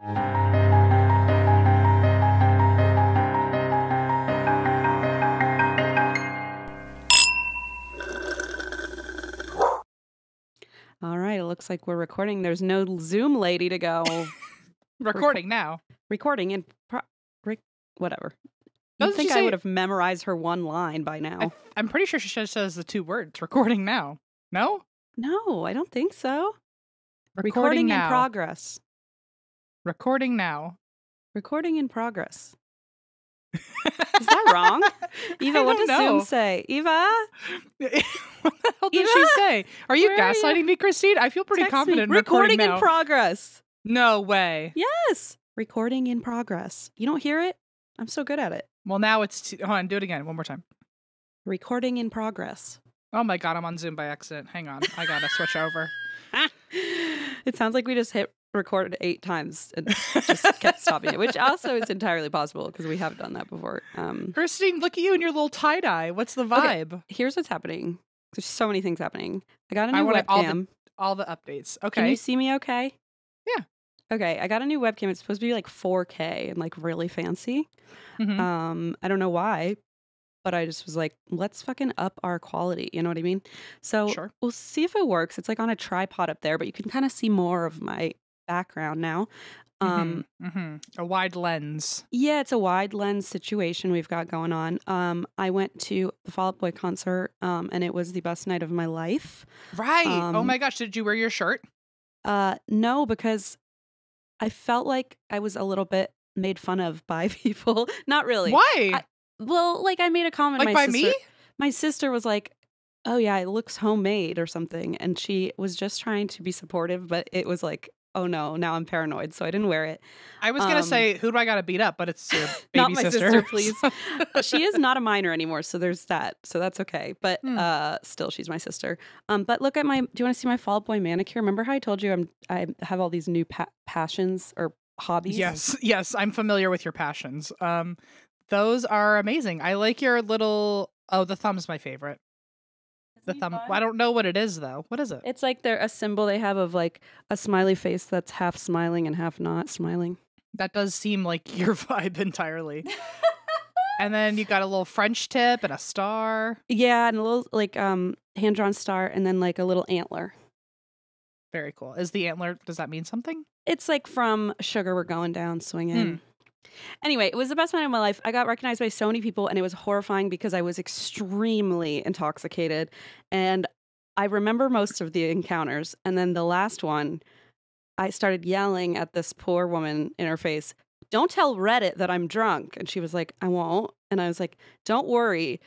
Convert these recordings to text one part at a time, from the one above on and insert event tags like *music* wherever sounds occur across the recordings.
All right, it looks like we're recording. There's no Zoom lady to go. *laughs* Recording now. recording and pro- re- whatever. Doesn't think I would have memorized her one line by I, now? I'm pretty sure she just says the two words. Recording now. No. No, I don't think so. Recording, in now. progress. Recording now. Recording in progress. Is that wrong? *laughs* Eva, what does know. Zoom say? Eva, *laughs* what the hell did Eva? she say? Are you Where are you? gaslighting me, Christine? I feel pretty text confident. Recording recording in progress. No way. Yes, recording in progress. You don't hear it? I'm so good at it. Well, now it's. T- hold on. Do it again. One more time. Recording in progress. Oh my god, I'm on Zoom by accident. Hang on. I gotta switch over. *laughs* it sounds like we just hit record eight times and *laughs* just kept stopping it, which also is entirely possible because we have done that before. Um, Christine, look at you and your little tie dye. What's the Okay. vibe? here's what's happening. There's so many things happening. I got a new wanna- all the- webcam. All the updates. Okay. Can you see me okay? Yeah. Okay, I got a new webcam. It's supposed to be like 4K and like really fancy. Mhm. Um, I don't know why, but I just was like, let's fucking up our quality. You know what I mean? So Sure. we'll see if it works. It's like on a tripod up there, but you can kind of see more of my background now. Um, Mhm. a wide lens. yeah, it's a wide lens situation we've got going on. Um, I went to the Fall Out Boy concert, um, and it was the best night of my life. Right. oh Um, my gosh, did you wear your shirt? Uh, no, because I felt like I was a little bit made fun of by *laughs* people. Not really. Why? I- Well, like I made a comment. like my by sister, me? My sister was like, "Oh yeah, it looks homemade or something," and she was just trying to be supportive, but it was like, "Oh no, now I'm paranoid," so I didn't wear it. I was gonna um, say, who do I gotta beat up? But it's your *laughs* baby Not my sister. sister, please. *laughs* she is not a minor anymore, so there's that. So that's okay. But Hmm. uh, still, she's my sister. Um, but look at my. Do you want to see my Fall Boy manicure? Remember how I told you I'm I have all these new pa- passions or hobbies? yes, yes, I'm familiar with your passions. Um, those are amazing. I like your little. Oh, the thumb's my favorite. The thumb. I don't know what it is though. What is it? It's like they're a symbol they have of like a smiley face that's half smiling and half not smiling. That does seem like *laughs* your vibe entirely. *laughs* and then you got a little French tip and a star. Yeah, and a little like um hand drawn star and then like a little antler. Very cool. Is the antler? Does that mean something? It's like from Sugar We're Going Down swinging. Hmm. Anyway, it was the best night of my life. I got recognized by so many people and it was horrifying because I was extremely intoxicated. And I remember most of the encounters. And then the last one, I started yelling at this poor woman in her face, Don't tell Reddit that I'm drunk. And she was like, I won't. And I was like, Don't worry.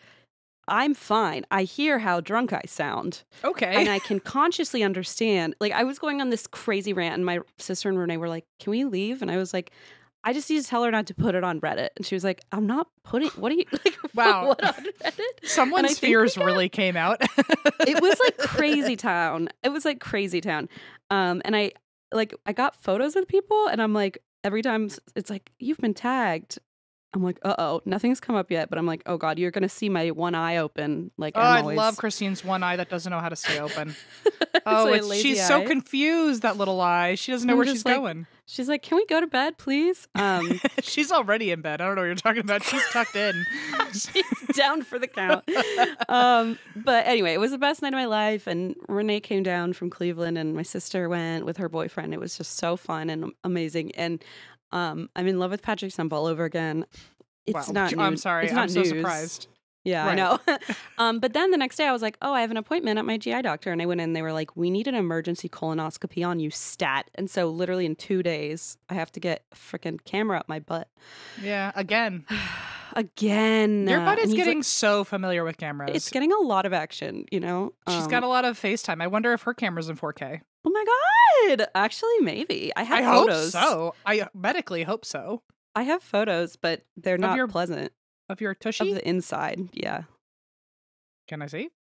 I'm fine. I hear how drunk I sound Okay. and I can consciously understand. Like I was going on this crazy rant, and my sister and Renee were like, "Can we leave?" And I was like, "I just need to tell her not to put it on Reddit." And she was like, "I'm not putting. What are you *laughs* like? Wow. what on Reddit?" Someone's fears got- really came out. It was like crazy *laughs* town. It was like crazy town. Um, and I like I got photos of people, and I'm like, every time it's like you've been tagged. I'm like, uh oh, nothing's come up yet, but I'm like, oh god, you're gonna see my one eye open. Like, Oh, I'm I love Christine's one eye that doesn't know how to stay open. *laughs* Oh, it's, lazy she's so confused. That little eye. She doesn't know I'm where she's like- going. She's like, "Can we go to bed, please?" Um, *laughs* she's already in bed. I don't know what you're talking about. She's tucked in. *laughs* she's down for the count. Um, but anyway, it was the best night of my life, and Renee came down from Cleveland, and my sister went with her boyfriend. It was just so fun and amazing, and um, I'm in love with Patrick Stump all over again. It's Wow. not. I'm sorry. It's I'm not so news. surprised. Yeah, Right. I know. *laughs* *laughs* um, but then the next day, I was like, "Oh, I have an appointment at my GI doctor," and I went in. They were like, "We need an emergency colonoscopy on you, stat." And so, literally in two days, I have to get a freaking camera up my butt Yeah. Again, *sighs* again. your butt is he's like- getting so familiar with cameras. It's getting a lot of action, you know. She's Um, got a lot of FaceTime. I wonder if her camera's in 4K. Oh my god! Actually, maybe I have I photos. hope so. I uh, medically hope so. I have photos, but they're not your pleasant Of your of tushy. the inside. Yeah. Can I see? *laughs*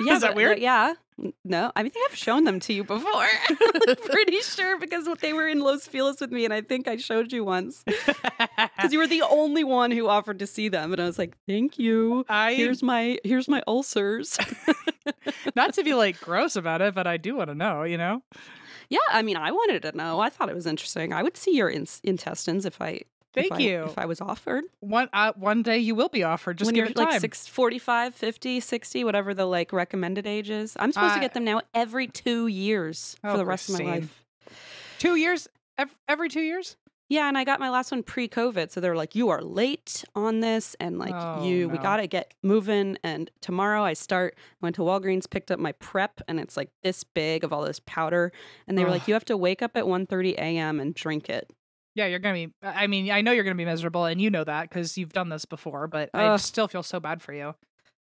Yeah, Is that but- uh, weird? Yeah. No, I think I've shown them to you before. *laughs* I'm pretty sure because they were in Los Feliz with me, and I think I showed you once *laughs* because you were the only one who offered to see them, and I was like, "Thank you. I Here's my here's my ulcers." Not to be like gross about it, but I do want to know. You know. Yeah, I mean, I wanted to know. I thought it was interesting. I would see your in- intestines if I. Thank if I- you. If I was offered. One uh, one day you will be offered. Just when give you're it like time. six, 45, 50, 60, whatever the like recommended age is. I'm supposed to Uh, get them now every two years Oh, for the rest of my life. Two years. ev- Every two years. Yeah, and I got my last one pre-COVID, so they're like, "You are late on this, and like Oh, you, we gotta get moving." And tomorrow I start. Went to Walgreens, picked up my prep, and it's like this big of all this powder. And they were like, "You have to wake up at 1.30 a.m. and drink it." Yeah, you're gonna be. I mean, I know you're gonna be miserable, and you know that because you've done this before. But I still feel so bad for you.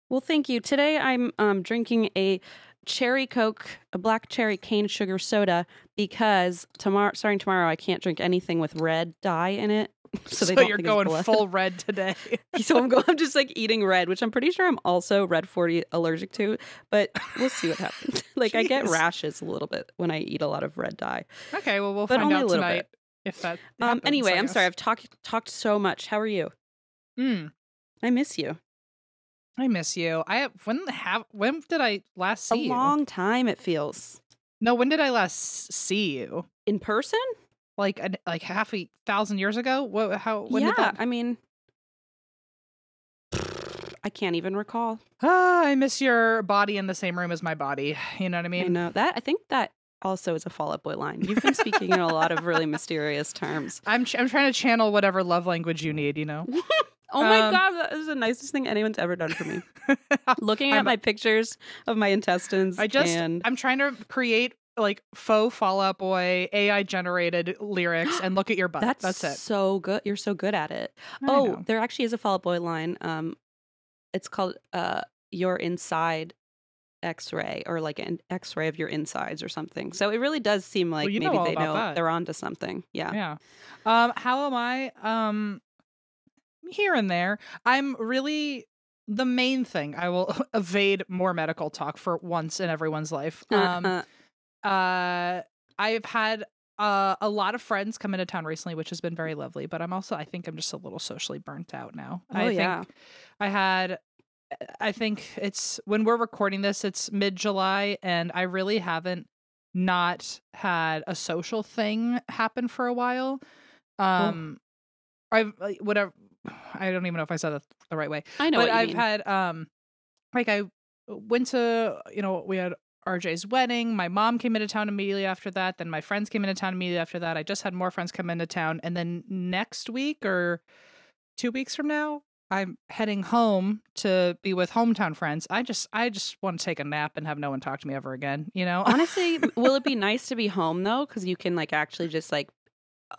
Well, thank you. Today I'm um, drinking a cherry Coke, a black cherry cane sugar soda, because tomorrow, starting tomorrow, I can't drink anything with red dye in it. *laughs* So, So, you're going full *laughs* red today. *laughs* so I'm going. I'm just like eating red, which I'm pretty sure I'm also red forty allergic to. But we'll see what happens. like I get rashes a little bit when I eat a lot of red dye. okay, well we'll But find out little tonight if that. Um. Anyway, I I'm sorry. I've talked talked so much. How are you? Mm, I miss you. I miss you. I when have when did I last see a you? long time. It feels No, when did I last see you? in person. Like a, like half a thousand years ago? What? How? When yeah. did that? I mean, I can't even recall. Ah, *sighs* I miss your body in the same room as my body. You know what I mean? I know that. I think that also is a Fall Out Boy line. You've been speaking in a lot of really *laughs* mysterious terms. I'm ch- I'm trying to channel whatever love language you need. You know. *laughs* Oh my Um, god, that is the nicest thing anyone's ever done for me. *laughs* Looking at I'm- my pictures of my intestines. I just and I'm trying to create like faux Fall Out Boy AI generated lyrics and look at your *gasps* butt. that's, That's, it. so good. You're so good at it. I oh, know. there actually is a Fall Out Boy line. Um, it's called uh, "Your Inside X-ray" or like an X-ray of your insides or something. So it really does seem like know maybe all they know that. they're onto something. Yeah. yeah. Um, how am I? Um, here and there. I'm really the main thing. I will *laughs* evade more medical talk for once in everyone's life. Um, Uh, uh, I've had uh, a lot of friends come into town recently, which has been very lovely. But I'm also, I think, I'm just a little socially burnt out now. oh I think. I had I think it's when we're recording this it's mid July and I really haven't not had a social thing happen for a while. Um I've whatever I don't even know if I said that the right way. I know but I've mean. had um like I went to you know we had RJ's wedding. My mom came into town immediately after that. Then my friends came into town immediately after that. I just had more friends come into town. And then next week or two weeks from now, I'm heading home to be with hometown friends. I just I just want to take a nap and have no one talk to me ever again, you know? Honestly, will it be *laughs* nice to be home though? Because you can like actually just like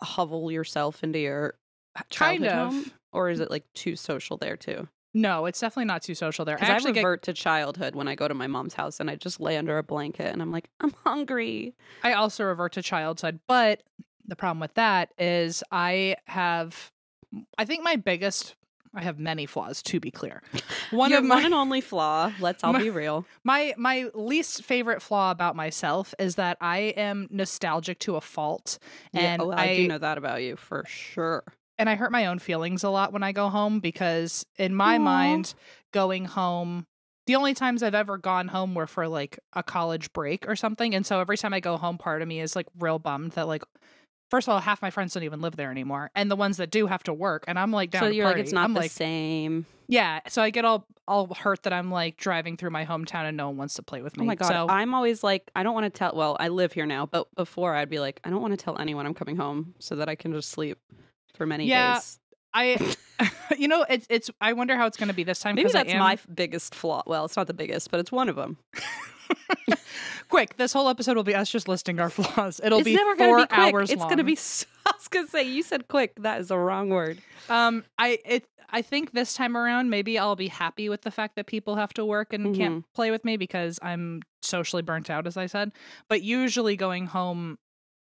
hovel yourself into your Kind childhood of. home, or is it like too social there too? no, it's definitely not too social there. I Because I, actually get revert to childhood when I go to my mom's house and I just lay under a blanket and I'm like, I'm hungry. I also revert to childhood, but the problem with that is I have I think my biggest I have many flaws to be clear. *laughs* One Your of my one and only flaw. Let's all *laughs* My- be real. my my least favorite flaw about myself is that I am nostalgic to a fault Yeah, and oh, I, I, do know that about you for sure. And I hurt my own feelings a lot when I go home because in my Aw. mind going home the only times I've ever gone home were for like a college break or something and so every time I go home part of me is like real bummed that like first of all half my friends don't even live there anymore and the ones that do have to work and I'm like down so you're like, it's not I'm the like same. yeah so I get all all hurt that I'm like driving through my hometown and no one wants to play with me Oh my god! so I'm always like, I don't want to tell. Well, I live here now, but before I'd be like, I don't want to tell anyone I'm coming home so that I can just sleep for many Yeah, days. I, *laughs* *laughs* you know, it's it's. I wonder how it's going to be this time. Maybe that's am- my biggest flaw. Well, it's not the biggest, but it's one of them. *laughs* quick. This whole episode will be us just listing our flaws. It'll it's be never four be quick. hours It's long. gonna be. So, I was gonna say you said quick. That is the wrong word. Um, I it. I think this time around, maybe I'll be happy with the fact that people have to work and Mm-hmm. can't play with me because I'm socially burnt out, as I said. But usually going home.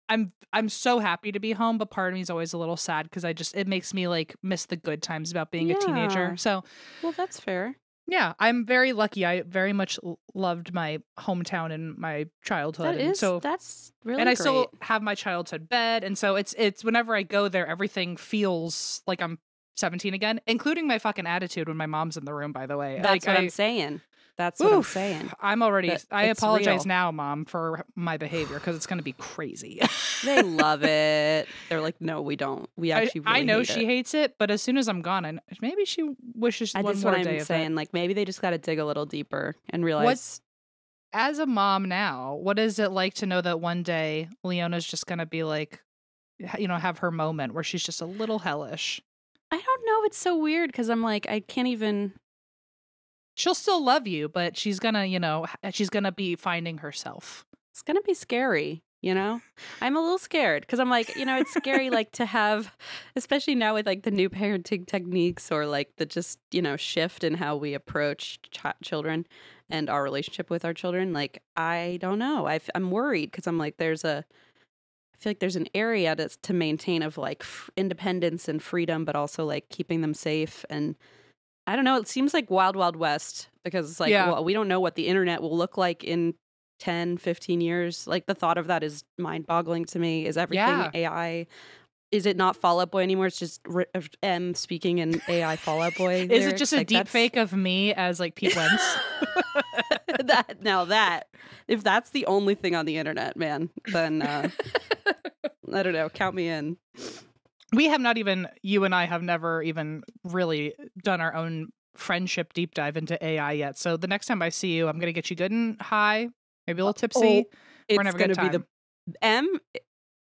I'm I'm so happy to be home, but part of me is always a little sad because I just it makes me like miss the good times about being a teenager. So Well, that's fair. Yeah, I'm very lucky. I very much loved my hometown and my childhood. That and so that's really. and I great. still have my childhood bed, and so it's it's whenever I go there, everything feels like I'm 17 again, including my fucking attitude when my mom's in the room. By the way, That's like what I, I'm saying. That's what I'm saying. I'm already. I apologize real. now, mom, for my behavior because it's going to be crazy. *laughs* They love it. They're like, no, we don't. We actually. I really know hate she it. hates it, but as soon as I'm gone, and maybe she wishes I one just more what day I'm of saying. it. Like maybe they just got to dig a little deeper and realize. As a mom now, what is it like to know that one day Leona's just going to be like, you know, have her moment where she's just a little hellish. I don't know. It's so weird because I'm like, I can't even. She'll still love you, but she's gonna, you know, uh, she's gonna be finding herself. It's gonna be scary. You know, I'm a little scared because I'm like, you know, it's scary like to have, especially now with like the new parenting techniques or like the just you know shift in how we approach ch- children and our relationship with our children. Like, I don't know. I'm worried because I'm like, there's a. I feel like there's an area to maintain of like f- independence and freedom, but also like keeping them safe. And I don't know. It seems like wild, wild west because it's like, Yeah. well, we don't know what the internet will look like in 10, 15 years. Like the thought of that is mind boggling to me. Is everything Yeah. AI? Is it not Fall Out Boy anymore? It's just R- M speaking in AI Fall Out Boy. *laughs* Is it just a? Like, deep that's- fake of me as like Pete Wentz? *laughs* that now that if that's the only thing on the internet, man, then uh, *laughs* I don't know. Count me in. We have not even you and I have never even really done our own friendship deep dive into AI yet. So the next time I see you, I'm gonna get you good and high, maybe a little tipsy. Oh, it's have a good gonna be the M.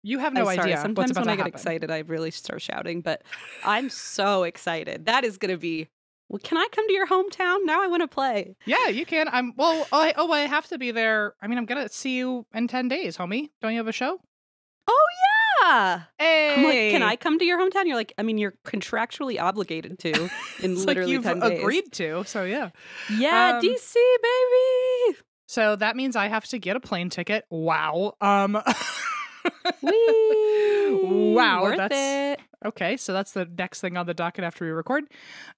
You have no I'm sorry. idea what's Sometimes about when to I get happen. excited, I really start shouting. But I'm so excited. That is gonna be. Well, can I come to your hometown now? I want to play. Yeah, you can. I'm well. Oh, I, oh, I have to be there. I mean, I'm gonna see you in ten days, homie. Don't you have a show? Oh yeah. Hey, I'm like, can I come to your hometown? You're like, I mean, you're contractually obligated to *laughs* in It's literally like you've 10 days. agreed to. So yeah. Yeah, Um, DC baby. So that means I have to get a plane ticket. Wow. Um. *laughs* Whee! Wow, worth that's- it. okay, so that's the next thing on the docket after we record.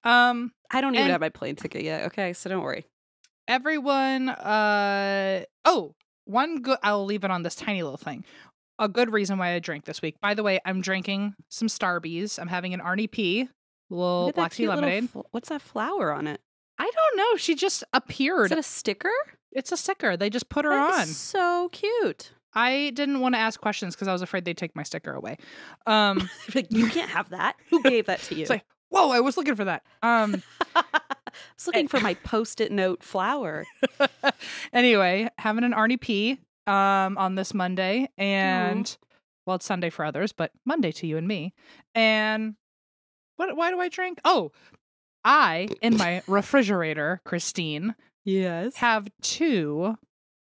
Um. I don't even have my plane ticket yet. Okay, so don't worry. everyone uh oh one good i'll leave it on this tiny little thing a good reason why i drink this week by the way i'm drinking some starbies i'm having an arnie p little Look at that black tea lemonade fl- what's that flower on it? i don't know she just appeared Is it a sticker? it's a sticker they just put her That on so cute. i didn't want to ask questions because i was afraid they'd take my sticker away um *laughs* like you can't have that. Who *laughs* gave that to you? it's like whoa i was looking for that um *laughs* I was looking for my post-it note flower. anyway, having an Arnie P um on this Monday and well it's Sunday for others, but Monday to you and me. And what why do I drink? Oh, I in my *laughs* refrigerator, Christine, Yes. have two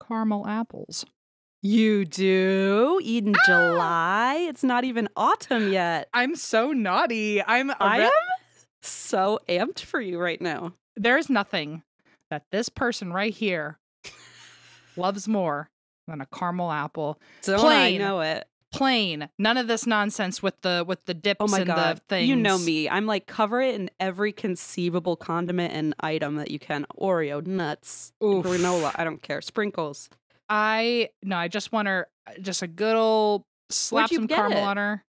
caramel apples. You do? eat In July? It's not even autumn yet. I'm so naughty. I'm I am so amped for you right now. there's nothing that this person right here *laughs* loves more than a caramel apple. Don't Plain. I know it. Plain. None of this nonsense with the with the dips Oh my and god. the things. You know me. I'm like cover it in every conceivable condiment and item that you can. Oreo, nuts, Oof. granola, I don't care. Sprinkles. I no, I just want her uh, just a good old slap some caramel it? on her.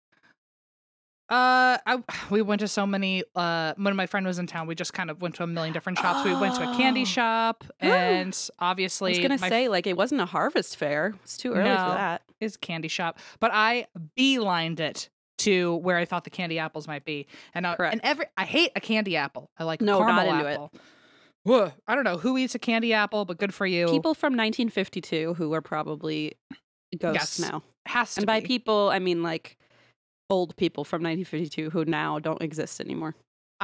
Uh, I *sighs* we went to so many. Uh, when my friend was in town, we just kind of went to a million different shops. We went to a candy Oh. *gasps* shop, Ooh. and I obviously, was gonna say like it wasn't a harvest fair. It's too early No. for that. is candy shop, but I beelined it to where I thought the candy apples might be, and I, Correct. and every I hate a candy apple. I like No, not caramel into it. apple. Ugh, I don't know who eats a candy apple, but good for you. People from 1952 who are probably ghosts Yes. now. has to And by people, I mean like old people from 1952 who now don't exist anymore.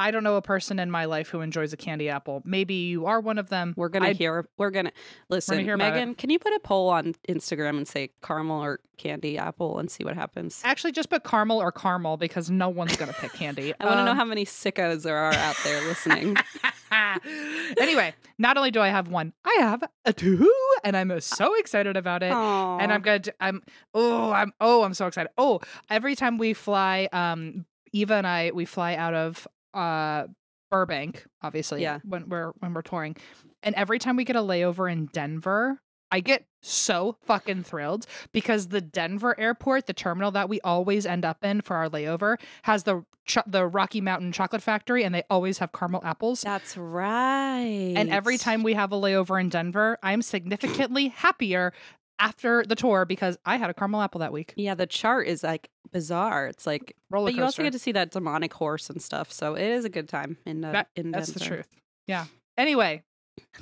I don't know a person in my life who enjoys a candy apple. Maybe you are one of them. We're gonna I- hear. We're gonna listen. about it. Megan, can you put a poll on Instagram and say caramel or candy apple and see what happens? Actually, just put caramel or caramel because no one's gonna pick candy. *laughs* I want to know Um, how many sickos there are out there listening. *laughs* *laughs* anyway, not only do I have one, I have a two, and I'm so excited about it. And I'm good. I'm oh, I'm oh, I'm so excited. Oh, every time we fly, um, Eva and I we fly out of uh Burbank, obviously. Yeah. When we're when we're touring, and every time we get a layover in Denver, I get so fucking thrilled because the Denver airport, the terminal that we always end up in for our layover, has the cho- the Rocky Mountain Chocolate Factory, and they always have caramel apples. That's right. And every time we have a layover in Denver, I'm significantly happier after the tour because I had a caramel apple that week. Yeah, the chart is like bizarre. It's like, Roller but you also get to see that demonic horse and stuff. So it is a good time in uh, That- in That's the truth. Yeah. Anyway,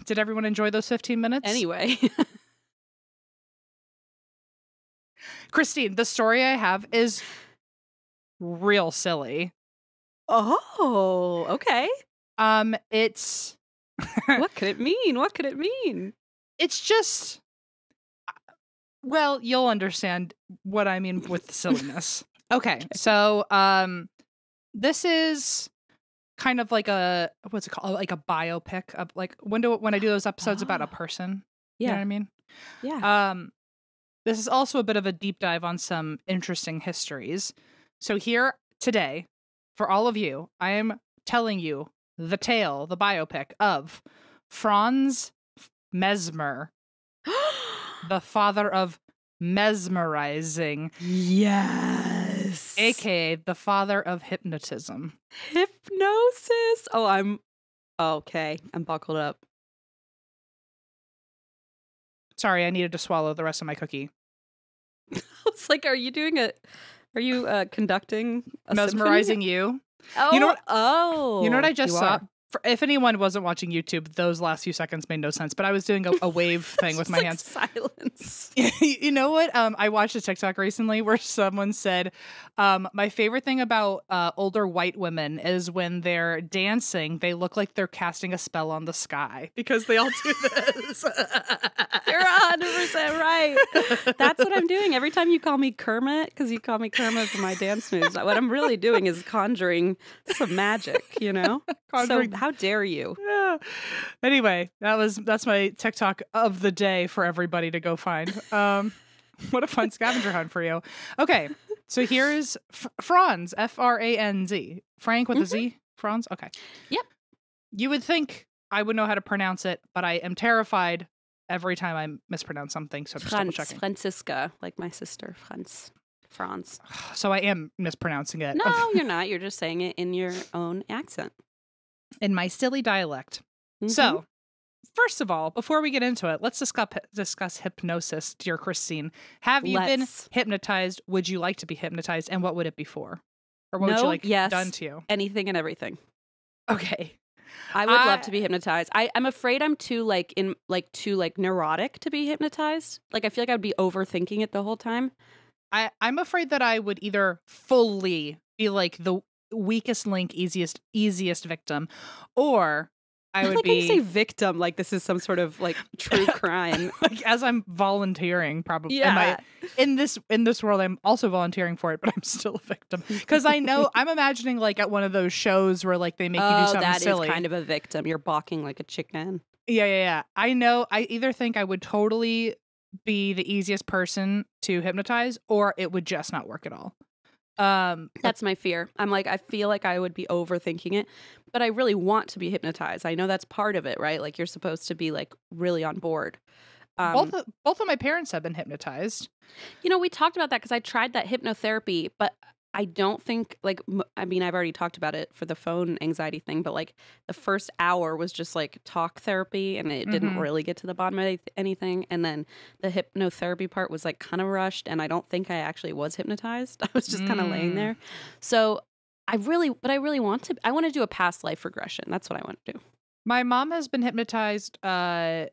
did everyone enjoy those 15 minutes? Anyway, *laughs* Christine, the story I have is real silly. oh, okay. Um, it's what could it mean? What could it mean? it's just well, you'll understand what I mean with silliness. Okay, so um, this is kind of like a what's it called? Like a biopic of like when do when I do those episodes about a Ah. person. You know Yeah, what I mean? yeah. Um, this is also a bit of a deep dive on some interesting histories. So here today, for all of you, I am telling you the tale, the biopic of Franz Mesmer, the father of mesmerizing, yes. aka the father of hypnotism. hypnosis. Oh, I'm okay. I'm buckled up. Sorry, I needed to swallow the rest of my cookie. *laughs* I was like, are you doing a? Are you uh, conducting a Mesmerizing symphony? you. Oh, You know what- Oh, You know what I just saw? are. For, if anyone wasn't watching YouTube, those last few seconds made no sense. But I was doing a, a *laughs* wave thing with my like hands. Silence. *laughs* you know what? Um, I watched a TikTok recently where someone said, um, "My favorite thing about uh, older white women is when they're dancing, they look like they're casting a spell on the sky because they all do this." *laughs* You're hundred percent right. That's what I'm doing every time you call me Kermit because you call me Kermit for my dance moves. What I'm really doing is conjuring some magic. You know. Conjuring- So *laughs* how dare you? Yeah. Anyway, that was that's my TikTok of the day for everybody to go find. *laughs* Um, what a fun scavenger hunt for you. Okay, so here's Franz, F R A N Z, Frank with a Z, Franz. Okay. Yep. You would think I would know how to pronounce it, but I am terrified every time I mispronounce something. So just double Franz, checking. Franziska, like my sister, Franz, Franz. *sighs* So I am mispronouncing it. No, *laughs* you're not. You're just saying it in your own accent. In my silly dialect. Mhm. So, first of all, before we get into it, let's discuss discuss hypnosis, dear Christine. Have you been Let's. hypnotized? Would you like to be hypnotized, and what would it be for, or what would you like yes. done to you? anything and everything. Okay, I would I- love to be hypnotized. I, I'm afraid I'm too like in like too like neurotic to be hypnotized. Like I feel like I would be overthinking it the whole time. I I'm afraid that I would either fully be like the weakest link, easiest easiest victim, or I would like when you say victim, like this is some sort of like true *laughs* crime. like as I'm volunteering. Probably, yeah. in this in this world i'm also volunteering for it but i'm still a victim *laughs* because i know i'm imagining like at one of those shows where like they make you do oh, something that is silly kind of a victim. You're balking like a chicken. yeah yeah yeah i know i either think i would totally be the easiest person to hypnotize or it would just not work at all um That's my fear. I'm like, I feel like I would be overthinking it, but I really want to be hypnotized. I know that's part of it, right? Like you're supposed to be like really on board. Um, both of, both of my parents have been hypnotized You know, we talked about that because I tried that hypnotherapy, but I don't think like I mean I've already talked about it for the phone anxiety thing, but like the first hour was just like talk therapy, and it didn't Mhm. really get to the bottom of anything. And then the hypnotherapy part was like kind of rushed, and I don't think I actually was hypnotized. *laughs* I was just kind of laying Mm. there. So I really, but I really want to. I want to do a past life regression. That's what I want to do. my mom has been hypnotized uh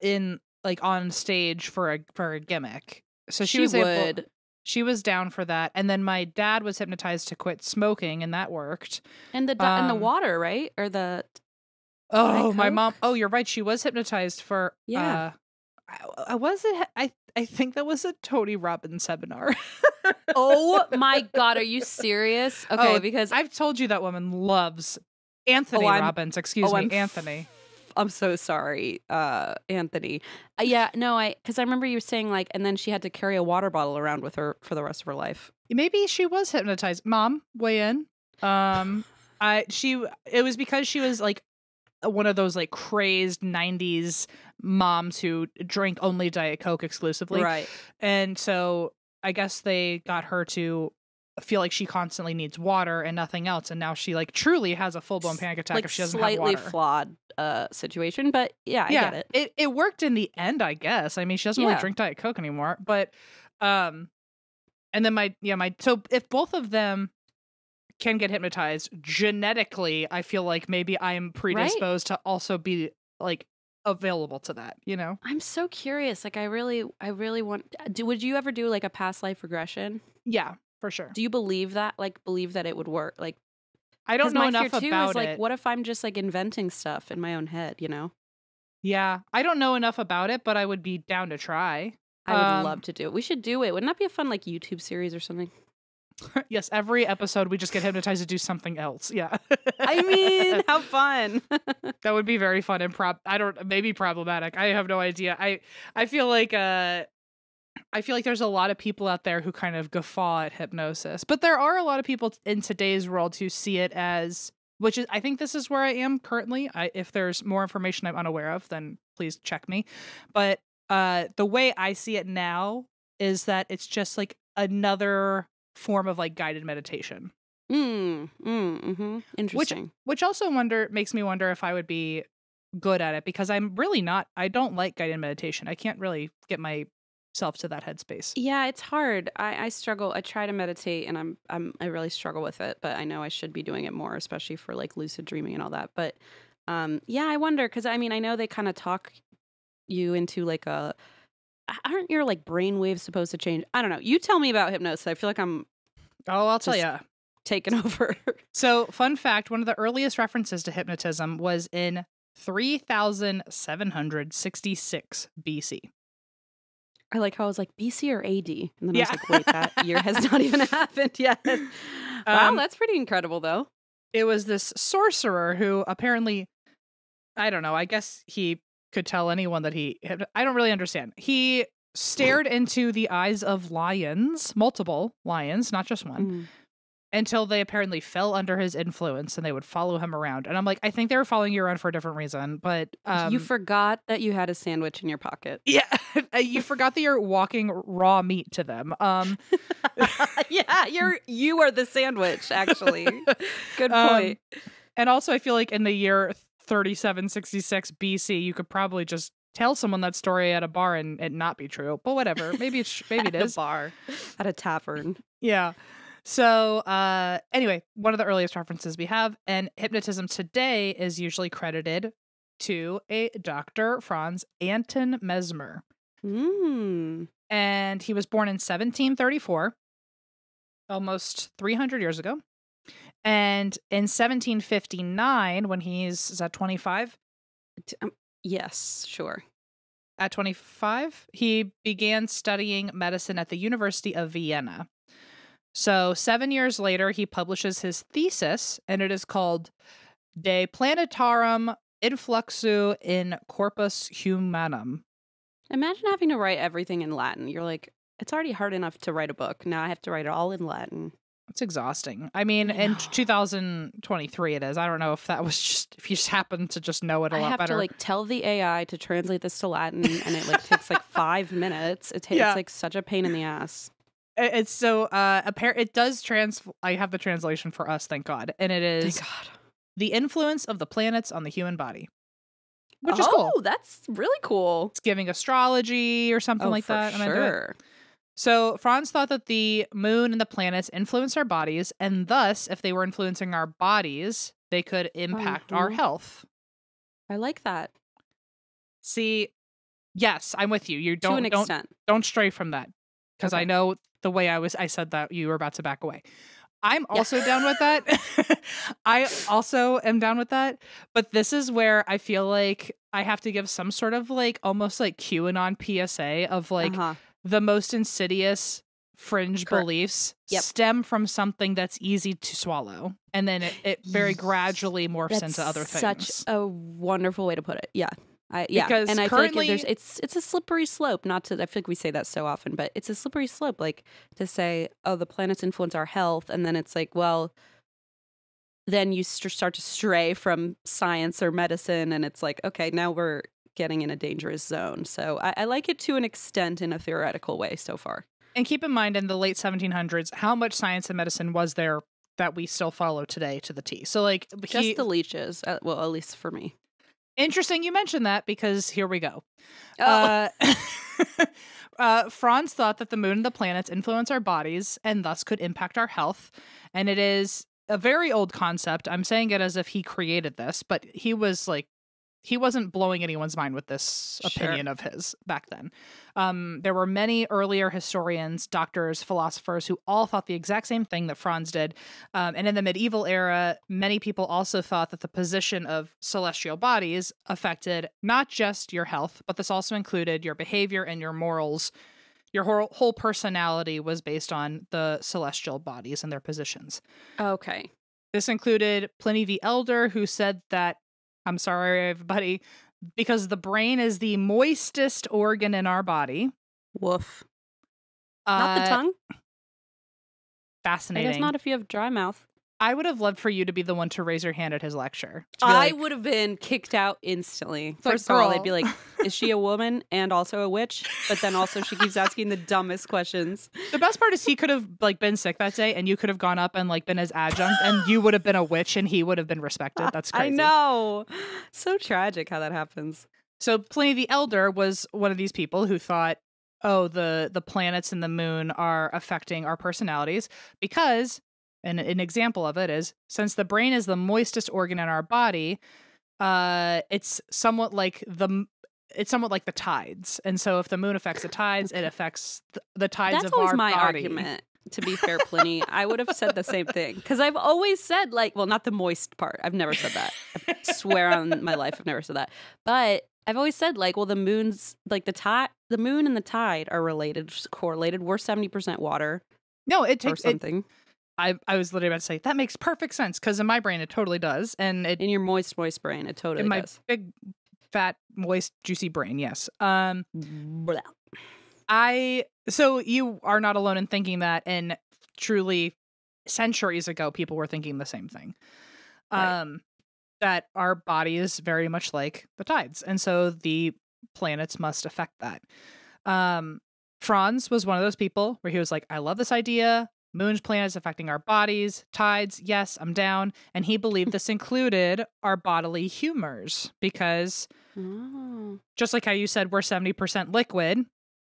in like on stage for a for a gimmick so she, was able would. She was down for that and then my dad was hypnotized to quit smoking and that worked and the di- and the um, water, right? Or the oh my mom oh you're right she was hypnotized for Yeah. uh I, I was it i i think that was a tony robbins seminar oh my *laughs* god, are you serious? Okay, Oh, because i've told you that woman loves anthony Oh, robbins excuse oh, me I'm anthony I'm so sorry, uh, Anthony. Uh, yeah, no, I because I remember you saying like, and then she had to carry a water bottle around with her for the rest of her life. maybe she was hypnotized mom weigh in um *laughs* i she it was because she was like one of those like crazed 90s moms who drink only diet coke exclusively Right. and so i guess they got her to feel like she constantly needs water and nothing else and now she like truly has a full-blown panic attack like if she doesn't slightly have water. flawed uh situation, but yeah, I yeah, get it. it it worked in the end, I guess. I mean, she doesn't really drink Diet Coke anymore, but um and then my yeah, my so if both of them can get hypnotized genetically, I feel like maybe I am predisposed to also be like available to that, you know? I'm so curious. Like I really I really want do would you ever do like a past life regression? Yeah, for sure. Do you believe that? Like believe that it would work? Like I don't know my enough fear too about is like it. what if I'm just like inventing stuff in my own head, you know? Yeah, I don't know enough about it, but I would be down to try. I would Um, love to do it. We should do it. Wouldn't that be a fun like YouTube series or something? *laughs* yes, every episode we just get hypnotized to do something else. Yeah. I mean, *laughs* how fun. *laughs* that would be very fun and prob I don't maybe problematic. I have no idea. I I feel like uh I feel like there's a lot of people out there who kind of guffaw at hypnosis. But there are a lot of people in today's world who see it as which is I think this is where I am currently. I if there's more information I'm unaware of, then please check me. But uh the way I see it now is that it's just like another form of like guided meditation. mm, mm, mm-hmm. Interesting. which which also wonder makes me wonder if I would be good at it because I'm really not I don't like guided meditation. I can't really get myself to that headspace. Yeah, it's hard. I, I struggle. I try to meditate, and I'm I'm I really struggle with it. But I know I should be doing it more, especially for like lucid dreaming and all that. But um, yeah, I wonder because I mean I know they kind of talk you into like a aren't your like brain waves supposed to change? I don't know. You tell me about hypnosis. I feel like I'm Oh, I'll tell you. taken *laughs* over. So, fun fact, one of the earliest references to hypnotism was in 3766 BC. I like how I was like BC or AD, and then I was like, wait, that year has not even *laughs* happened yet. *laughs* wow, Um, that's pretty incredible, though. It was this sorcerer who apparently I don't know, I guess he could tell anyone that he I don't really understand. He stared into the eyes of lions, multiple lions, not just one. Mm. Until they apparently fell under his influence and they would follow him around. And I'm like, I think they were following you around for a different reason, but um, you forgot that you had a sandwich in your pocket. *laughs* yeah, *laughs* you forgot that you're walking raw meat to them. Um, *laughs* yeah, you're you are the sandwich. Actually, good Um, point. and also, I feel like in the year 3766 BC, you could probably just tell someone that story at a bar and it not be true. But whatever, maybe it's maybe it a bar, at a tavern. Yeah. So, uh, anyway, one of the earliest references we have, and hypnotism today is usually credited to a Dr. Franz Anton Mesmer. Mm. And he was born in 1734, almost 300 years ago. And in 1759, when he's is that 25? Um, yes, sure. At 25, he began studying medicine at the University of Vienna. So, seven years later, he publishes his thesis, and it is called De Planetarum Influxu in Corpus Humanum. Imagine having to write everything in Latin. You're like, it's already hard enough to write a book. Now I have to write it all in Latin. It's exhausting. I mean, I in 2023, it is. I don't know if that was just, if you just happened to just know it a I lot have better. to like tell the AI to translate this to Latin, and it like takes like *laughs* five minutes. It takes Yeah. like such a pain in the ass. It- It's so, uh, appar- it does trans, I have the translation for us, thank God. And it is Thank God. the influence of the planets on the human body, which is oh, cool. that's really cool. It's giving astrology or something oh, like that. Sure. So Franz thought that the moon and the planets influence our bodies, and thus, if they were influencing our bodies, they could impact our health. I like that See, yes, I'm with you. You to an don't don't don't stray from that because I know the way I was. I said that you were about to back away. I'm Yeah. also down with that. *laughs* I also am down with that. But this is where I feel like I have to give some sort of like almost like QAnon PSA of like uh-huh. the most insidious fringe Correct. beliefs Yep. stem from something that's easy to swallow. And then it, it very gradually morphs That's into other things. such a wonderful way to put it. Yeah. I, yeah, Because and I feel like there's it's it's a slippery slope. Not to I feel like we say that so often, but it's a slippery slope. Like to say, oh, the planets influence our health, and then it's like, well, then you st- start to stray from science or medicine, and it's like, okay, now we're getting in a dangerous zone. So I, I like it to an extent in a theoretical way so far. And keep in mind, in the late 1700s, how much science and medicine was there that we still follow today to the T? So, like, Just the leeches. Uh, well, at least for me. Interesting you mentioned that because here we go. Oh, Uh, *laughs* uh, Franz thought that the moon and the planets influence our bodies and thus could impact our health. And it is a very old concept. I'm saying it as if he created this, but he was like, he wasn't blowing anyone's mind with this Sure. opinion of his back then. Um, there were many earlier historians, doctors, philosophers who all thought the exact same thing that Franz did. Um, and in the medieval era, many people also thought that the position of celestial bodies affected not just your health, but this also included your behavior and your morals. Your whole, whole personality was based on the celestial bodies and their positions. okay. This included Pliny the Elder, who said that, I'm sorry, everybody, because the brain is the moistest organ in our body. Woof. Not the Uh, tongue. Fascinating. guess not if you have dry mouth. I would have loved for you to be the one to raise your hand at his lecture. I like, would have been kicked out instantly. First of all, they'd be like, *laughs* "Is she a woman and also a witch?" But then also she keeps asking the dumbest questions. the best part is he could have like been sick that day, and you could have gone up and like been his adjunct, and you would have been a witch, and he would have been respected. That's crazy. I know. So tragic how that happens. So Pliny the Elder was one of these people who thought, "Oh, the the planets and the moon are affecting our personalities because." And an example of it is since the brain is the moistest organ in our body, uh, it's somewhat like the it's somewhat like the tides. And so if the moon affects the tides, it affects th- the tides That's of always our my body. argument. To be fair, *laughs* Pliny, I would have said the same thing because I've always said like, well, not the moist part. I've never said that. I swear on my life, I've never said that. But I've always said like, well, the moon's like the tide, the moon and the tide are related, correlated. We're seventy percent water No, it takes. It, something. I I was literally about to say that makes perfect sense because in my brain it totally does, and it In your moist, moist brain, it totally in my does. big, fat, moist, juicy brain. Yes. Um. Blah. I so you are not alone in thinking that and truly centuries ago people were thinking the same thing. Right. Um that our body is very much like the tides and so the planets must affect that. Um Franz was one of those people where he was like I love this idea moon's planets affecting our bodies, tides, yes, I'm down and he believed this *laughs* included our bodily humors because Oh. just like how you said we're 70% liquid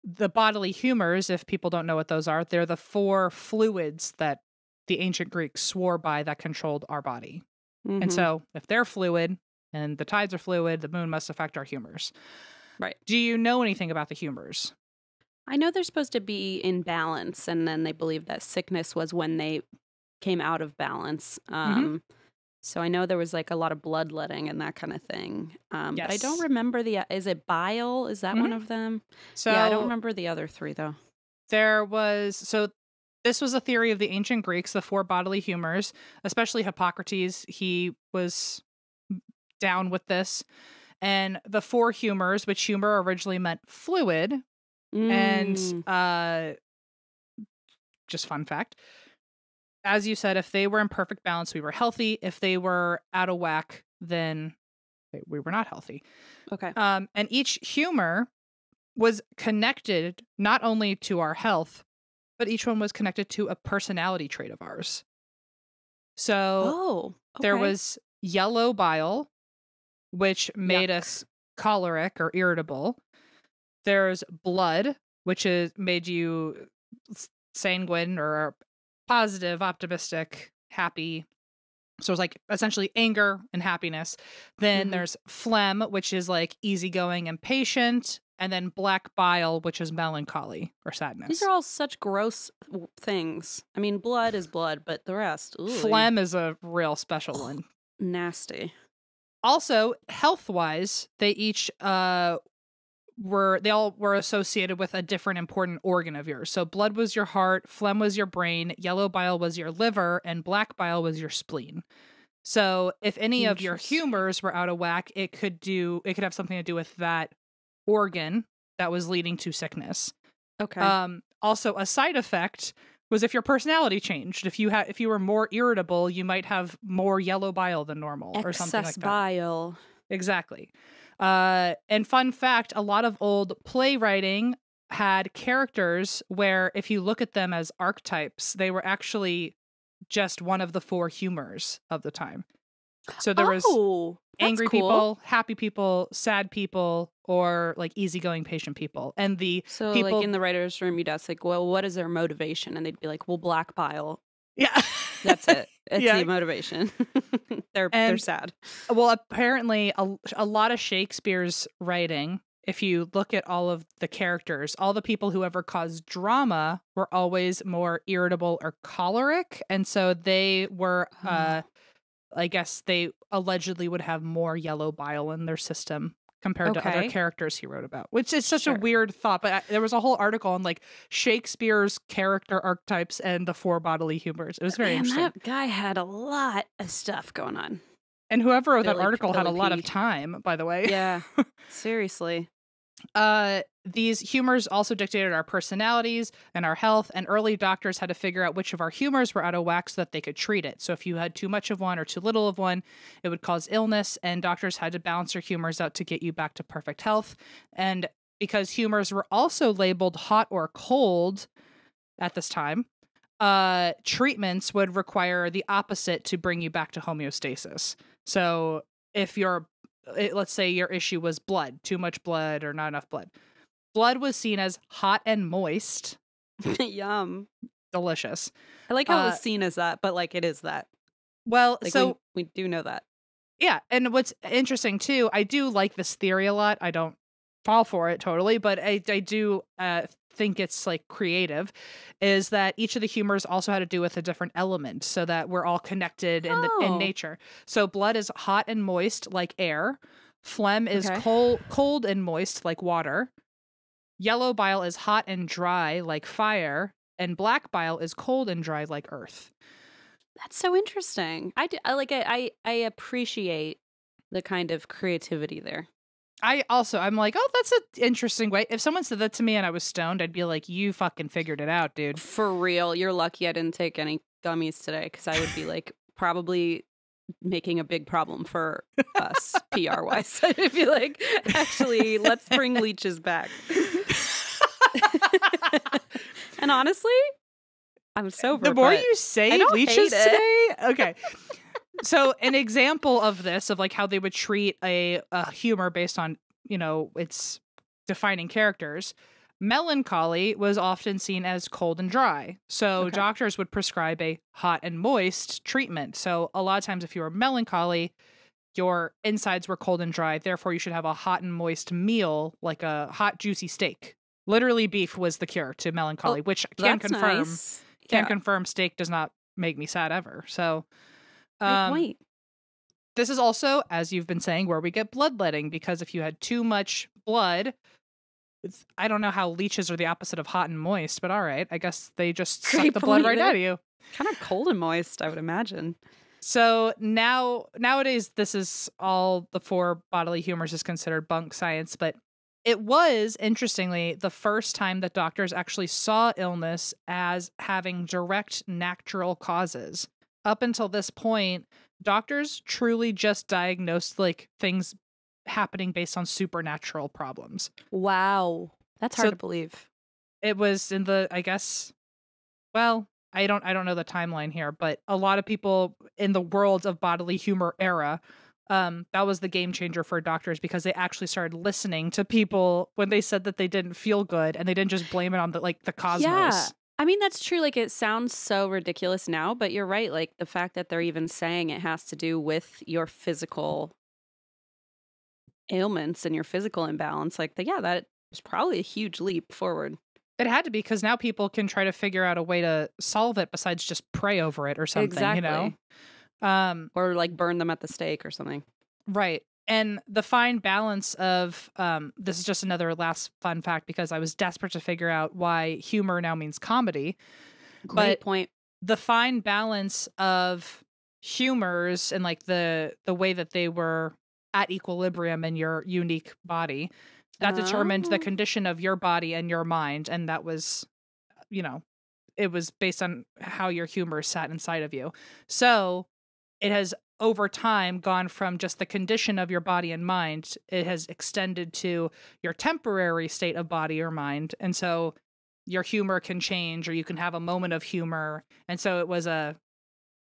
the bodily humors if people don't know what those are they're the four fluids that the ancient greeks swore by that controlled our body and Mhm. so if they're fluid and the tides are fluid the moon must affect our humors Right. do you know anything about the humors I know they're supposed to be in balance, and then they believe that sickness was when they came out of balance. Mm-hmm. Um, So I know there was like a lot of bloodletting and that kind of thing. Um, But I don't remember the. Is it bile? Is that one Mhm. of them? so yeah, I don't remember the other three though. there was so this was a theory of the ancient greeks the four bodily humors especially hippocrates he was down with this and the four humors which humor originally meant fluid Mm. and uh just fun fact as you said if they were in perfect balance we were healthy if they were out of whack then we were not healthy okay, um, and each humor was connected not only to our health, but each one was connected to a personality trait of ours. So oh, there was yellow bile, which made Yuck. us choleric or irritable. There's blood, which is made you sanguine or positive, optimistic, happy. So it's like essentially anger and happiness. Then Mhm. there's phlegm, which is like easygoing and patient. And then black bile, which is melancholy or sadness. These are all such gross things. I mean, blood is blood, but the rest, ooh, phlegm is a real special one. nasty. also health wise they each uh were they all were associated with a different important organ of yours. So blood was your heart phlegm was your brain yellow bile was your liver and black bile was your spleen. So if any of your humors were out of whack it could do it could have something to do with that organ that was leading to sickness. Okay, um also a side effect was if your personality changed. If you had if you were more irritable you might have more yellow bile than normal or something like excess that. bile. Exactly. Uh, and fun fact a lot of old playwriting had characters where if you look at them as archetypes, they were actually just one of the four humors of the time. So there was oh, angry cool. people, happy people, sad people, or like easygoing patient people. And the So, people- like in the writers' room, you'd ask, like, "Well, what is their motivation?" And they'd be like, "Well, black bile. yeah, *laughs* That's it. It's *laughs* Yeah. the motivation. *laughs* they're they're sad. well, apparently a, a lot of Shakespeare's writing, if you look at all of the characters, all the people who ever caused drama were always more irritable or choleric, and so they were uh I guess they allegedly would have more yellow bile in their system compared to other characters he wrote about, which is such a weird thought. But I, there was a whole article on like Shakespeare's character archetypes and the four bodily humors. It was very Man, interesting. that guy had a lot of stuff going on. And whoever wrote that Billy- article had a lot of time, by the way. Yeah, *laughs* seriously. Uh, these humors also dictated our personalities and our health, and early doctors had to figure out which of our humors were out of whack so that they could treat it. So, if you had too much of one or too little of one, it would cause illness, and doctors had to balance your humors out to get you back to perfect health. And because humors were also labeled hot or cold at this time, uh, treatments would require the opposite to bring you back to homeostasis. So, if you're it, let's say your issue was blood, too much blood or not enough blood. Blood was seen as hot and moist, *laughs* Yum. delicious. I like how it Uh, was seen as that, but like it is that. Well, Like so we, we do know that. yeah, and what's interesting too, I do like this theory a lot. I don't fall for it totally, but I I do uh think it's like creative is that each of the humors also had to do with a different element so that we're all connected in the in Oh. nature. So blood is hot and moist like air. Phlegm is Okay. cold cold and moist like water. Yellow bile is hot and dry like fire, and black bile is cold and dry like earth. That's so interesting. I, do, I like I, I I appreciate the kind of creativity there. I also I'm like, oh, that's an interesting way. If someone said that to me and I was stoned, I'd be like, you fucking figured it out, dude. For real, you're lucky I didn't take any gummies today because I would be like probably making a big problem for us *laughs* PR wise. *laughs* I'd be like, actually, let's bring *laughs* leeches back. and honestly, I'm sober. the more you say leeches today, okay. So an example of this, of like how they would treat a, a humor based on you know its defining characters. Melancholy was often seen as cold and dry. So Okay. doctors would prescribe a hot and moist treatment. So a lot of times if you were melancholy, your insides were cold and dry. Therefore, you should have a hot and moist meal, like a hot, juicy steak. Literally, beef was the cure to oh, melancholy, which can confirm nice. can Yeah, confirm steak does not make me sad ever. So, great um, point. this is also, as you've been saying, where we get bloodletting because if you had too much blood, it's- I don't know how leeches are the opposite of hot and moist, but all right, I guess they just *laughs* suck Great the blood right out of you. Kind of cold and moist, I would imagine. So now nowadays this is all the four bodily humors is considered bunk science, but it was interestingly the first time that doctors actually saw illness as having direct natural causes. Up until this point, doctors truly just diagnosed like things happening based on supernatural problems. Wow, that's hard So- to believe. It was in the I guess well, I don't I don't know the timeline here, but a lot of people in the world of bodily humor era um that was the game changer for doctors because they actually started listening to people when they said that they didn't feel good and they didn't just blame it on the like the cosmos. Yeah. I mean, that's true. Like, it sounds so ridiculous now, but you're right. Like, the fact that they're even saying it has to do with your physical ailments and your physical imbalance, like, the, yeah, that was probably a huge leap forward. It had to be because now people can try to figure out a way to solve it besides just pray over it or something, you know. Um Or, like, burn them at the stake or something. Right. And the fine balance of um, this is just another last fun fact because I was desperate to figure out why humor now means comedy. Great But- point. The fine balance of humors and like the the way that they were at equilibrium in your unique body that determined the Oh. condition of your body and your mind and that was you know it was based on how your humor sat inside of you so it has over time gone from just the condition of your body and mind it has extended to your temporary state of body or mind and so your humor can change or you can have a moment of humor and so it was a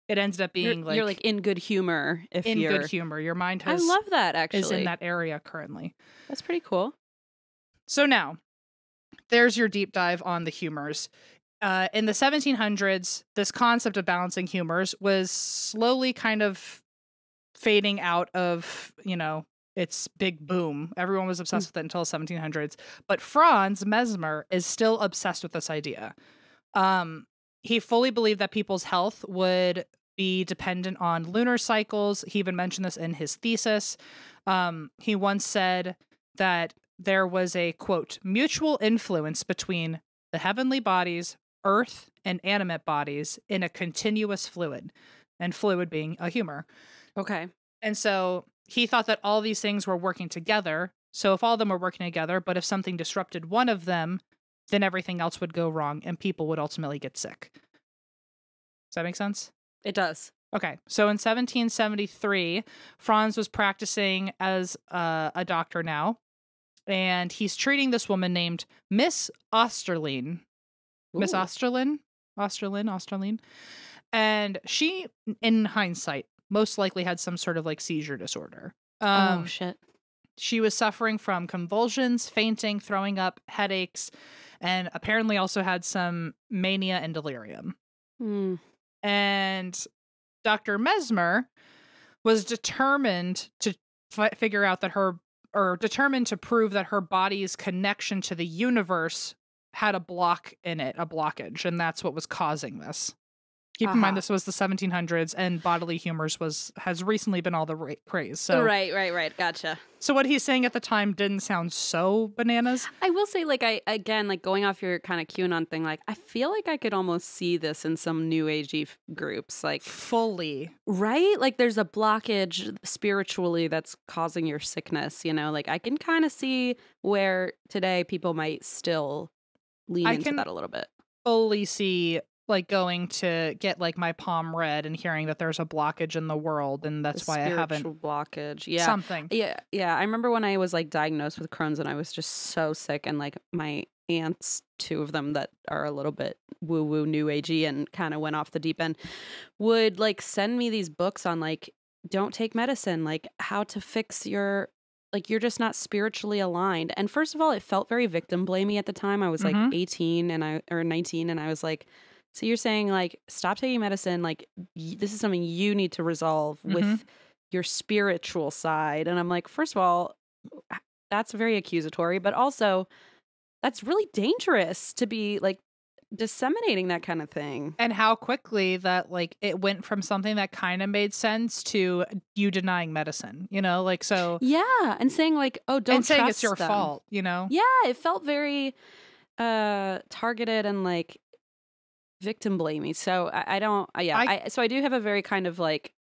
it ended up being you're, like you're like in good humor if in you're good humor your mind has I love that actually. is in that area currently That's pretty cool. so now there's your deep dive on the humors uh, in the 1700s this concept of balancing humors was slowly kind of fading out of you know its big boom. Everyone was obsessed with it until the 1700s but franz mesmer is still obsessed with this idea. Um, he fully believed that people's health would be dependent on lunar cycles. He even mentioned this in his thesis. Um, he once said that there was a quote mutual influence between the heavenly bodies earth and animate bodies in a continuous fluid and fluid being a humor Okay. and so he thought that all these things were working together. So if all of them were working together, but if something disrupted one of them, then everything else would go wrong and people would ultimately get sick. Does that make sense? It does. Okay. So in 1773, Franz was practicing as uh, a doctor now, and he's treating this woman named Miss Osterlin. Miss Osterlin? Osterlin? Osterlin? And she, in hindsight, most likely had some sort of like seizure disorder. Um, oh shit. she was suffering from convulsions, fainting, throwing up, headaches, and apparently also had some mania and delirium. Hmm. And Dr. Mesmer was determined to fi figure out that her, or determined to prove that her body's connection to the universe had a block in it, a blockage, and that's what was causing this. Keep in mind, uh-huh. this was the 1700s, and bodily humors was has recently been all the ra- craze. So, right, right, right. Gotcha. so what he's saying at the time didn't sound so bananas. I will say, like, I again, like going off your kind of QAnon thing, like, I feel like I could almost see this in some new agey groups, like, Fully, right? Like, there's a blockage spiritually that's causing your sickness. You know, like I can kind of see where today people might still lean I into can- that a little bit. fully see like going to get like my palm read and hearing that there's a blockage in the world, and that's The why I haven't blockage. Yeah, something. Yeah, yeah. I remember when I was like diagnosed with Crohn's and I was just so sick, and like my aunts, two of them that are a little bit woo woo new agey and kind of went off the deep end, would like send me these books on like don't take medicine, like how to fix your like you're just not spiritually aligned. And first of all, it felt very victim blamey at the time. I was like Mhm. 18 and I or 19 and I was like so you're saying like stop taking medicine like y- this is something you need to resolve with Mhm. your spiritual side. And I'm like, first of all, that's very accusatory, but also that's really dangerous to be like disseminating that kind of thing. and how quickly that like it went from something that kind of made sense to you denying medicine you know like so Yeah, and saying like, oh, don't and saying it's your them. fault you know Yeah, it felt very uh targeted and like victim blamey. So I, I don't. Uh, yeah, I- I, so I do have a very kind of like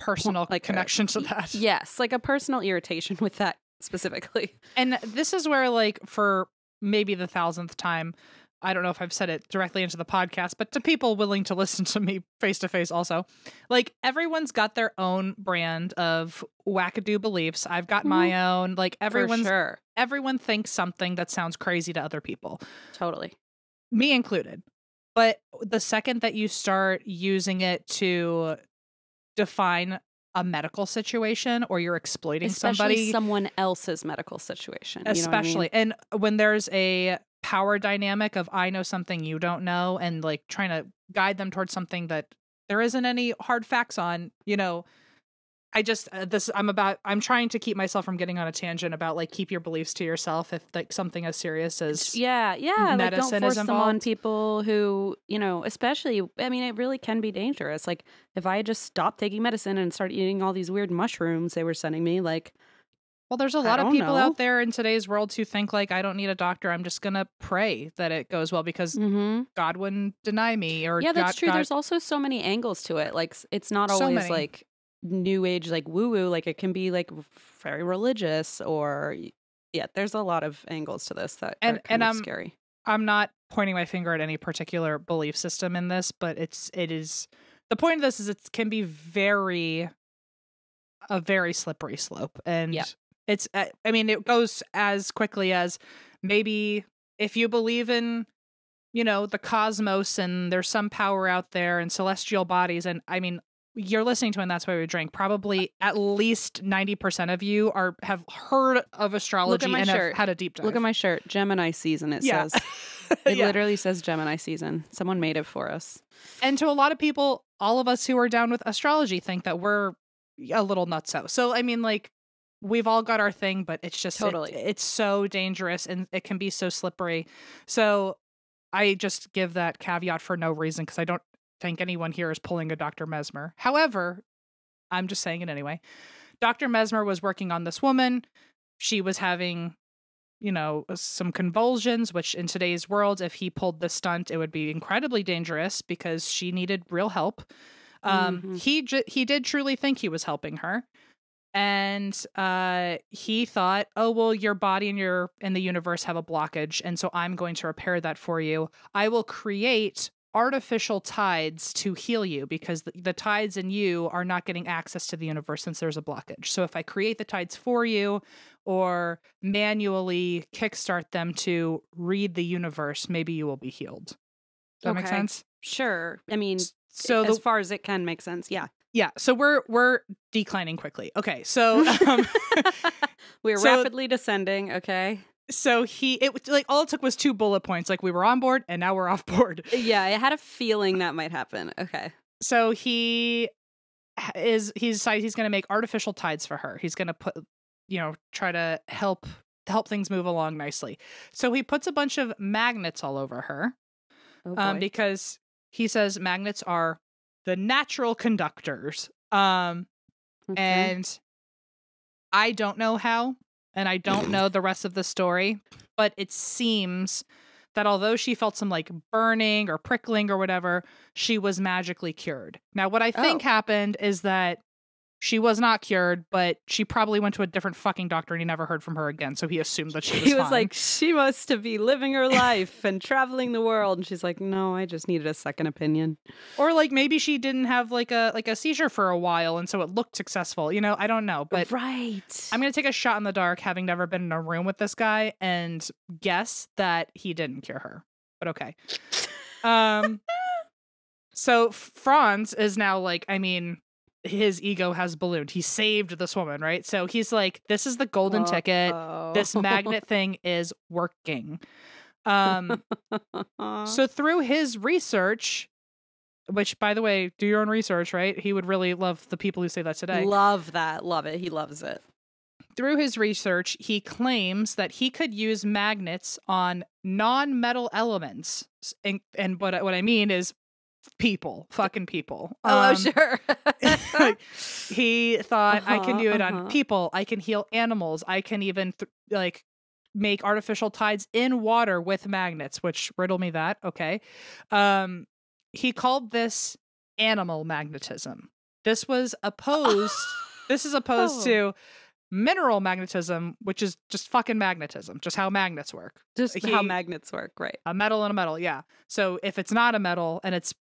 personal like, connection to that *laughs* yes, like a personal irritation with that specifically. and this is where like for maybe the thousandth time i don't know if i've said it directly into the podcast but to people willing to listen to me face to face also like everyone's got their own brand of wackadoo beliefs i've got my own like everyone's For sure, everyone thinks something that sounds crazy to other people totally. me included. But the second that you start using it to define a medical situation or you're exploiting Especially somebody, someone else's medical situation. you know I mean? especially, and when there's a power dynamic of I know something you don't know, and like trying to guide them towards something that there isn't any hard facts on, you know. I just uh, this I'm about I'm trying to keep myself from getting on a tangent about like keep your beliefs to yourself if like something as serious as Yeah, yeah. Like don't medicine is force them on people who, you know, especially I mean, it really can be dangerous. Like if I just stopped taking medicine and started eating all these weird mushrooms they were sending me, like Well, there's a lot of people know. out there in today's world who think like I don't need a doctor. I'm just gonna pray that it goes well because mhm. God wouldn't deny me. Or Yeah, that's God- true. God- There's also so many angles to it. Like it's not always many. like new age like woo woo, like it can be like very religious or yeah, there's a lot of angles to this that And- and, um, scary. I'm not pointing my finger at any particular belief system in this, but it's it is the point of this is it can be very a very slippery slope and Yeah. it's uh, i mean it goes as quickly as maybe if you believe in you know the cosmos and there's some power out there and celestial bodies and i mean you're listening to and that's why we drink probably at least 90% of you are have heard of astrology and shirt. have had a deep dive Look at my shirt, Gemini season. It yeah. says *laughs* it Yeah. literally says Gemini season. Someone made it for us. And to a lot of people, all of us who are down with astrology think that we're a little nutso. So I mean, like we've all got our thing, but it's just it- Totally. it's so dangerous and it can be so slippery. So I just give that caveat for no reason because I don't think anyone here is pulling a Dr. Mesmer. However, I'm just saying it anyway. Dr. Mesmer was working on this woman. She was having, you know, some convulsions, which in today's world, if he pulled the stunt, it would be incredibly dangerous because she needed real help. Um, Mhm. He ju- he did truly think he was helping her, and uh, he thought, "Oh well, your body and your and the universe have a blockage, and so I'm going to repair that for you. I will create." Artificial tides to heal you because the, the tides in you are not getting access to the universe since there's a blockage. So if I create the tides for you or manually kickstart them to read the universe, maybe you will be healed. Does that make sense? Sure. I mean, So as the, far as it can make sense, yeah. yeah, so we're we're declining quickly. Okay, so *laughs* um, *laughs* We're So- rapidly descending. Okay. So he it like all it took was two bullet points. Like we were on board and now we're *laughs* off board. Yeah, I had a feeling that might happen. Okay. so he is he's decided he's going to make artificial tides for her he's going to put you know try to help help things move along nicely so he puts a bunch of magnets all over her Oh, um, because he says magnets are the natural conductors um, Okay. and i don't know how and i don't know the rest of the story but it seems that although she felt some like burning or prickling or whatever she was magically cured now what i think Oh. happened is that she was not cured but she probably went to a different fucking doctor and he never heard from her again so he assumed that she was he was fine. like, she must to be living her *laughs* life and traveling the world. And she's like, no, I just needed a second opinion. or like maybe she didn't have like a like a seizure for a while and so it looked successful you know i don't know but right. I'm going to take a shot in the dark, having never been in a room with this guy, and guess that he didn't cure her. But okay. Um. *laughs* so Franz is now like, I mean, his ego has ballooned. He saved this woman, right? So he's like, this is the golden ticket. This magnet *laughs* thing is working. Um. so *laughs* through his research, which by the way, do your own research, right? He would really love the people who say that today. love that. Love it. He loves it. through his research, he claims that he could use magnets on non-metal elements, and, and what I- what I mean is people, fucking people. Oh, Um, sure. like, *laughs* he thought I can do it Uh-huh, on uh-huh. people. I can heal animals. I can even th- like make artificial tides in water with magnets. Which riddle me that. Okay. Um, he called this animal magnetism. This was opposed. *laughs* this is opposed Oh. to mineral magnetism, which is just fucking magnetism, just how magnets work. Just how magnets work, right? A metal and a metal, yeah. So if it's not a metal and it's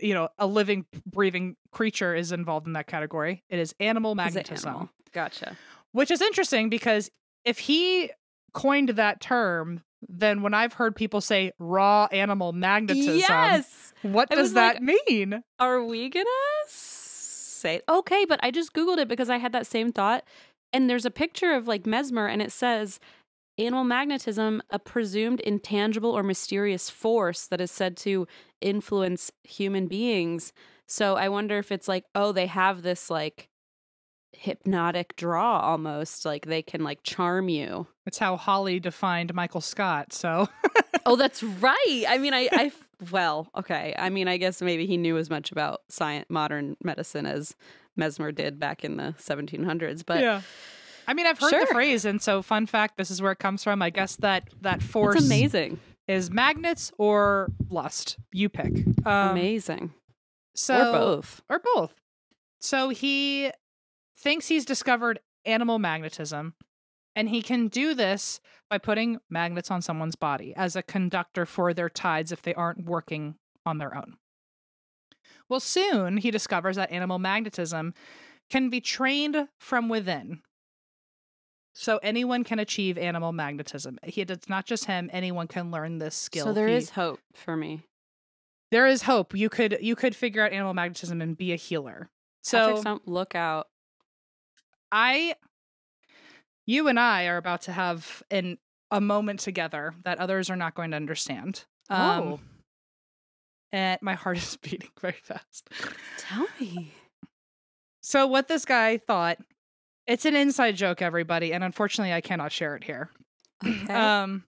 you know a living, breathing creature is involved in that category, it is animal Is magnetism, animal? Gotcha. which is interesting because if he coined that term. Then, when I've heard people say raw animal magnetism, Yes. what does that like, mean? Are we gonna say okay? But I just googled it because I had that same thought, and there's a picture of like mesmer, and it says animal magnetism, a presumed intangible or mysterious force that is said to influence human beings. So I wonder if it's like, oh, they have this like hypnotic draw almost, like they can like charm you. It's how Holly defined Michael Scott. So, Oh, *laughs* that's right. I mean, I, I, well, okay. I mean, I guess maybe he knew as much about science, modern medicine as Mesmer did back in the 1700s. But yeah. I mean, I've heard the phrase, and so fun fact: this is where it comes from. I guess that that force it's amazing, is magnets or lust. You pick. Um, amazing, So or both. or both. So he thinks he's discovered animal magnetism, and he can do this by putting magnets on someone's body as a conductor for their tides if they aren't working on their own. Well, soon he discovers that animal magnetism can be trained from within. So anyone can achieve animal magnetism. He, it's not just him. Anyone can learn this skill. So there He- is hope for me. there is hope. You could you could figure out animal magnetism and be a healer. So don't look out. I, you and I are about to have an a moment together that others are not going to understand. Um, Oh. and my heart *laughs* is beating very fast. Tell me. So what this guy thought, it's an inside joke, everybody, and unfortunately, I cannot share it here. *clears throat* Okay. Um,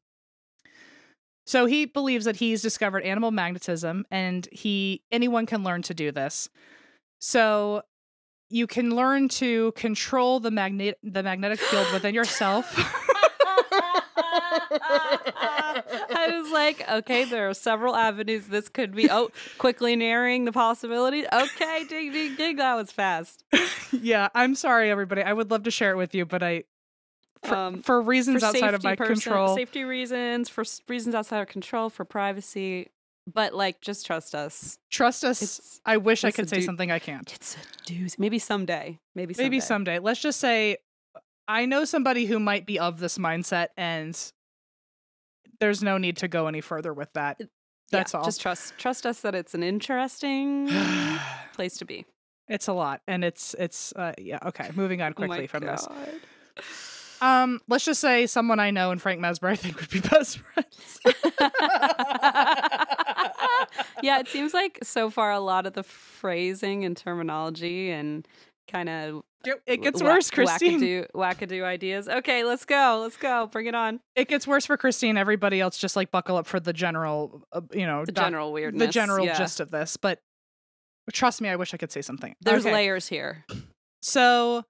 so he believes that he's discovered animal magnetism, and he anyone can learn to do this. So you can learn to control the magnet the magnetic field within yourself. *laughs* *laughs* I was like, okay, there are several avenues this could be. Oh, quickly narrowing the possibilities. Okay, ding, ding, ding. That was fast. yeah, I'm sorry, everybody. I would love to share it with you, but I, for, Um, for reasons outside of my person- control, safety reasons, for reasons outside of control, for privacy. But like, just trust us. trust us. It's I wish I could say something I can't. it's a doozy. Maybe someday. Maybe someday. Maybe someday. Let's just say I know somebody who might be of this mindset, and there's no need to go any further with that. Yeah, That's all. Just trust trust us that it's an interesting *sighs* place to be. it's a lot, and it's it's uh, yeah. Okay, moving on *laughs* Oh quickly from this. Um, let's just say someone I know and Frank Mesmer I think would be *laughs* best friends. *laughs* yeah, it seems like so far a lot of the phrasing and terminology and kind of it gets worse, Christine. Wackadoo, wackadoo ideas. Okay, let's go. Let's go. Bring it on. It gets worse for Christine. Everybody else just like buckle up for the general, uh, you know, The doc- general weirdness. the general yeah. gist of this. But trust me, I wish I could say something. There's Okay. layers here. So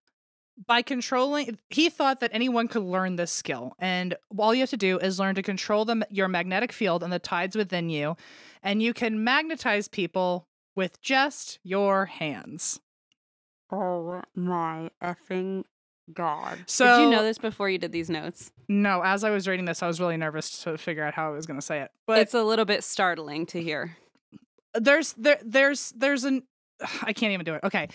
by controlling he thought that anyone could learn this skill and all you have to do is learn to control the, your magnetic field and the tides within you and you can magnetize people with just your hands Oh my effing god. So did you know this before you did these notes? no as i was reading this i was really nervous to figure out how i was going to say it but it's a little bit startling to hear. there's there there's there's an *sighs* i can't even do it okay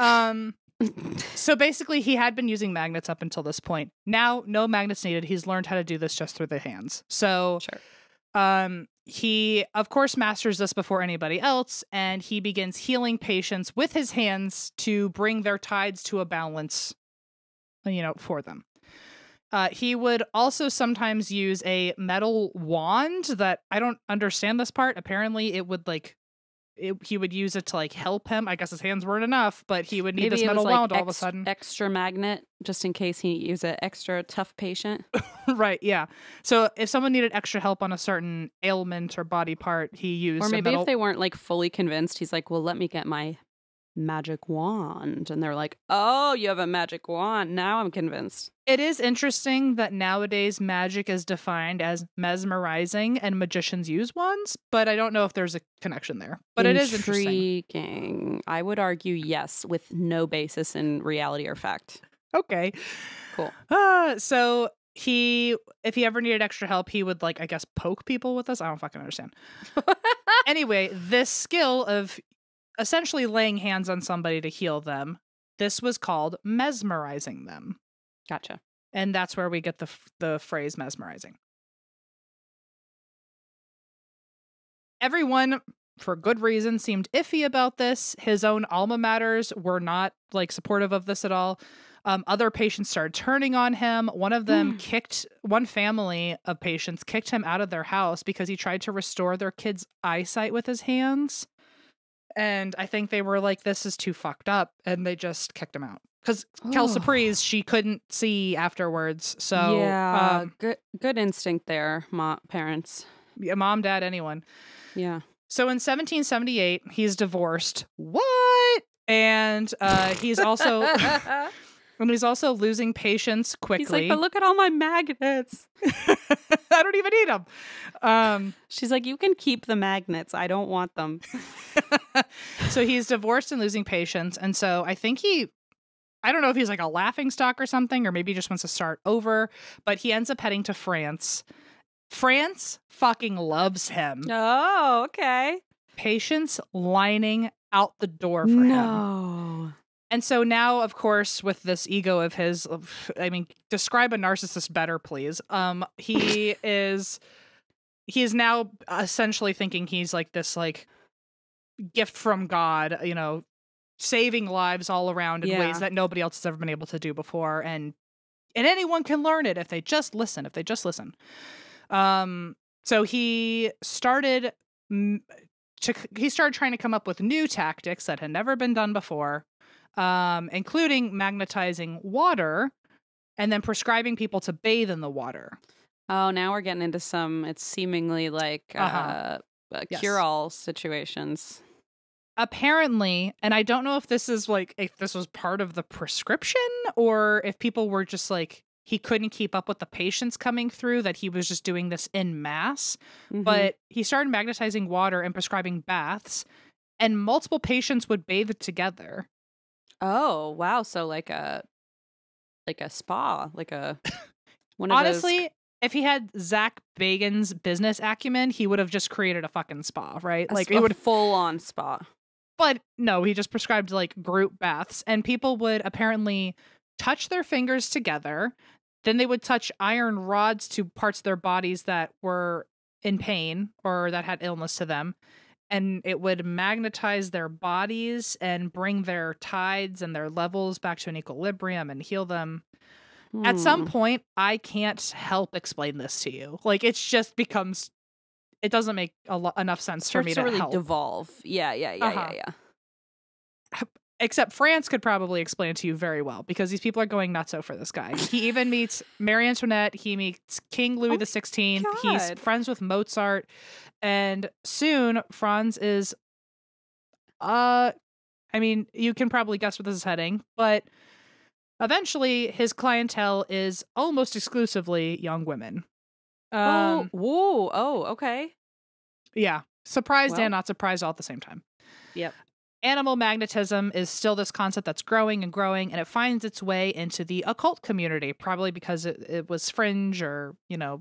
um *laughs* so basically he had been using magnets up until this point now no magnets needed he's learned how to do this just through the hands so Sure. Um he of course masters this before anybody else and he begins healing patients with his hands to bring their tides to a balance you know for them uh, he would also sometimes use a metal wand that I don't understand this part. Apparently, it would like it, he would use it to like help him. I guess his hands weren't enough, but he would need Maybe this metal like wand all of a sudden. extra magnet just in case he was an extra tough patient. *laughs* right? Yeah. So if someone needed extra help on a certain ailment or body part, he used or a maybe metal. if they weren't like fully convinced, he's like, "Well, let me get my magic wand," and they're like, "Oh, you have a magic wand. Now I'm convinced." It is interesting that nowadays magic is defined as mesmerizing and magicians use wands, but I don't know if there's a connection there. But it is intriguing. I would argue yes, with no basis in reality or fact. Okay. Cool. Uh, so he, if he ever needed extra help, he would like, I guess, poke people with this. I don't fucking understand. *laughs* anyway, this skill of essentially laying hands on somebody to heal them, this was called mesmerizing them. Gotcha. And that's where we get the the phrase mesmerizing. Everyone, for good reason, seemed iffy about this. His own alma maters were not like supportive of this at all. Um, other patients started turning on him. One of them Mm. kicked one family of patients kicked him out of their house because he tried to restore their kid's eyesight with his hands. And I think they were like, "This is too fucked up," and they just kicked him out because Kel Oh. Surprise she couldn't see afterwards. So yeah, um, good good instinct there, ma- parents. yeah, mom, dad, anyone. Yeah. So in 1778, he's divorced. What? And uh, he's also *laughs* *laughs* and he's also losing patience quickly. He's like, but look at all my magnets. *laughs* I don't even need them. Um, She's like, you can keep the magnets. I don't want them. *laughs* so he's divorced and losing patience. and so I think he. I don't know if he's like a laughing stock or something, or maybe he just wants to start over, but he ends up heading to France. France fucking loves him. Oh, okay. Patience lining out the door for him. And so now, of course, with this ego of his, I mean, describe a narcissist better, please. Um, he *laughs* is, he is now essentially thinking he's like this, like, gift from God, you know, saving lives all around in Yeah. ways that nobody else has ever been able to do before, and and anyone can learn it if they just listen. If they just listen. Um, so he started. To, he started trying to come up with new tactics that had never been done before um, including magnetizing water and then prescribing people to bathe in the water. Oh, now we're getting into some. It's seemingly like uh, Uh-huh. uh, Yes. cure-all situations. Apparently, and I don't know if this is like if this was part of the prescription or if people were just like he couldn't keep up with the patients coming through that he was just doing this in mass, Mhm. but he started magnetizing water and prescribing baths and multiple patients would bathe together. Oh wow, so like a like a spa, like a one of those- Honestly, if he had Zak Bagans' business acumen, he would have just created a fucking spa, right? a Like spa- he would full on spa. But no, he just prescribed like group baths, and people would apparently touch their fingers together. Then they would touch iron rods to parts of their bodies that were in pain or that had illness to them. And it would magnetize their bodies and bring their tides and their levels back to an equilibrium and heal them. At some Hmm. point, I can't help explain this to you. Like, it just becomes, it doesn't make a lo- enough sense for me to to really help. devolve. Yeah, yeah, yeah, Uh-huh. yeah, yeah. Except France could probably explain it to you very well because these people are going nutso for this guy. He even meets Marie Antoinette. He meets King Louis Oh the Sixteenth. He's friends with Mozart, and soon Franz is. Uh, I mean, you can probably guess where this is heading, but eventually his clientele is almost exclusively young women. Um, oh, whoa, oh, okay. yeah, surprised Well. and not surprised all at the same time. Yep. Animal magnetism is still this concept that's growing and growing, and it finds its way into the occult community, probably because it, it was fringe or, you know,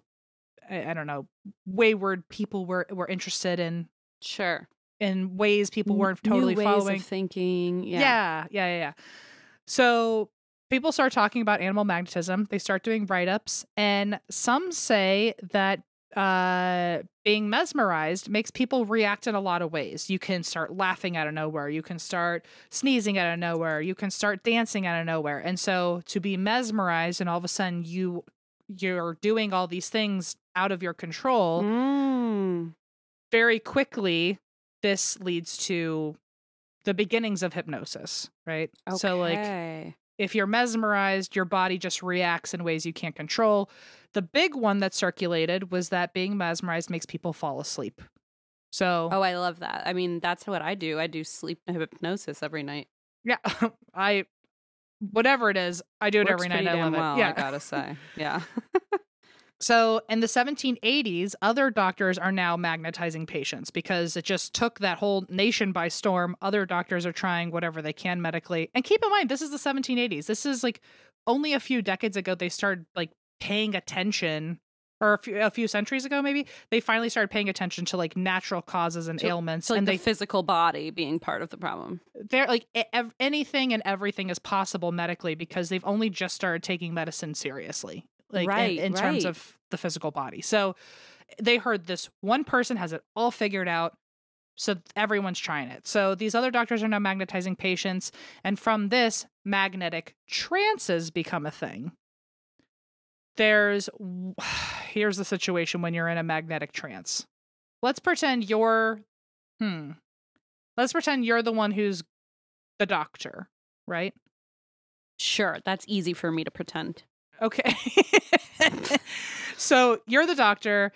I, I don't know, wayward people were, were interested in Sure. in ways people weren't totally following. of thinking. Yeah. Yeah, yeah, yeah, yeah. So people start talking about animal magnetism. They start doing write ups, and some say that uh, being mesmerized makes people react in a lot of ways. You can start laughing out of nowhere. You can start sneezing out of nowhere. You can start dancing out of nowhere. And so to be mesmerized, and all of a sudden you you're doing all these things out of your control Mm. very quickly this leads to the beginnings of hypnosis right so like Okay. If you're mesmerized your body just reacts in ways you can't control the big one that circulated was that being mesmerized makes people fall asleep so Oh, I love that. I mean, that's what I do. I do sleep *laughs* hypnosis every night. yeah *laughs* i whatever it is i do it Works every night i love well, it yeah I gotta say. Yeah. *laughs* So in the 1780s, other doctors are now magnetizing patients because it just took that whole nation by storm. Other doctors are trying whatever they can medically. And keep in mind, this is the 1780s. This is like only a few decades ago they started like paying attention or a few, a few centuries ago maybe they finally started paying attention to like natural causes and ailments So like and the they physical body being part of the problem. they're like ev- anything and everything is possible medically because they've only just started taking medicine seriously like Right, in, terms right. of the physical body so they heard this one person has it all figured out so everyone's trying it so these other doctors are now magnetizing patients and from this magnetic trances become a thing there's *sighs* here's the situation when you're in a magnetic trance let's pretend you're hmm let's pretend you're the one who's the doctor, right? Sure, that's easy for me to pretend. Okay. so you're the doctor,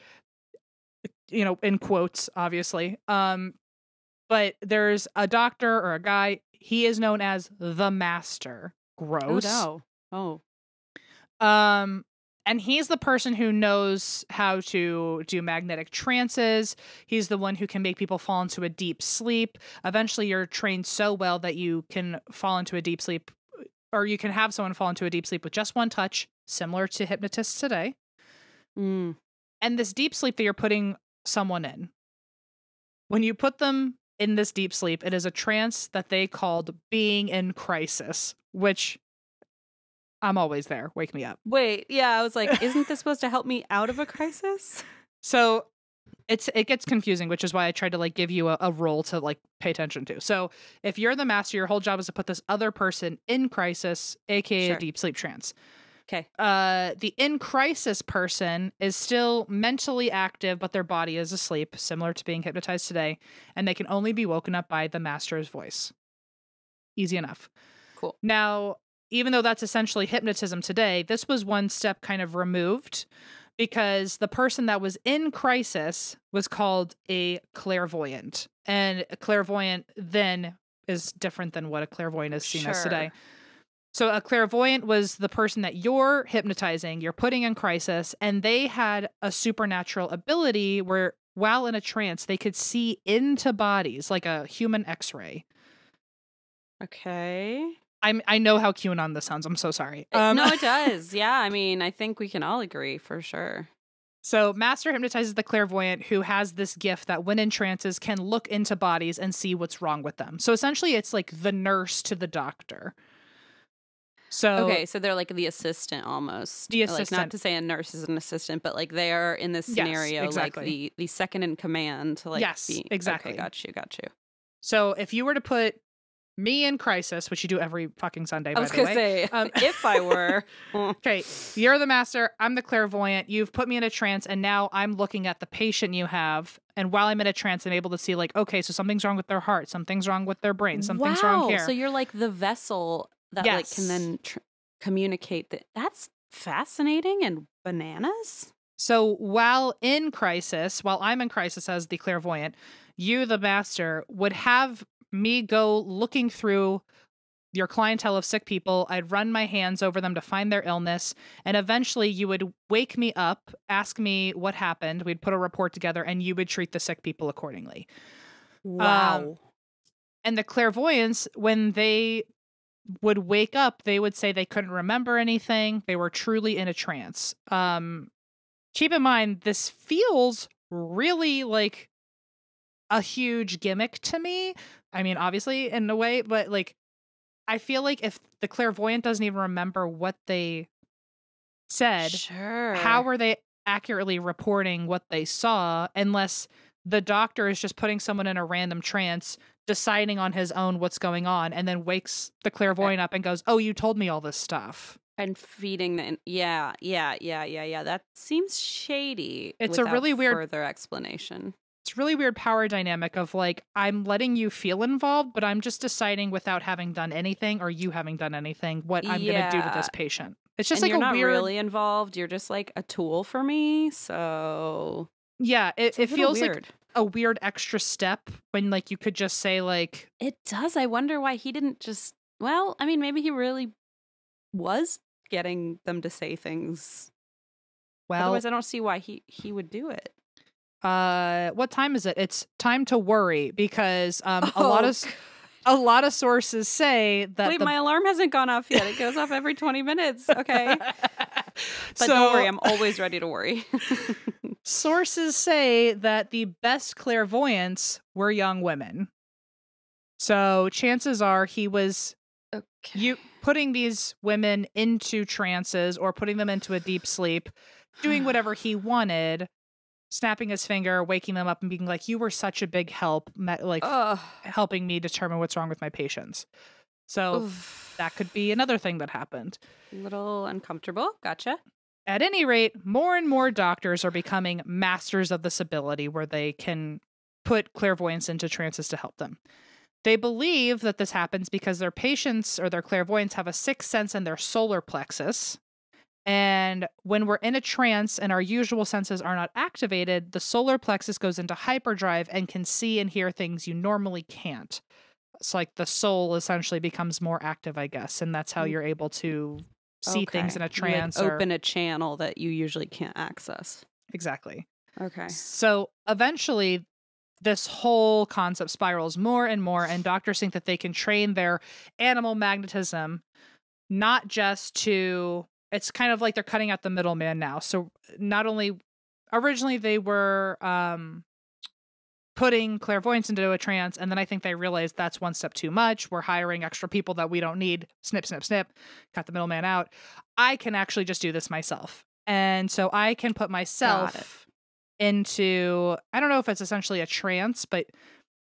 you know, in quotes, obviously. Um, but there's a doctor or a guy, he is known as the master. Gross. Oh no. Oh. Um, and he's the person who knows how to do magnetic trances. He's the one who can make people fall into a deep sleep. Eventually, you're trained so well that you can fall into a deep sleep, or you can have someone fall into a deep sleep with just one touch, similar to hypnotists today. Mm. And this deep sleep that you're putting someone in, when you put them in this deep sleep, it is a trance that they called being in crisis, which I'm always there. Wake me up. Wait, yeah, I was like, *laughs* isn't this supposed to help me out of a crisis? So it's it gets confusing, which is why I tried to like give you a, a role to like pay attention to. So if you're the master, your whole job is to put this other person in crisis, aka Sure. a deep sleep trance. Okay. Uh, the in crisis person is still mentally active, but their body is asleep, similar to being hypnotized today, and they can only be woken up by the master's voice. Easy enough. Cool. Now, even though that's essentially hypnotism today, this was one step kind of removed because the person that was in crisis was called a clairvoyant. And a clairvoyant then is different than what a clairvoyant is seen as today. So a clairvoyant was the person that you're hypnotizing, you're putting in crisis, and they had a supernatural ability where while in a trance, they could see into bodies like a human x-ray. Okay. I'm I know how QAnon this sounds. I'm so sorry. Um, no, it *laughs* does. Yeah, I mean, I think we can all agree for sure. So, Master hypnotizes the clairvoyant who has this gift that, when in trances, can look into bodies and see what's wrong with them. So, essentially, it's like the nurse to the doctor. So, Okay, so they're like the assistant almost. The Like not to say a nurse is an assistant, but like they are in this Yes, scenario exactly. like the the second in command like Yes, exactly. Okay, got you, got you. so if you were to put me in crisis, which you do every fucking Sunday, I was gonna way. say Um, *laughs* if I were *laughs* Okay, you're the master. I'm the clairvoyant. You've put me in a trance, and now I'm looking at the patient you have. And while I'm in a trance, I'm able to see, like, okay, so something's wrong with their heart, something's wrong with their brain, something's wow. wrong here. So you're like the vessel that like can then tr- communicate that. That's fascinating and bananas. So while in crisis, while I'm in crisis as the clairvoyant, you, the master, would have me go looking through your clientele of sick people. I'd run my hands over them to find their illness. And eventually you would wake me up, ask me what happened. We'd put a report together and you would treat the sick people accordingly. Wow. And the clairvoyants, when they would wake up, they would say they couldn't remember anything. They were truly in a trance. Um, keep in mind, this feels really like a huge gimmick to me. I mean, obviously, in a way, but like, I feel like if the clairvoyant doesn't even remember what they said, sure. how are they accurately reporting what they saw unless the doctor is just putting someone in a random trance deciding on his own what's going on and then wakes the eh clairvoyant up and goes oh you told me all this stuff and feeding the yeah yeah yeah yeah yeah that seems shady It's a really weird- further explanation it's really weird power dynamic of like i'm letting you feel involved but i'm just deciding without having done anything or you having done anything what i'm going to do to this patient. It's just and like you're not weird really involved. You're just like a tool for me so yeah it, it feels like a weird extra step when like you could just say like it does. I wonder why he didn't just well i mean maybe he really was getting them to say things. Well otherwise i don't see why he he would do it uh what time is it? It's time to worry because *laughs* um a lot of a lot of sources say that Oh, wait the- my alarm hasn't gone off yet. It goes off every 20 minutes. Okay. *laughs* But so don't worry i'm always ready to worry. *laughs* Sources say that the best clairvoyants were young women. So chances are he was okay. you putting these women into trances or putting them into a deep sleep doing *sighs* whatever he wanted snapping his finger waking them up and being like you were such a big help like Ugh. helping me determine what's wrong with my patients. So Oof. that could be another thing that happened. A little uncomfortable. Gotcha. At any rate, more and more doctors are becoming masters of this ability where they can put clairvoyants into trances to help them. They believe that this happens because their patients or their clairvoyants have a sixth sense in their solar plexus. And when we're in a trance and our usual senses are not activated, the solar plexus goes into hyperdrive and can see and hear things you normally can't. It's like the soul essentially becomes more active, I guess, and that's how Mm. you're able to see things in a You, like, trance. or- open a channel that you usually can't access. Exactly. Okay. So eventually, this whole concept spirals more and more, and doctors think that they can train their animal magnetism not just to, it's kind of like they're cutting out the middleman now. So not only originally they were um, putting clairvoyants into a trance and then i think they realized that's one step too much. We're hiring extra people that we don't need. Snip snip snip. Cut the middleman out. I can actually just do this myself. And so i can put myself into i don't know if it's essentially a trance but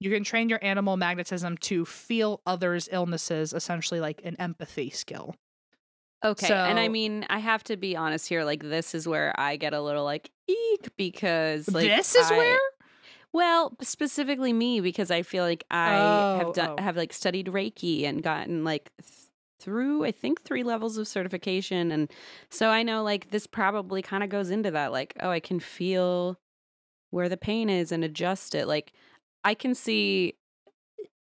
you can train your animal magnetism to feel others illnesses essentially like an empathy skill Okay. and I mean, I have to be honest here. Like, this is where I get a little like, eek, because like, this is I- where Well, specifically me, because I feel like I Oh, have done, oh. have like studied Reiki and gotten like th- through, I think, three levels of certification. And so I know like this probably kind of goes into that. Like, oh, I can feel where the pain is and adjust it. Like, I can see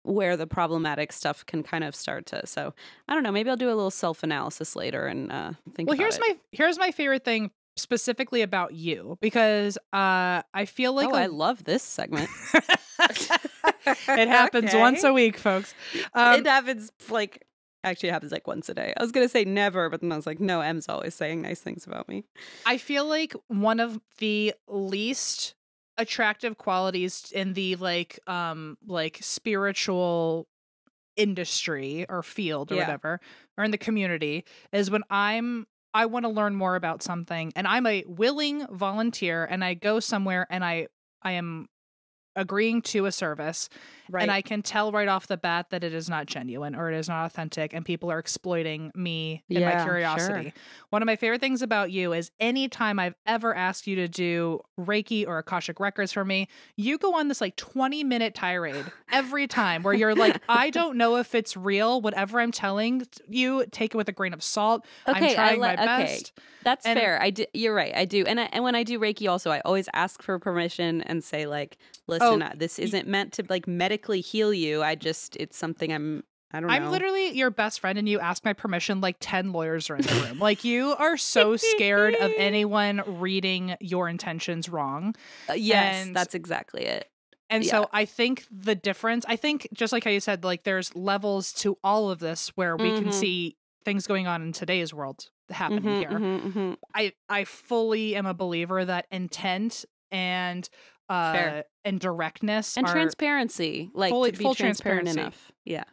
where the problematic stuff can kind of start to. So I don't know. Maybe I'll do a little self analysis later and uh, think. well here's it. my here's my favorite thing specifically about you because uh i feel like oh, I love this segment. *laughs* it happens once a week folks um, it happens like actually it happens like once a day. I was gonna say never, but then I was like, no, M's always saying nice things about me. I feel like one of the least attractive qualities in the like um like spiritual industry or field or Yeah. whatever or in the community is when I'm I want to learn more about something and I'm a willing volunteer and I go somewhere and I I am agreeing to a service Right. and I can tell right off the bat that it is not genuine or it is not authentic and people are exploiting me and Yeah, my sure. curiosity. One of my favorite things about you is anytime I've ever asked you to do Reiki or Akashic Records for me, you go on this like 20 minute tirade every time where you're like, *laughs* I don't know if it's real. Whatever I'm telling you, take it with a grain of salt. okay, I'm trying I my le- okay. best. That's And- fair. I do. You're right. I do. And I, and when I do Reiki, also, I always ask for permission and say like, oh, listen, Oh, this isn't meant to like heal you. I just it's something I'm. I don't know. I'm literally your best friend, and you ask my permission like 10 lawyers are in the room. *laughs* like, you are so scared of *laughs* anyone reading your intentions wrong. Uh, yes, and- that's exactly it. And Yeah. so I think the difference, I think just like how you said, like there's levels to all of this where we can Mhm. see things going on in today's world happening Mhm, here. mhm, mhm. I I fully am a believer that intent and uh Fair. and directness and are transparency like fully- to be full transparent enough yeah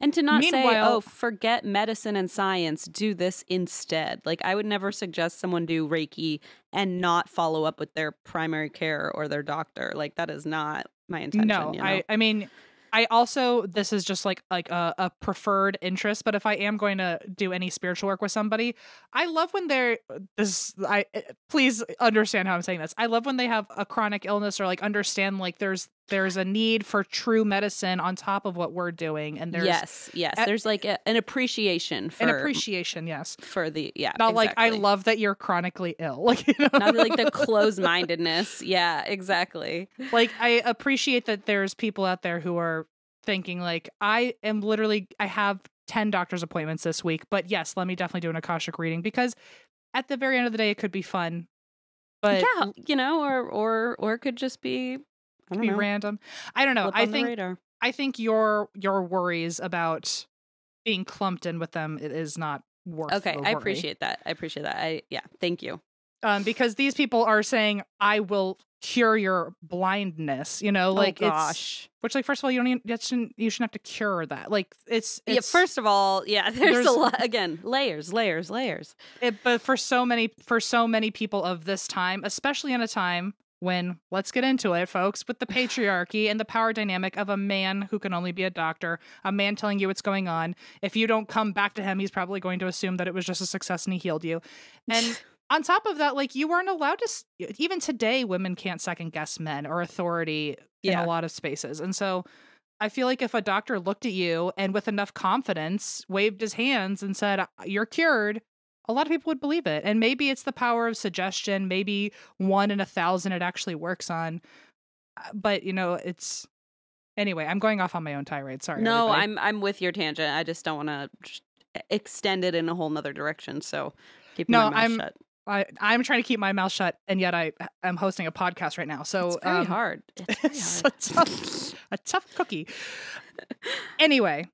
and to not say oh forget medicine and science do this instead like i would never suggest someone do reiki and not follow up with their primary care or their doctor like that is not my intention no you know? i i mean i also this is just like like a, a preferred interest but if i am going to do any spiritual work with somebody i love when they're this i eh, please understand how i'm saying this. I love when they have a chronic illness or like understand like there's there's a need for true medicine on top of what we're doing and there's yes yes. there's like a, an appreciation for an appreciation yes. for the yeah not like i love that you're chronically ill. *laughs* Like you know? Not like the closed-mindedness. Yeah exactly. Like i appreciate that there's people out there who are thinking like i am literally i have 10 doctor's appointments this week but yes let me definitely do an akashic reading because at the very end of the day it could be fun but yeah you know or or or it could just be I be know, random i don't know blip i think i think your your worries about being clumped in with them it is not worth Okay, I appreciate that. I appreciate that. I yeah, thank you. um because these people are saying i will cure your blindness you know like oh it's gosh. which like first of all you don't even, you shouldn't, you shouldn't have to cure that like it's, Yeah, first of all, yeah, there's, *laughs* there's- a lot again, layers, layers, layers. It, but for so many for so many people of this time, especially in a time when let's get into it, folks, with the patriarchy and the power dynamic of a man who can only be a doctor, a man telling you what's going on. If you don't come back to him, he's probably going to assume that it was just a success and he healed you. And *sighs* on top of that, like you weren't allowed to even today women can't second guess men or authority in a lot of spaces. And so I feel like if a doctor looked at you and with enough confidence waved his hands and said, You're cured, a lot of people would believe it. And maybe it's the power of suggestion. Maybe one in a thousand it actually works on. Uh, But, you know, it's. Anyway, I'm going off on my own tirade. Sorry. no, everybody. I'm I'm with your tangent. I just don't want to extend it in a whole nother direction. So keep No, I'm- shut. I, I'm trying to keep my mouth shut, and yet I am hosting a podcast right now. So It's very um, hard. It's *laughs* very it's hard. a tough, a tough cookie. *laughs* Anyway,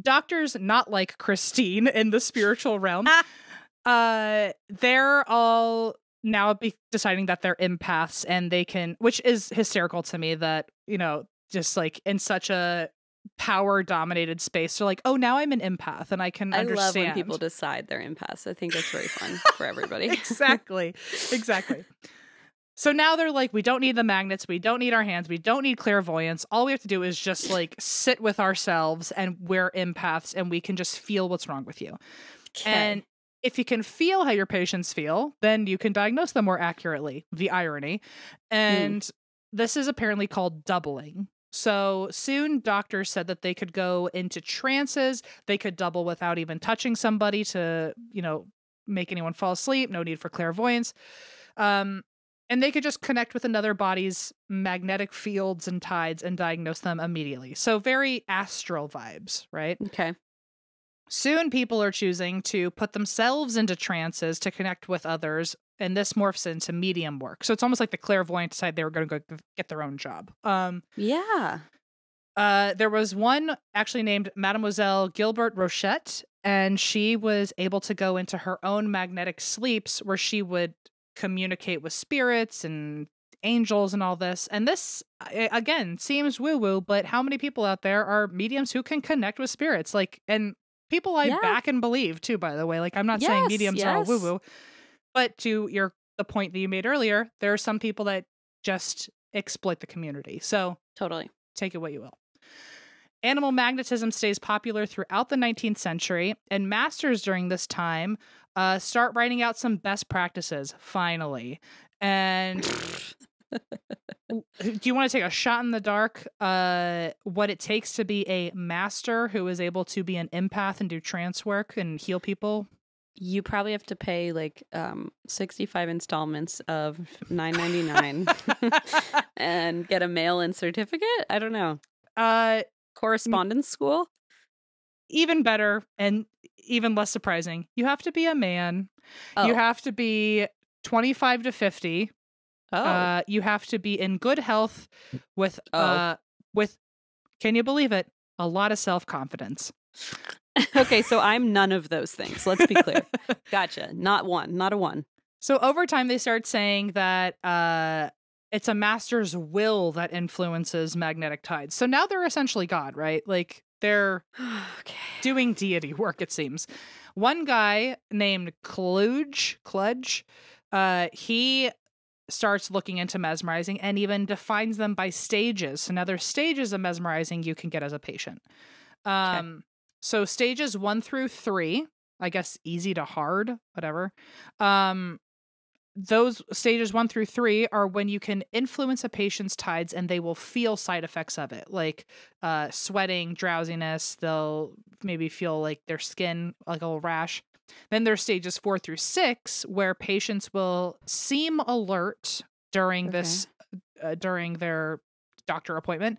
doctors not like Christine in the spiritual realm. *laughs* Uh, they're all now be deciding that they're empaths and they can, which is hysterical to me that, you know, just like in such a power dominated space, they're like, oh, now I'm an empath and I can I understand. love when people decide they're empaths. I think it's very fun *laughs* for everybody. *laughs* exactly. Exactly. So now they're like, we don't need the magnets, we don't need our hands, we don't need clairvoyance. All we have to do is just like sit with ourselves and we're empaths and we can just feel what's wrong with you. And if you can feel how your patients feel, then you can diagnose them more accurately. The irony. And this is apparently called doubling. So soon, doctors said that they could go into trances. They could double without even touching somebody to, you know, make anyone fall asleep. No need for clairvoyance. Um, and they could just connect with another body's magnetic fields and tides and diagnose them immediately. So very astral vibes, right? okay. Soon, people are choosing to put themselves into trances to connect with others, and this morphs into medium work. So it's almost like the clairvoyant decided they were going to go get their own job. Um, Yeah. uh, there was one actually named Mademoiselle Gilbert Rochette, and she was able to go into her own magnetic sleeps where she would communicate with spirits and angels and all this. And this, again, seems woo woo, but how many people out there are mediums who can connect with spirits? Like, and people I Yeah. back and believe too, by the way. Like, I'm not saying Yes, mediums are all woo woo, but to your the point that you made earlier, there are some people that just exploit the community. So Totally. take it what you will. Animal magnetism stays popular throughout the 19th century, and masters during this time uh, start writing out some best practices, finally. And *laughs* *laughs* do you want to take a shot in the dark? Uh, what it takes to be a master who is able to be an empath and do trance work and heal people? You probably have to pay like um 65 installments of 9.99 *laughs* and get a mail-in certificate. I don't know. uh, Correspondence school? even better and even less surprising, you have to be a man. Oh. You have to be 25 to 50. Oh. Uh, you have to be in good health with Oh. uh with can you believe it? A lot of self-confidence. *laughs* okay, so I'm none of those things. Let's be clear. *laughs* gotcha. Not one. Not a one. So over time they start saying that uh it's a master's will that influences magnetic tides. So now they're essentially God, right? Like they're *sighs* okay. doing deity work, it seems. One guy named Kluge, uh, he starts looking into mesmerizing and even defines them by stages. So now there's stages of mesmerizing you can get as a patient. Um, so stages one through three, I guess easy to hard, whatever. Um, those stages one through three are when you can influence a patient's tides and they will feel side effects of it, like uh, sweating, drowsiness. They'll maybe feel like their skin, like a little rash. Then there's stages four through six, where patients will seem alert during this, uh, during their doctor appointment,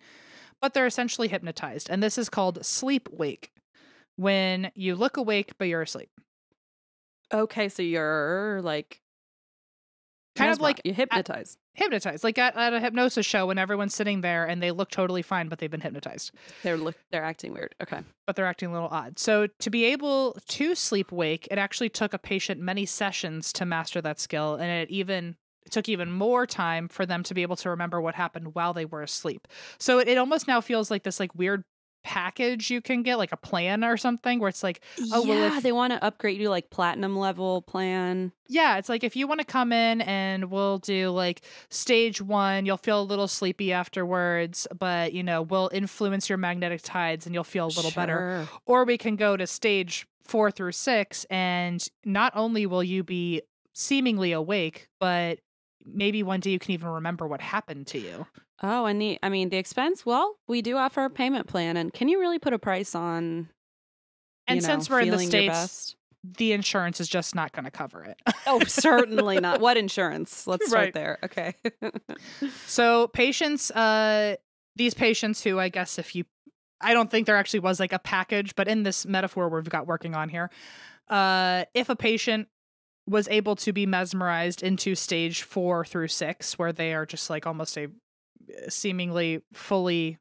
but they're essentially hypnotized. And this is called sleep wake, when you look awake but you're asleep. Okay, so you're like Kind of like you hypnotized. Hypnotized, like at, at a hypnosis show when everyone's sitting there and they look totally fine, but they've been hypnotized. They're look they're acting weird. Okay. but they're acting a little odd. So to be able to sleep wake, it actually took a patient many sessions to master that skill, and it even it took even more time for them to be able to remember what happened while they were asleep. So it, it almost now feels like this like weird package you can get, like a plan or something, where it's like, Oh, well, yeah, if- they want to upgrade you like platinum level plan. yeah, it's like if you want to come in and we'll do like stage one, you'll feel a little sleepy afterwards, but you know, we'll influence your magnetic tides and you'll feel a little better. Or we can go to stage four through six and not only will you be seemingly awake but maybe one day you can even remember what happened to you Oh, and the I mean the expense. Well, we do offer a payment plan, and can you really put a price on? and know, since we're in the states the insurance is just not going to cover it oh, *laughs* certainly not. What insurance? Let's start Right. there. Okay. *laughs* so patients uh these patients who i guess if you i don't think there actually was like a package but in this metaphor we've got working on here uh if a patient was able to be mesmerized into stage four through six where they are just like almost a eh, seemingly fully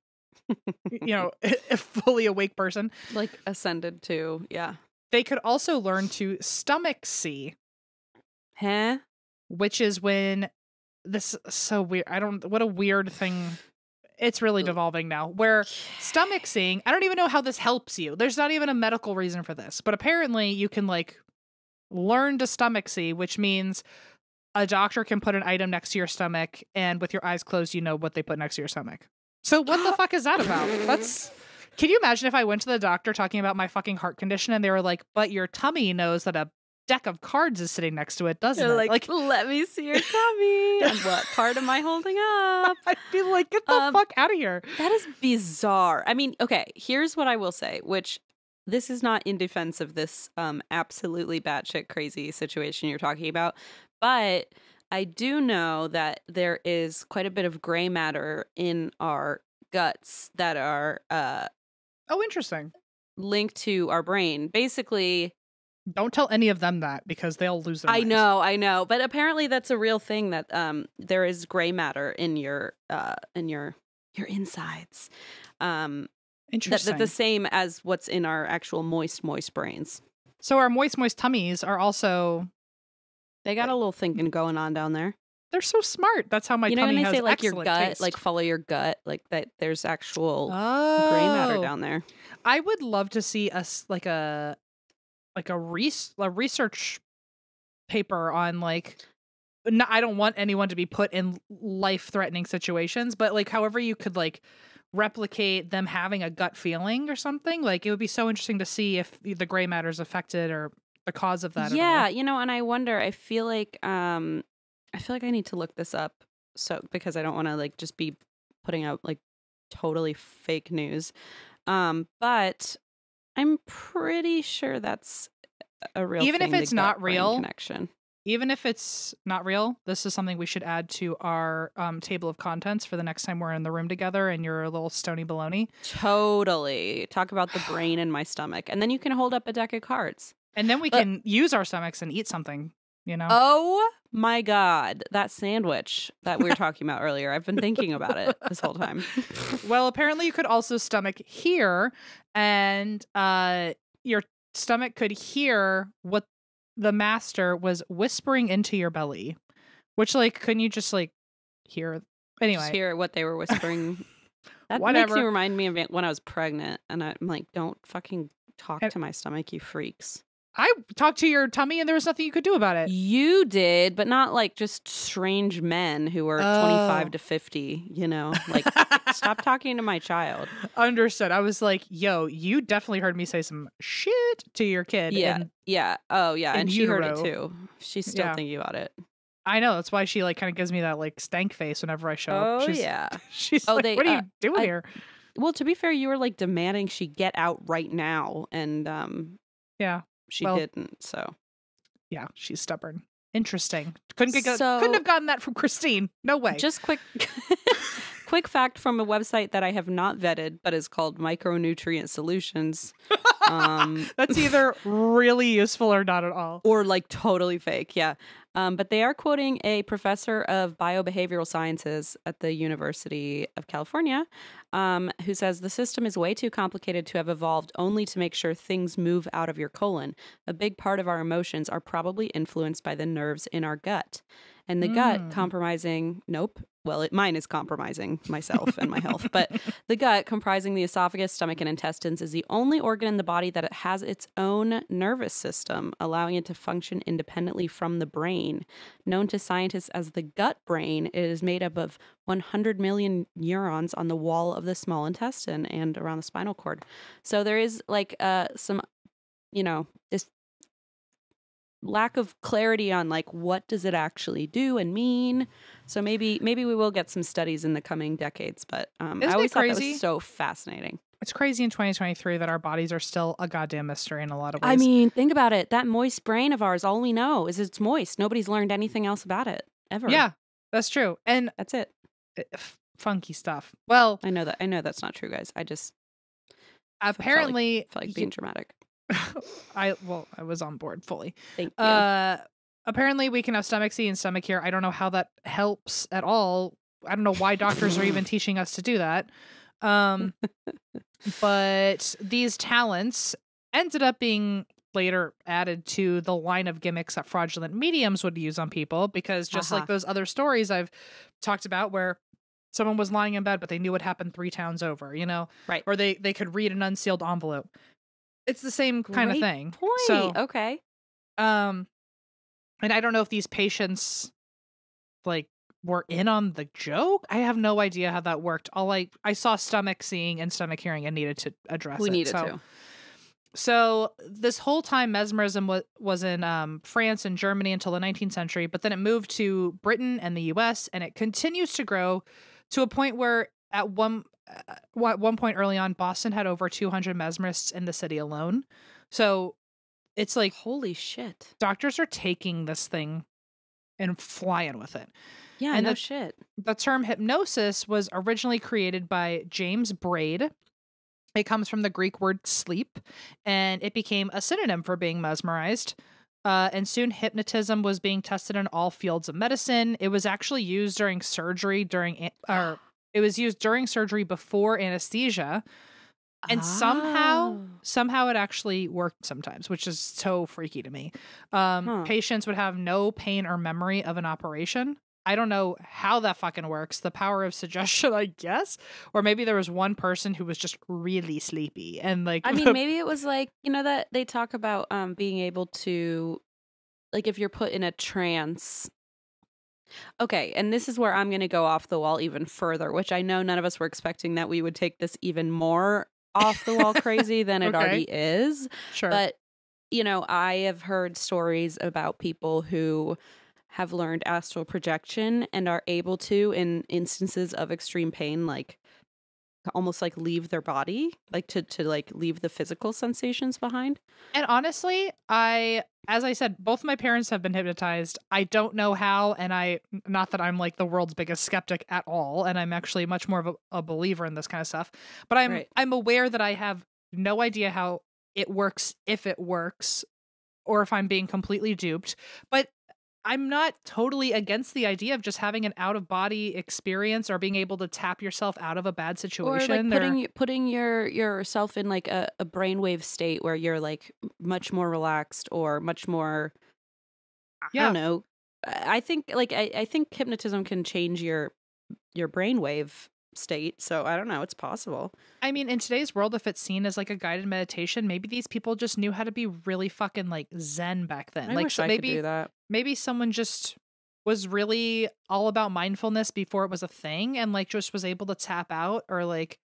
you know *laughs* a fully awake person like ascended to yeah. they could also learn to stomach see Huh? which is when this so weird. I don't what a weird thing. It's really devolving now. Where stomach seeing, I don't even know how this helps you. There's not even a medical reason for this, but apparently you can like learn to stomach see, which means a doctor can put an item next to your stomach and with your eyes closed you know what they put next to your stomach. So what the *gasps* fuck is that about? That's Can you imagine if I went to the doctor talking about my fucking heart condition and they were like, "But your tummy knows that a deck of cards is sitting next to it, doesn't You're it?" like, like, let me see your *laughs* tummy. and what card am I holding up? *laughs* I'd be like, "Get the Um, fuck out of here." That is bizarre. I mean, okay, here's what I will say, which this is not in defense of this um absolutely batshit crazy situation you're talking about, but I do know that there is quite a bit of gray matter in our guts that are uh Oh, interesting. linked to our brain. Basically, Don't tell any of them that because they'll lose their I minds. know, I know, but apparently that's a real thing that um there is gray matter in your uh in your your insides. Um Interesting. that the same as what's in our actual moist moist brains. so our moist moist tummies are also They got a little thinking going on down there. they're so smart. That's how my you know when tummy they has say like your gut, taste. like follow your gut, like that there's actual oh. gray matter oh. down there. I would love to see us like a like a res- a research paper on like no, I don't want anyone to be put in life threatening situations, but like however you could like replicate them having a gut feeling or something. Like it would be so interesting to see if the gray matter is affected or the cause of that. Yeah, you know, and I wonder. I feel like um, I feel like I need to look this up. So because I don't want to like just be putting out like totally fake news. Um, but I'm pretty sure that's a real. Even if it's not real, connection. Even if it's not real, this is something we should add to our um, table of contents for the next time we're in the room together and you're a little stony baloney. Totally. Talk about the brain in my stomach, and then you can hold up a deck of cards. And then we But- can use our stomachs and eat something, you know? Oh my god, that sandwich that we were talking about earlier. I've been thinking about it this whole time. *laughs* well, apparently you could also stomach hear and uh your stomach could hear what the master was whispering into your belly. Which like couldn't you just like hear anyway. Just hear what they were whispering. *laughs* That makes Whatever. me remind me of when I was pregnant, and I'm like, don't fucking talk And- to my stomach, you freaks. I talked to your tummy and there was nothing you could do about it. You did, but not like just strange men who are Oh. 25 to 50, you know? *laughs* Like, stop talking to my child. Understood. I was like, yo, you definitely heard me say some shit to your kid. Yeah. And Yeah. Oh, yeah. And she heard it too. She's still Yeah. thinking about it. I know that's why she like kind of gives me that like stank face whenever I show up. Oh, She's, yeah. *laughs* She's Oh, like, they- what are you uh, doing I- here? Well, to be fair, you were like demanding she get out right now, and um, Yeah. She Well, didn't. So Yeah, she's stubborn. Interesting. Couldn't get couldn't have gotten that from Christine. No way. just quick, *laughs* *laughs* quick fact from a website that I have not vetted, but is called Micronutrient Solutions, *laughs* um, That's either really useful or not at all. or like totally fake. Yeah, um, but they are quoting a professor of biobehavioral sciences at the University of California, um, who says the system is way too complicated to have evolved only to make sure things move out of your colon. A big part of our emotions are probably influenced by the nerves in our gut. And the Mm. gut compromising, nope. Well, it, mine is compromising myself and my health, but *laughs* the gut, comprising the esophagus, stomach, and intestines, is the only organ in the body that it has its own nervous system, allowing it to function independently from the brain. Known to scientists as the gut brain, it is made up of 100 million neurons on the wall of the small intestine and around the spinal cord. So there is like uh, some, you know, this lack of clarity on like what does it actually do and mean. So maybe maybe we will get some studies in the coming decades. But um, I always thought that was so fascinating. It's crazy in 2023 that our bodies are still a goddamn mystery in a lot of ways. I mean, think about it. That moist brain of ours, all we know is it's moist. Nobody's learned anything else about it ever. yeah, that's true. And that's it. uh, f- funky stuff. Well, I know that. I know that's not true, guys. I just apparently, feel like y- being dramatic. *laughs* I well, I was on board fully. Thank you. Uh, apparently we can have stomach see and stomach hear. I don't know how that helps at all. I don't know why doctors are even *laughs* teaching us to do that. Um, but these talents ended up being later added to the line of gimmicks that fraudulent mediums would use on people because just Uh-huh. like those other stories I've talked about where someone was lying in bed but they knew what happened three towns over, you know, Right. or they they could read an unsealed envelope. It's the same kind of thing. Point. So okay. um, and I don't know if these patients like were in on the joke. I have no idea how that worked. All I I saw stomach seeing and stomach hearing and needed to address We it. needed so, to. So this whole time, mesmerism was was in um, France and Germany until the 19th century, but then it moved to Britain and the U.S. and it continues to grow to a point where at one uh, at one point early on, Boston had over 200 mesmerists in the city alone. So it's like Holy shit. doctors are taking this thing and flying with it. Yeah, And no the- shit. The term hypnosis was originally created by James Braid. It comes from the Greek word sleep, and it became a synonym for being mesmerized. Uh, and soon, hypnotism was being tested in all fields of medicine. It was actually used during surgery, during or it was used during surgery before anesthesia. And somehow, Oh. somehow it actually worked sometimes, which is so freaky to me. Um, Huh. Patients would have no pain or memory of an operation. I don't know how that fucking works. The power of *laughs* suggestion, I guess. Or maybe there was one person who was just really sleepy and like I *laughs* mean, maybe it was like you know that they talk about um being able to, like, if you're put in a trance. Okay, and this is where I'm going to go off the wall even further, which I know none of us were expecting that we would take this even more off the wall crazy than it Okay. already is. sure. But you know, I have heard stories about people who have learned astral projection and are able to, in instances of extreme pain, like almost like leave their body, like to to like leave the physical sensations behind. And honestly, I, as I said, both my parents have been hypnotized. I don't know how, and I, not that I'm like the world's biggest skeptic at all, and I'm actually much more of a, a believer in this kind of stuff. But I'm, Right. I'm aware that I have no idea how it works, if it works, or if I'm being completely duped. But I'm not totally against the idea of just having an out of body experience or being able to tap yourself out of a bad situation. Or like There- putting putting your yourself in like a, a brainwave state where you're like much more relaxed or much more I Yeah. don't know. I I think like I, I think hypnotism can change your your brainwave state. So I don't know, it's possible. I mean, in today's world, if it's seen as like a guided meditation, maybe these people just knew how to be really fucking like zen back then. I like so I maybe could do that. maybe someone just was really all about mindfulness before it was a thing and like just was able to tap out or like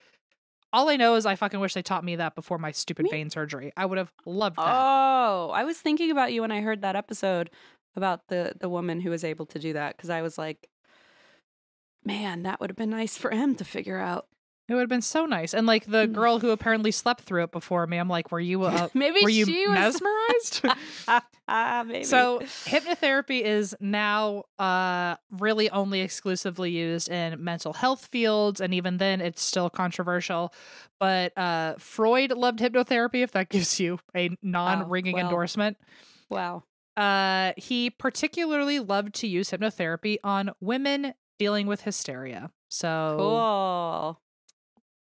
all I know is I fucking wish they taught me that before my stupid Me- vein surgery. I would have loved that. Oh, I was thinking about you when I heard that episode about the the woman who was able to do that because I was like, man, that would have been nice for him to figure out. It would have been so nice. And like the Mm. girl who apparently slept through it before me, I'm like, were you uh, *laughs* Maybe were you she was *laughs* mesmerized? ah, *laughs* maybe. So hypnotherapy is now uh really only exclusively used in mental health fields and even then it's still controversial. But uh Freud loved hypnotherapy if that gives you a non-ringing well. endorsement. wow. Uh he particularly loved to use hypnotherapy on women dealing with hysteria. So Cool.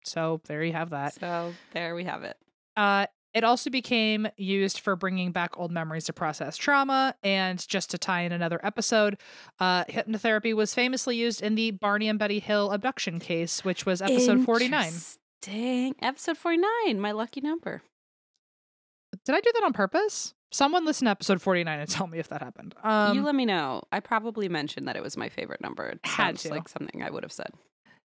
so there you have that. So there we have it. Uh, it also became used for bringing back old memories to process trauma. And just to tie in another episode, uh, hypnotherapy was famously used in the Barney and Betty Hill abduction case, which was episode 49. Dang. Episode 49, my lucky number. Did I do that on purpose? Someone listen to episode 49 and tell me if that happened. Um, you let me know. I probably mentioned that it was my favorite number. It Had sounds to. like something I would have said.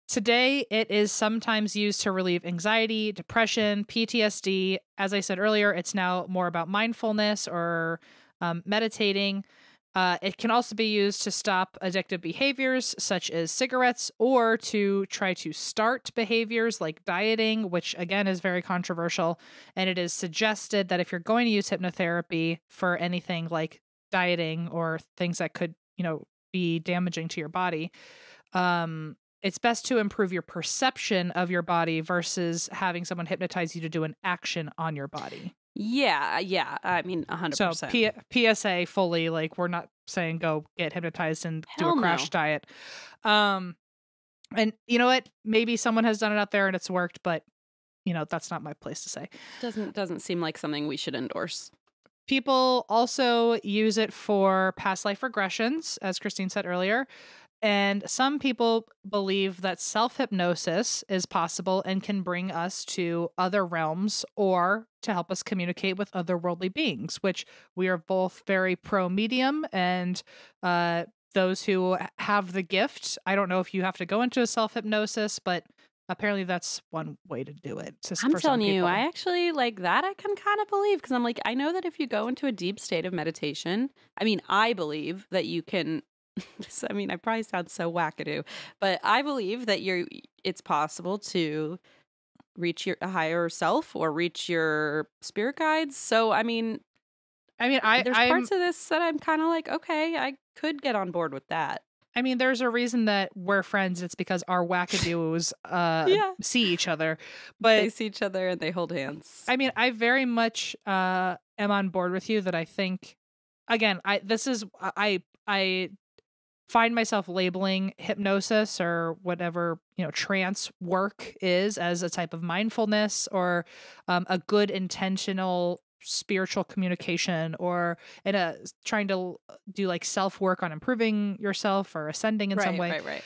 Today, it is sometimes used to relieve anxiety, depression, PTSD. As I said earlier, it's now more about mindfulness or um, meditating. Uh, it can also be used to stop addictive behaviors such as cigarettes or to try to start behaviors like dieting, which again is very controversial. And it is suggested that if you're going to use hypnotherapy for anything like dieting or things that could, you know, be damaging to your body, um, it's best to improve your perception of your body versus having someone hypnotize you to do an action on your body. Yeah, yeah. I mean, 100%. So P- PSA fully like we're not saying go get hypnotized and do a crash no. diet. Um and you know what? Maybe someone has done it out there and it's worked, but you know, that's not my place to say. doesn't doesn't seem like something we should endorse. People also use it for past life regressions, as Christine said earlier. And some people believe that self hypnosis is possible and can bring us to other realms or to help us communicate with otherworldly beings, which we are both very pro medium and uh, those who have the gift. I don't know if you have to go into a self hypnosis, but apparently that's one way to do it. to- I'm telling you. I actually like that. I can kind of believe because I'm like, I know that if you go into a deep state of meditation, I mean, I believe that you can. *laughs* this- I mean, I probably sound so wackadoo, but I believe that you're. It's possible to reach your higher self or reach your spirit guides. So, I mean, I mean, I there's I'm, parts of this that I'm kind of like, okay, I could get on board with that. I mean, there's a reason that we're friends. It's because our wackadoos *laughs* uh, Yeah. see each other. *laughs* but they see each other and they hold hands. I mean, I very much uh, am on board with you that I think, again, I this is I I find myself labeling hypnosis or whatever you know trance work is as a type of mindfulness or um, a good intentional spiritual communication or in a trying to do like self work on improving yourself or ascending in right, some way right, right.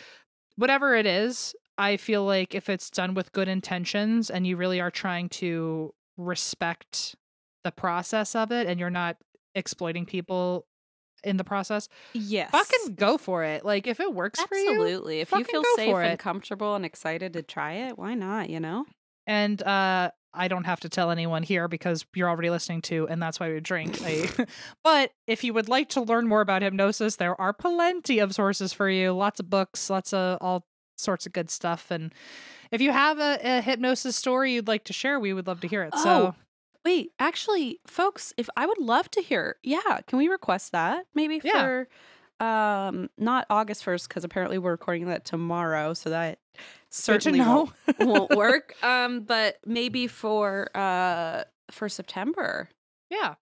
whatever it is, I feel like if it's done with good intentions and you really are trying to respect the process of it and you're not exploiting people in the process, Yes. fucking go for it. Like if it works for you. Absolutely. If you feel safe and comfortable and excited to try it, why not? You know? And uh I don't have to tell anyone here because you're already listening to, and that's why we drink. I, *laughs* *laughs* but if you would like to learn more about hypnosis, there are plenty of sources for you. Lots of books, lots of all sorts of good stuff. And if you have a, a hypnosis story you'd like to share, we would love to hear it. So Oh, Wait, actually, folks, if I would love to hear, yeah, can we request that maybe Yeah. for um not August 1st cuz apparently we're recording that tomorrow, so that certainly won't, *laughs* won't work. *laughs* Um but maybe for uh for September. Yeah.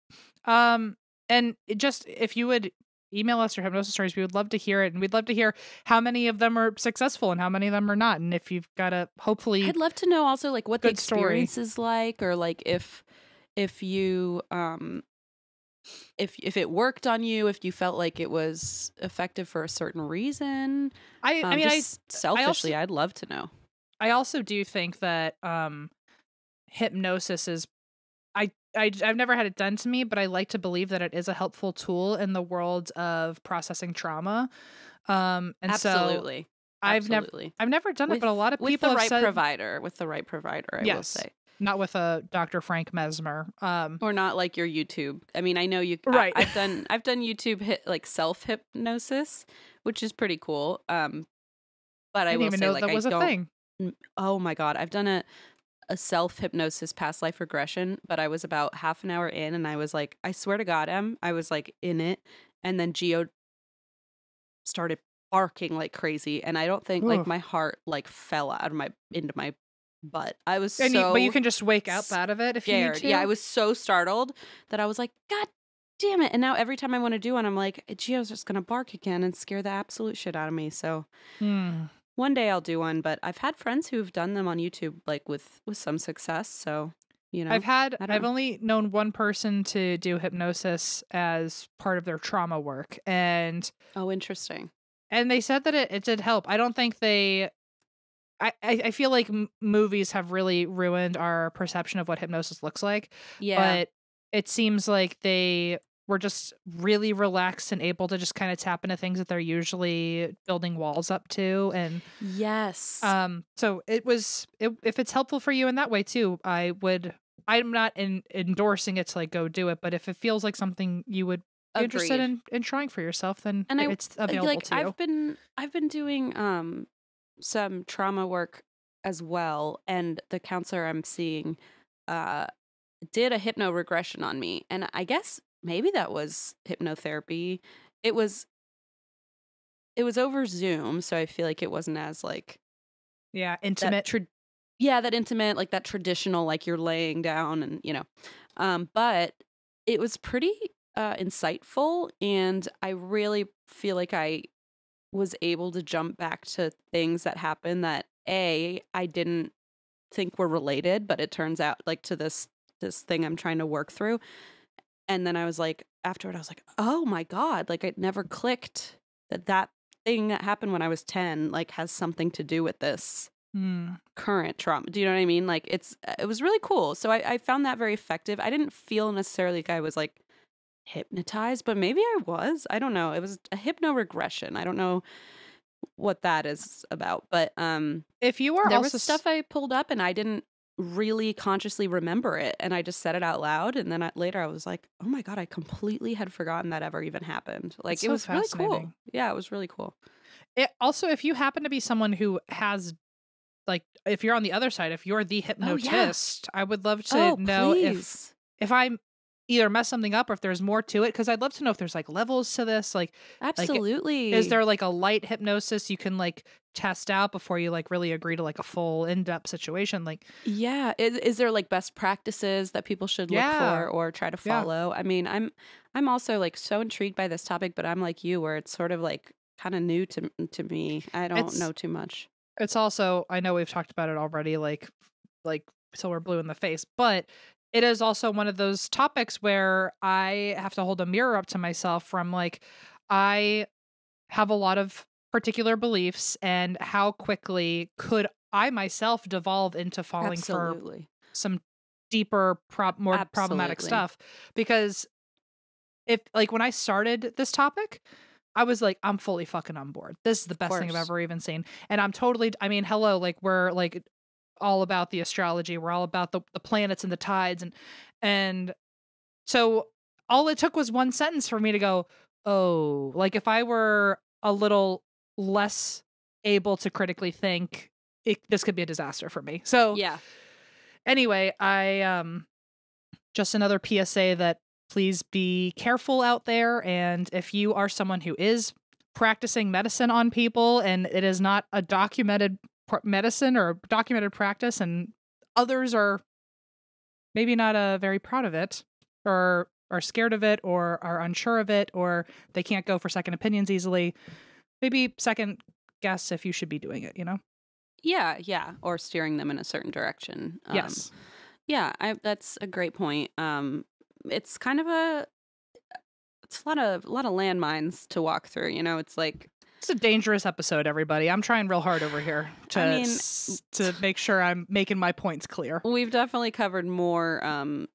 Um, and just if you would email us your hypnosis stories, we would love to hear it, and we'd love to hear how many of them are successful and how many of them are not. And if you've got a hopefully I'd love to know also like what the Good story. experience is like or like if if you um if if it worked on you, if you felt like it was effective for a certain reason. I, Um, I mean, I selfishly, I'd love to know. I also do think that um, hypnosis is. I, I I've never had it done to me, but I like to believe that it is a helpful tool in the world of processing trauma. Um, and so Absolutely. I've never I've never done it, but a lot of people with the right said provider, with the right provider, I will say. Not with a Dr. Franz Mesmer. Um, Or not like your YouTube. I mean, I know you I- Right. I've done I've done YouTube hit like self hypnosis, which is pretty cool. Um but I, I didn't will even say know like that I was a don't thing. Oh my god, I've done a a self hypnosis past life regression, but I was about half an hour in and I was like, I swear to God, Em, I was like in it, and then Geo started barking like crazy, and I don't think like my heart like fell out of my into my butt. I was And so you, but you can just wake up out of it if you need to. Yeah, I was so startled that I was like, God damn it! And now every time I want to do one, I'm like, Geo's just gonna bark again and scare the absolute shit out of me. So Hmm. one day I'll do one, but I've had friends who've done them on YouTube, like with with some success. So you know, I've had I've know. only known one person to do hypnosis as part of their trauma work and oh, interesting. and they said that it, it did help. I don't think they I, I I feel like m- movies have really ruined our perception of what hypnosis looks like, Yeah, but it seems like they were just really relaxed and able to just kind of tap into things that they're usually building walls up to and yes, um so it was it, if it's helpful for you in that way too i would i'm not in, endorsing it to like go do it but if it feels like something you would be interested in in trying for yourself then And it's Uh, available like to you. I've been I've been doing um some trauma work as well, and the counselor I'm seeing uh did a hypno regression on me, and I guess maybe that was hypnotherapy. It was it was over Zoom, so I feel like it wasn't as like yeah that intimate tra- yeah that intimate like that traditional like you're laying down and you know um but it was pretty uh insightful and i really feel like i was able to jump back to things that happened that a i didn't think were related but it turns out like to this this thing i'm trying to work through and then I was like, afterward, I was like, oh my god, like it never clicked that that thing that happened when I was ten like has something to do with this Hmm. current trauma. Do you know what I mean? Like it's it was really cool. So I, I found that very effective. I didn't feel necessarily like I was like hypnotized, but maybe I was. I don't know. It was a hypno regression. I don't know what that is about, but um If you are there was stuff I pulled up and I didn't really consciously remember it and I just said it out loud and then I, later I was like, "Oh my god, I completely had forgotten that ever even happened." Like That's it so was really cool. Yeah, it was really cool. It, also, if you happen to be someone who has, like, if you're on the other side, if you're the Oh, yeah. hypnotist, I would love to oh, know if please. if I either mess something up or if there's more to it. Because I'd love to know if there's like levels to this. Like, Absolutely. is there like a light hypnosis you can like test out before you like really agree to like a full in depth situation? Like, Yeah. Is, is there like best practices that people should look Yeah. for or try to Yeah. follow? I mean, I'm I'm also like so intrigued by this topic, but I'm like you where it's sort of like kind of new to to me. I don't It's- know too much. it's also I know we've talked about it already, like like so we're blue in the face, but it is also one of those topics where I have to hold a mirror up to myself from like I have a lot of particular beliefs and how quickly could I myself devolve into falling for some deeper prob more problematic stuff because if like when I started this topic I was like I'm fully fucking on board. This is the best thing I've ever even seen. And I'm totally I mean hello like we're like all about the astrology. We're all about the the planets and the tides and and so all it took was one sentence for me to go, "Oh, like if I were a little less able to critically think, it, this could be a disaster for me." So Yeah. anyway, I um just another PSA that please be careful out there and if you are someone who is practicing medicine on people and it is not a documented medicine or documented practice and others are maybe not uh, very proud of it or are scared of it or are unsure of it or they can't go for second opinions easily maybe second guess if you should be doing it you know Yeah, yeah, or steering them in a certain direction. Um, yes Yeah, I, that's a great point. Um, it's kind of a it's a lot of a lot of landmines to walk through. You know, it's like It's a dangerous episode, everybody. I'm trying real hard over here to I mean- s- to make sure I'm making my points clear. we've definitely covered more. Um,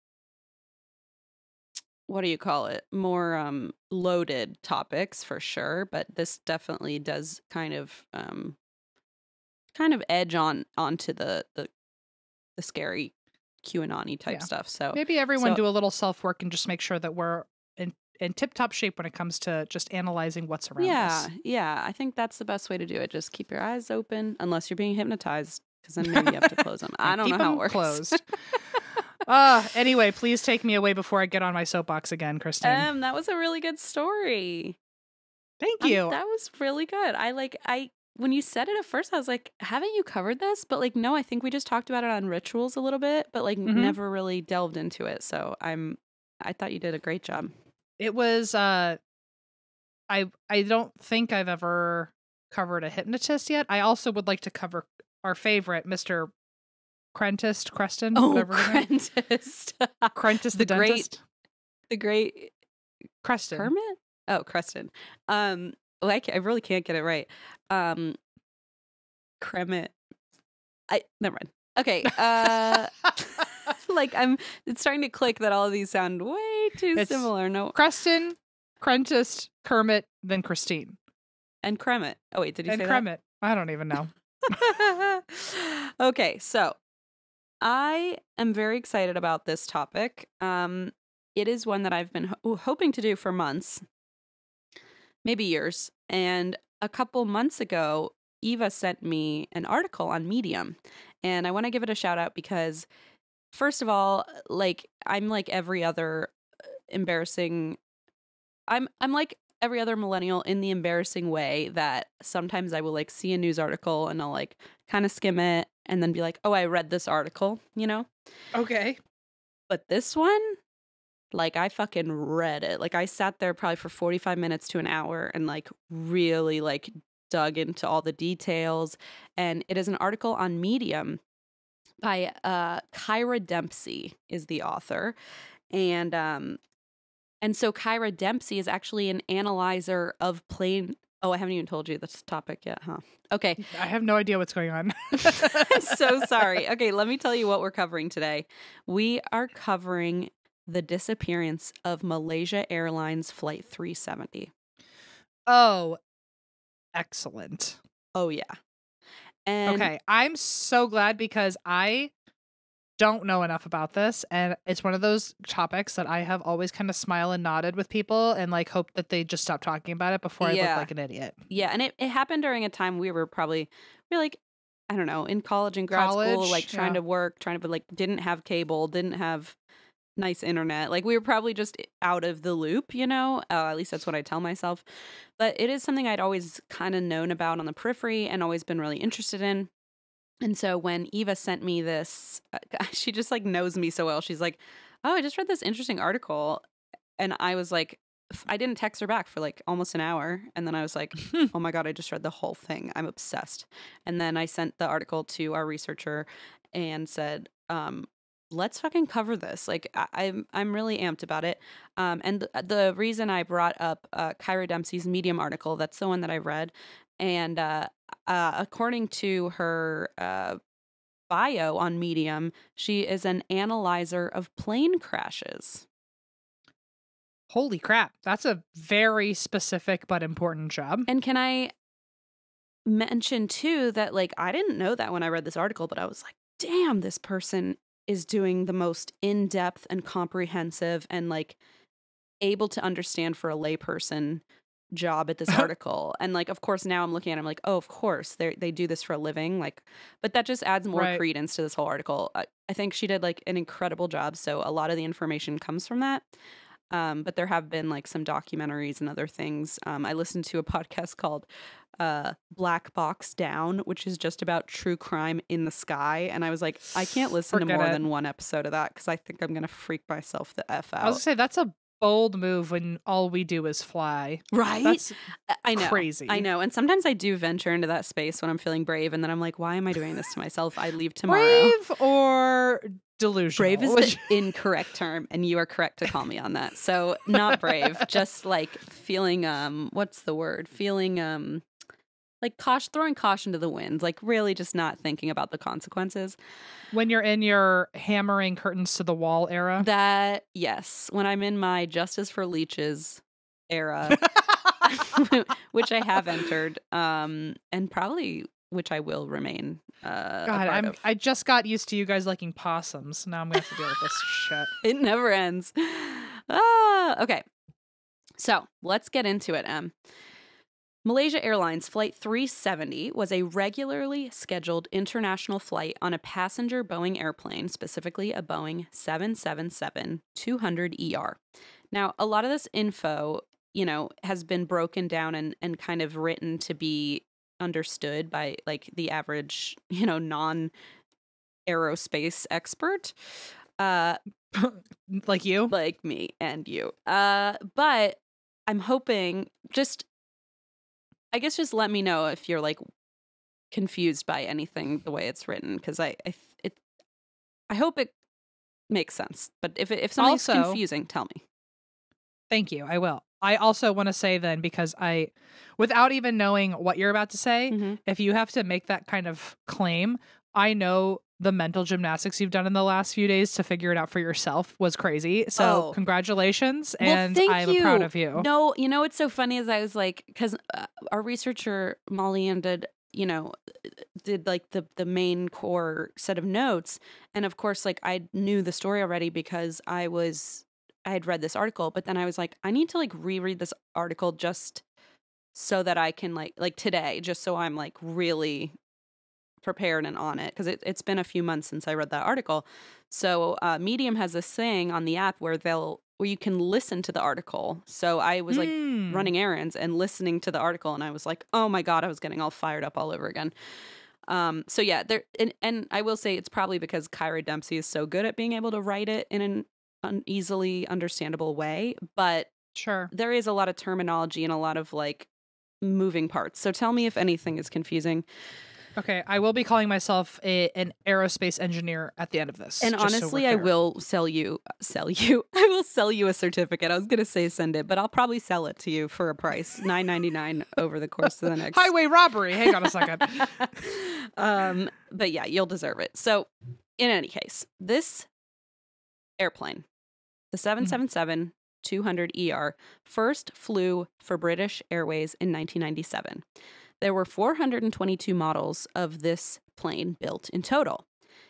what do you call it? More um, loaded topics for sure, but this definitely does kind of um, kind of edge on onto the the the scary QAnon type Yeah. stuff. So Maybe everyone So- do a little self work and just make sure that we're in tip top shape when it comes to just analyzing what's around yeah, us. yeah, I think that's the best way to do it. Just keep your eyes open, unless you're being hypnotized, because then maybe you have to close them. *laughs* I don't know how it works. closed. *laughs* Uh, anyway, please take me away before I get on my soapbox again, Christine. um, that was a really good story. Thank Um, you. that was really good. I like I when you said it at first, I was like, haven't you covered this? But like, no, I think we just talked about it on rituals a little bit, but like Mhm. never really delved into it. So I'm I thought you did a great job. It was uh I I don't think I've ever covered a hypnotist yet. I also would like to cover our favorite, Mr. Crentist, Creston, Oh, whatever name- *laughs* Crentist. The, the great dentist. the great Creston. Kermit? Oh, Creston. Um, like I, I really can't get it right. Um, Kremit. I never mind. Okay. Uh, *laughs* *laughs* like I'm. It's starting to click that all of these sound way too It's- similar. No, Creston, Crentist, Kermit, then Christine. and Kremit. Oh wait, did you that? and say Kremit. I don't even know. *laughs* *laughs* okay, so I am very excited about this topic. Um, it is one that I've been ho- hoping to do for months, maybe years. And a couple months ago, Eva sent me an article on Medium. And I want to give it a shout out because, first of all, like, I'm like every other uh, embarrassing. I'm I'm like every other millennial in the embarrassing way that sometimes I will like see a news article and I'll like kind of skim it and then be like, "Oh, I read this article," you know? Okay. But this one, like I fucking read it. Like I sat there probably for 45 minutes to an hour and like really like dug into all the details. And it is an article on Medium by uh Kyra Dempsey is the author. And um And so Kyra Dempsey is actually an analyzer of plane. Oh, I haven't even told you this topic yet, huh? Okay. I have no idea what's going on. *laughs* I'm so *laughs* sorry. Okay, let me tell you what we're covering today. We are covering the disappearance of Malaysia Airlines Flight 370. oh, excellent. Oh, yeah. And okay, I'm so glad because I don't know enough about this and it's one of those topics that I have always kind of smile and nodded with people and like hope that they just stop talking about it before I look like an idiot. Yeah, and it, it happened during a time we were probably we were like I don't know in college and grad school, like trying yeah. to work, trying to but like didn't have cable, didn't have nice internet. Like we were probably just out of the loop, you know. Uh, at least that's what I tell myself. But it is something I'd always kind of known about on the periphery and always been really interested in. And so when Eva sent me this, uh, *laughs* she just like knows me so well. She's like, "Oh, I just read this interesting article," and I was like, I didn't text her back for like almost an hour, and then I was like, *laughs* "Oh my god, I just read the whole thing. I'm obsessed." And then I sent the article to our researcher and said, um, "Let's fucking cover this." Like I- I'm, I'm really amped about it. Um, and the, the reason I brought up uh, Kyra Dempsey's Medium article, that's the one that I read, and uh, uh, according to her uh, bio on Medium, she is an analyzer of plane crashes. Holy crap. That's a very specific but important job. And can I mention too that like I didn't know that when I read this article, but I was like, damn, this person is doing the most in-depth and comprehensive and like able to understand for a layperson job at this uh-huh. article. and like of course now I'm looking at it, I'm like, oh, of course they they do this for a living. Like, but that just adds more Right. credence to this whole article. I, I think she did like an incredible job. So a lot of the information comes from that. Um, but there have been like some documentaries and other things. Um, I listened to a *laughs* podcast called uh, Black Box Down, which is just about true crime in the sky. And I was like, I can't listen to more it. than one episode of that because I think I'm going to freak myself the F I was out. gonna say that's a bold move when all we do is fly. right? That's I- know. crazy. I know. And sometimes I do venture into that space when I'm feeling brave. And then I'm like, why am I doing this to myself? I leave tomorrow. Brave or delusional? Brave is the *laughs* incorrect term, and you are correct to call me on that. So not brave, just like feeling um what's the word? Feeling um like caution throwing caution to the wind, like really just not thinking about the consequences. when you're in your hammering curtains to the wall era. That yes, when I'm in my justice for leeches era, *laughs* which I have entered, um, and probably which I will remain. Uh, God, I'm of. I just got used to you guys liking possums. Now I'm gonna have to deal with this shit. *laughs* It never ends. Ah, okay. So let's get into it, Em. Malaysia Airlines Flight 370 was a regularly scheduled international flight on a passenger Boeing airplane, specifically a Boeing 777 200ER. E Now, a lot of this info, you know, has been broken down and, and kind of written to be understood by like the average, *laughs* you know, non aerospace expert. Uh, *laughs* like you. like me and you. Uh, but I'm hoping just, I guess, just let me know if you're like confused by anything the way it's written because I, I, it, I hope it makes sense. But if if something's Also- confusing, tell me. Thank you. I will. I also want to say then because I, without even knowing what you're about to say, Mhm. if you have to make that kind of claim, I know the mental gymnastics you've done in the last few days to figure it out for yourself was crazy. So Oh. congratulations, Well, and I'm proud of you. No, you know what's so funny is I was like, because uh, our researcher Molly Ann did, you know, did like the the main core set of notes, and of course, like I knew the story already because I was I had read this article, but then I was like, I need to like reread this article just so that I can like like today, just so I'm like really prepared and on it because it, it's been a few months since I read that article. So uh, Medium has this thing on the app where they'll where you can listen to the article. So I was like Mm. running errands and listening to the article, and I was like, oh my god, I was getting all fired up all over again. Um, so yeah, there and, and I will say it's probably because Kyra Dempsey is so good at being able to write it in an, an easily understandable way, but Sure. there is a lot of terminology and a lot of like moving parts. So tell me if anything is confusing. Okay, I will be calling myself a an aerospace engineer at the end of this. And just so honestly, I will sell you sell you. *laughs* I will sell you a certificate. I was gonna say send it, but I'll probably sell it to you for a price nine ninety nine *laughs* over the course of the next. highway robbery. Hang on a second. *laughs* um, but yeah, you'll deserve it. So, in any case, this airplane, the 777 200 ER, first flew for British Airways in 1997. There were 422 models of this plane built in total.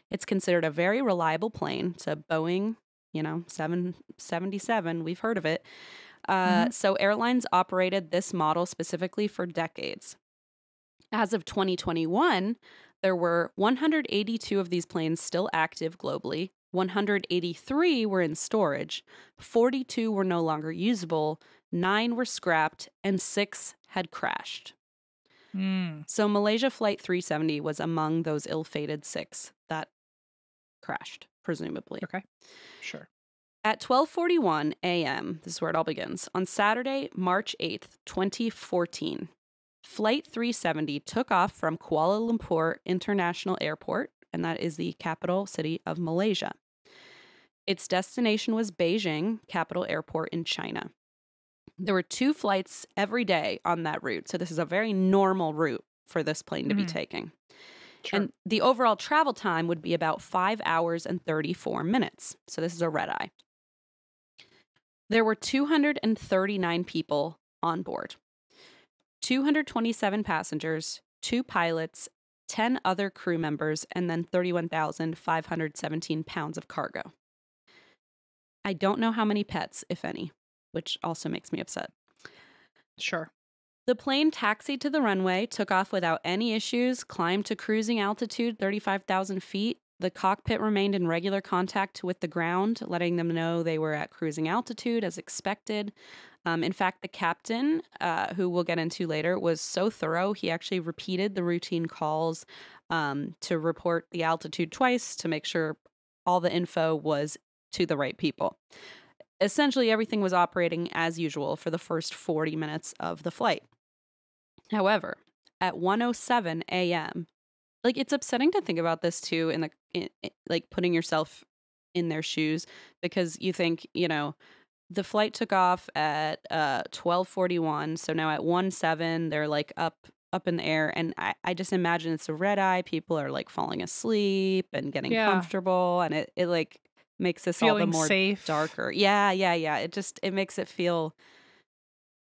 It's considered a very reliable plane. It's a Boeing, you know, 777. We've heard of it. Uh, So, airlines operated this model specifically for decades. As of 2021, there were 182 of these planes still active globally. 183 were in storage, 42 were no longer usable, 9 were scrapped, and 6 had crashed. Hmm. So Malaysia Flight 370 was among those ill fated 6 that crashed, presumably. Okay. Sure. At 12:41 a.m., this is where it all begins. On Saturday, March 8th, 2014, Flight 370 took off from Kuala Lumpur International Airport, and that is the capital city of Malaysia. Its destination was Beijing, capital airport in China. There were two flights every day on that route, so this is a very normal route for this plane to be Mhm. taking. Sure. And the overall travel time would be about five hours and 34 minutes. So this is a red eye. There were 239 people on board 227 passengers, two pilots, 10 other crew members, and then 31,517 pounds of cargo. I don't know how many pets, if any, which also makes me upset. sure. The plane taxied to the runway, took off without any issues, climbed to cruising altitude 35,000 feet. The cockpit remained in regular contact with the ground, letting them know they were at cruising altitude as expected. Um, in fact, the captain, uh, who we'll get into later, was so thorough, he actually repeated the routine calls um, to report the altitude twice to make sure all the info was to the right people. Essentially, everything was operating as usual for the first 40 minutes of the flight. However, at 1:07 a.m., like it's upsetting to think about this too in the in, in- like putting yourself in their shoes because you think, you know, the flight took off at uh 12:41, so now at 1:07 they're like up up in the air and I, I just imagine it's a red eye people are like falling asleep and getting Yeah. comfortable and it, it like makes this all the more safe. darker. Yeah, yeah, yeah. It just it makes it feel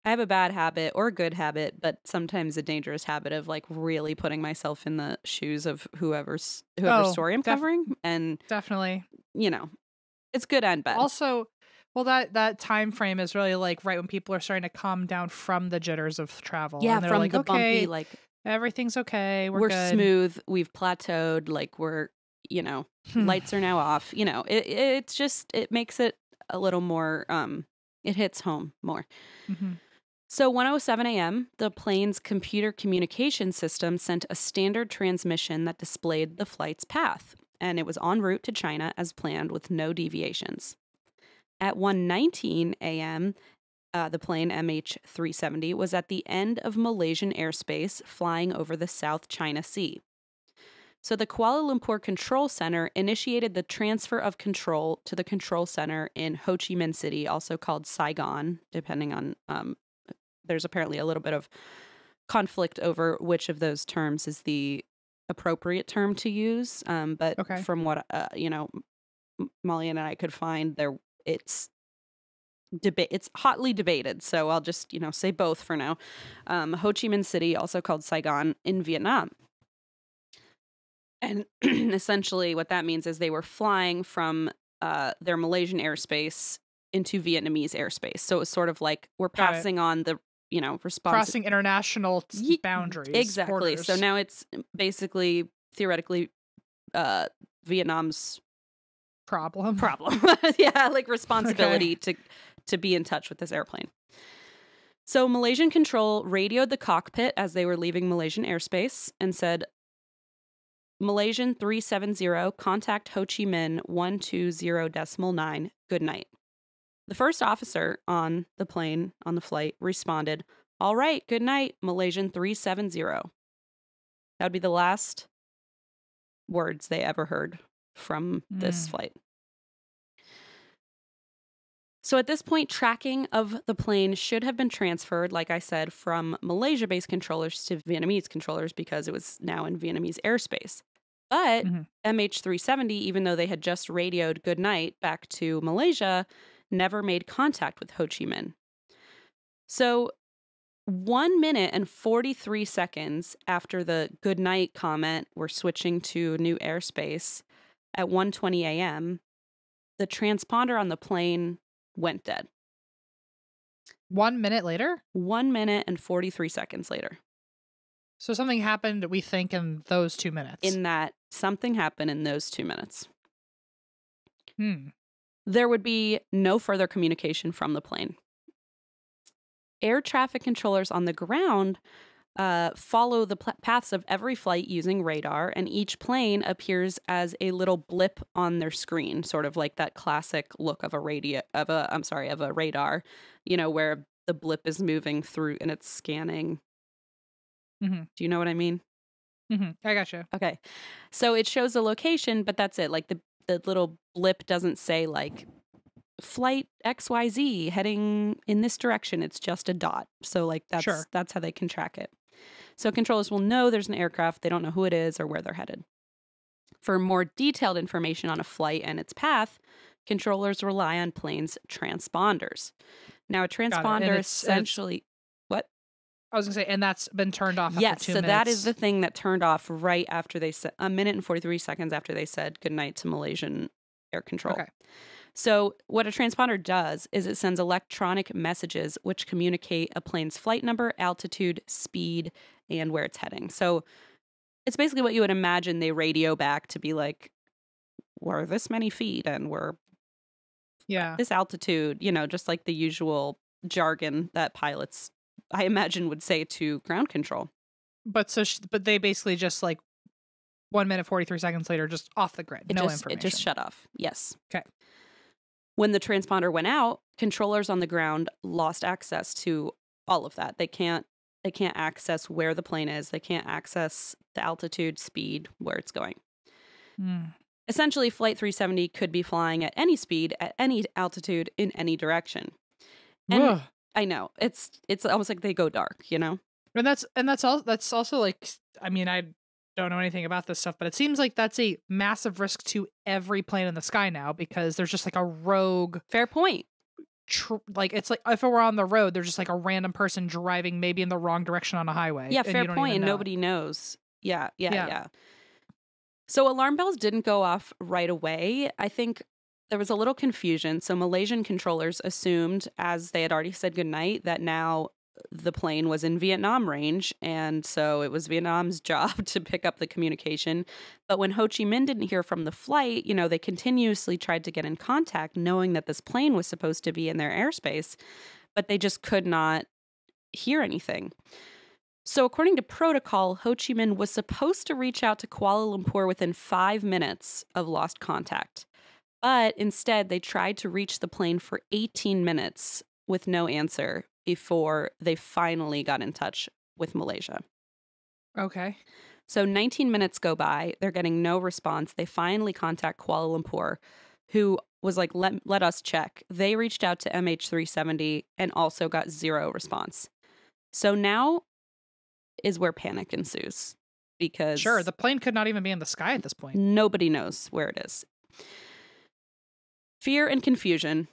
I have a bad habit or a good habit, but sometimes a dangerous habit of like really putting myself in the shoes of whoever's whoever's Oh, story I'm def- covering and Definitely. you know, it's good and bad. Also, well, that that time frame is really like right when people are starting to calm down from the jitters of travel. yeah, and they're from like, the okay, bumpy like everything's okay. We're, we're, smooth, we've plateaued, like we're, you know, Hmm. lights are now off. You know, it it's just it makes it a little more um it hits home more. Mhm. So 107 a.m., the plane's computer communication system sent a standard transmission that displayed the flight's path, and it was en route to China as planned with no deviations. At 1:19 a.m., uh, the plane MH370 was at the end of Malaysian airspace flying over the South China Sea. So the Kuala Lumpur Control Center initiated the transfer of control to the control center in Ho Chi Minh City, also called Saigon, depending on. Um, there's apparently a little bit of conflict over which of those terms is the appropriate term to use. Um, but Okay. from what uh, you know, Molly and I could find, there it's debate. It's hotly debated. So I'll just you know say both for now. Um, Ho Chi Minh City, also called Saigon, in Vietnam. And *clears throat* essentially, what that means is they were flying from uh, their Malaysian airspace into Vietnamese airspace. So it was sort of like we're passing on the, you know, response. Crossing international Ye- boundaries. Exactly. So now it's basically theoretically uh, Vietnam's problem. *laughs* problem. *laughs* yeah, like responsibility to to be in touch with this airplane. So Malaysian control radioed the cockpit as they were leaving Malaysian airspace and said Malaysian 370 contact Ho Chi Minh 120.9 good night. The first officer on the plane on the flight responded, "All right, good night, Malaysian 370." That would be the last words they ever heard from this Mm. flight. So at this point, tracking of the plane should have been transferred, like I said, from Malaysia based controllers to Vietnamese controllers because it was now in Vietnamese airspace. But Mhm. MH370, even though they had just radioed good night back to Malaysia, never made contact with Ho Chi Minh. So, one minute and 43 seconds after the good night comment, we're switching to new airspace at 1:20 a.m. The transponder on the plane went dead. One minute later, One minute and 43 seconds later. So something happened. We think in those two minutes. In that, something happened in those two minutes. hmm. There would be no further communication from the plane. Air traffic controllers on the ground uh, follow the pl- paths of every flight using radar, and each plane appears as a little blip on their screen, sort of like that classic look of a radio of a I'm sorry of a radar, you know, where the blip is moving through and it's scanning. Mhm. Do you know what I mean? hmm I gotcha. Okay. So it shows the location, but that's it. Like the the little blip doesn't say like flight XYZ heading in this direction. It's just a dot. So like that's Sure. that's how they can track it. So controllers will know there's an aircraft, they don't know who it is or where they're headed. For more detailed information on a flight and its path, controllers rely on planes' transponders. Now a transponder and it's- essentially? I was gonna say, and that's been turned off. Yes, so that is the thing that turned off right after they said a minute and 43 seconds after they said goodnight to Malaysian air control. Okay. So, what a transponder does is it sends electronic messages which communicate a plane's flight number, altitude, speed, and where it's heading. So, it's basically what you would imagine they radio back to be like, we're this many feet and we're Yeah. this altitude, you know, just like the usual jargon that pilots, I imagine, would say to ground control. But so, sh- but they basically just like one minute forty three seconds later, just off the grid. It no just information. it just shut off. Yes. Okay. When the transponder went out, controllers on the ground lost access to all of that. They can't they can't access where the plane is. They can't access the altitude, speed, where it's going. Mm. Essentially, Flight 370 could be flying at any speed, at any altitude, in any direction. And Ugh. I know it's it's almost like they go dark, you know. And that's and that's all. That's also like. I mean, I don't know anything about this stuff, but it seems like that's a massive risk to every plane in the sky now because there's just like a rogue. Fair point. Tr- like it's like if it were on the road, there's just like a random person driving maybe in the wrong direction on a highway. Yeah, fair point. And know. nobody knows. Yeah, yeah, yeah, Yeah. So alarm bells didn't go off right away. I think there was a little confusion. So Malaysian controllers assumed, as they had already said goodnight, that now the plane was in Vietnam range. And so it was Vietnam's *laughs* job to pick up the communication. But when Ho Chi Minh didn't hear from the flight, you know, they continuously tried to get in contact, knowing that this plane was supposed to be in their airspace, but they just could not hear anything. So, according to protocol, Ho Chi Minh was supposed to reach out to Kuala Lumpur within five minutes of lost contact. But instead, they tried to reach the plane for 18 minutes with no answer before they finally got in touch with Malaysia. Okay. So 19 minutes go by. They're getting no response. They finally contact Kuala Lumpur, who was like, let, let us check. They reached out to MH370 and also got zero response. So now is where panic ensues because Sure. The plane could not even be in the sky at this point. nobody knows where it is. Fear and confusion,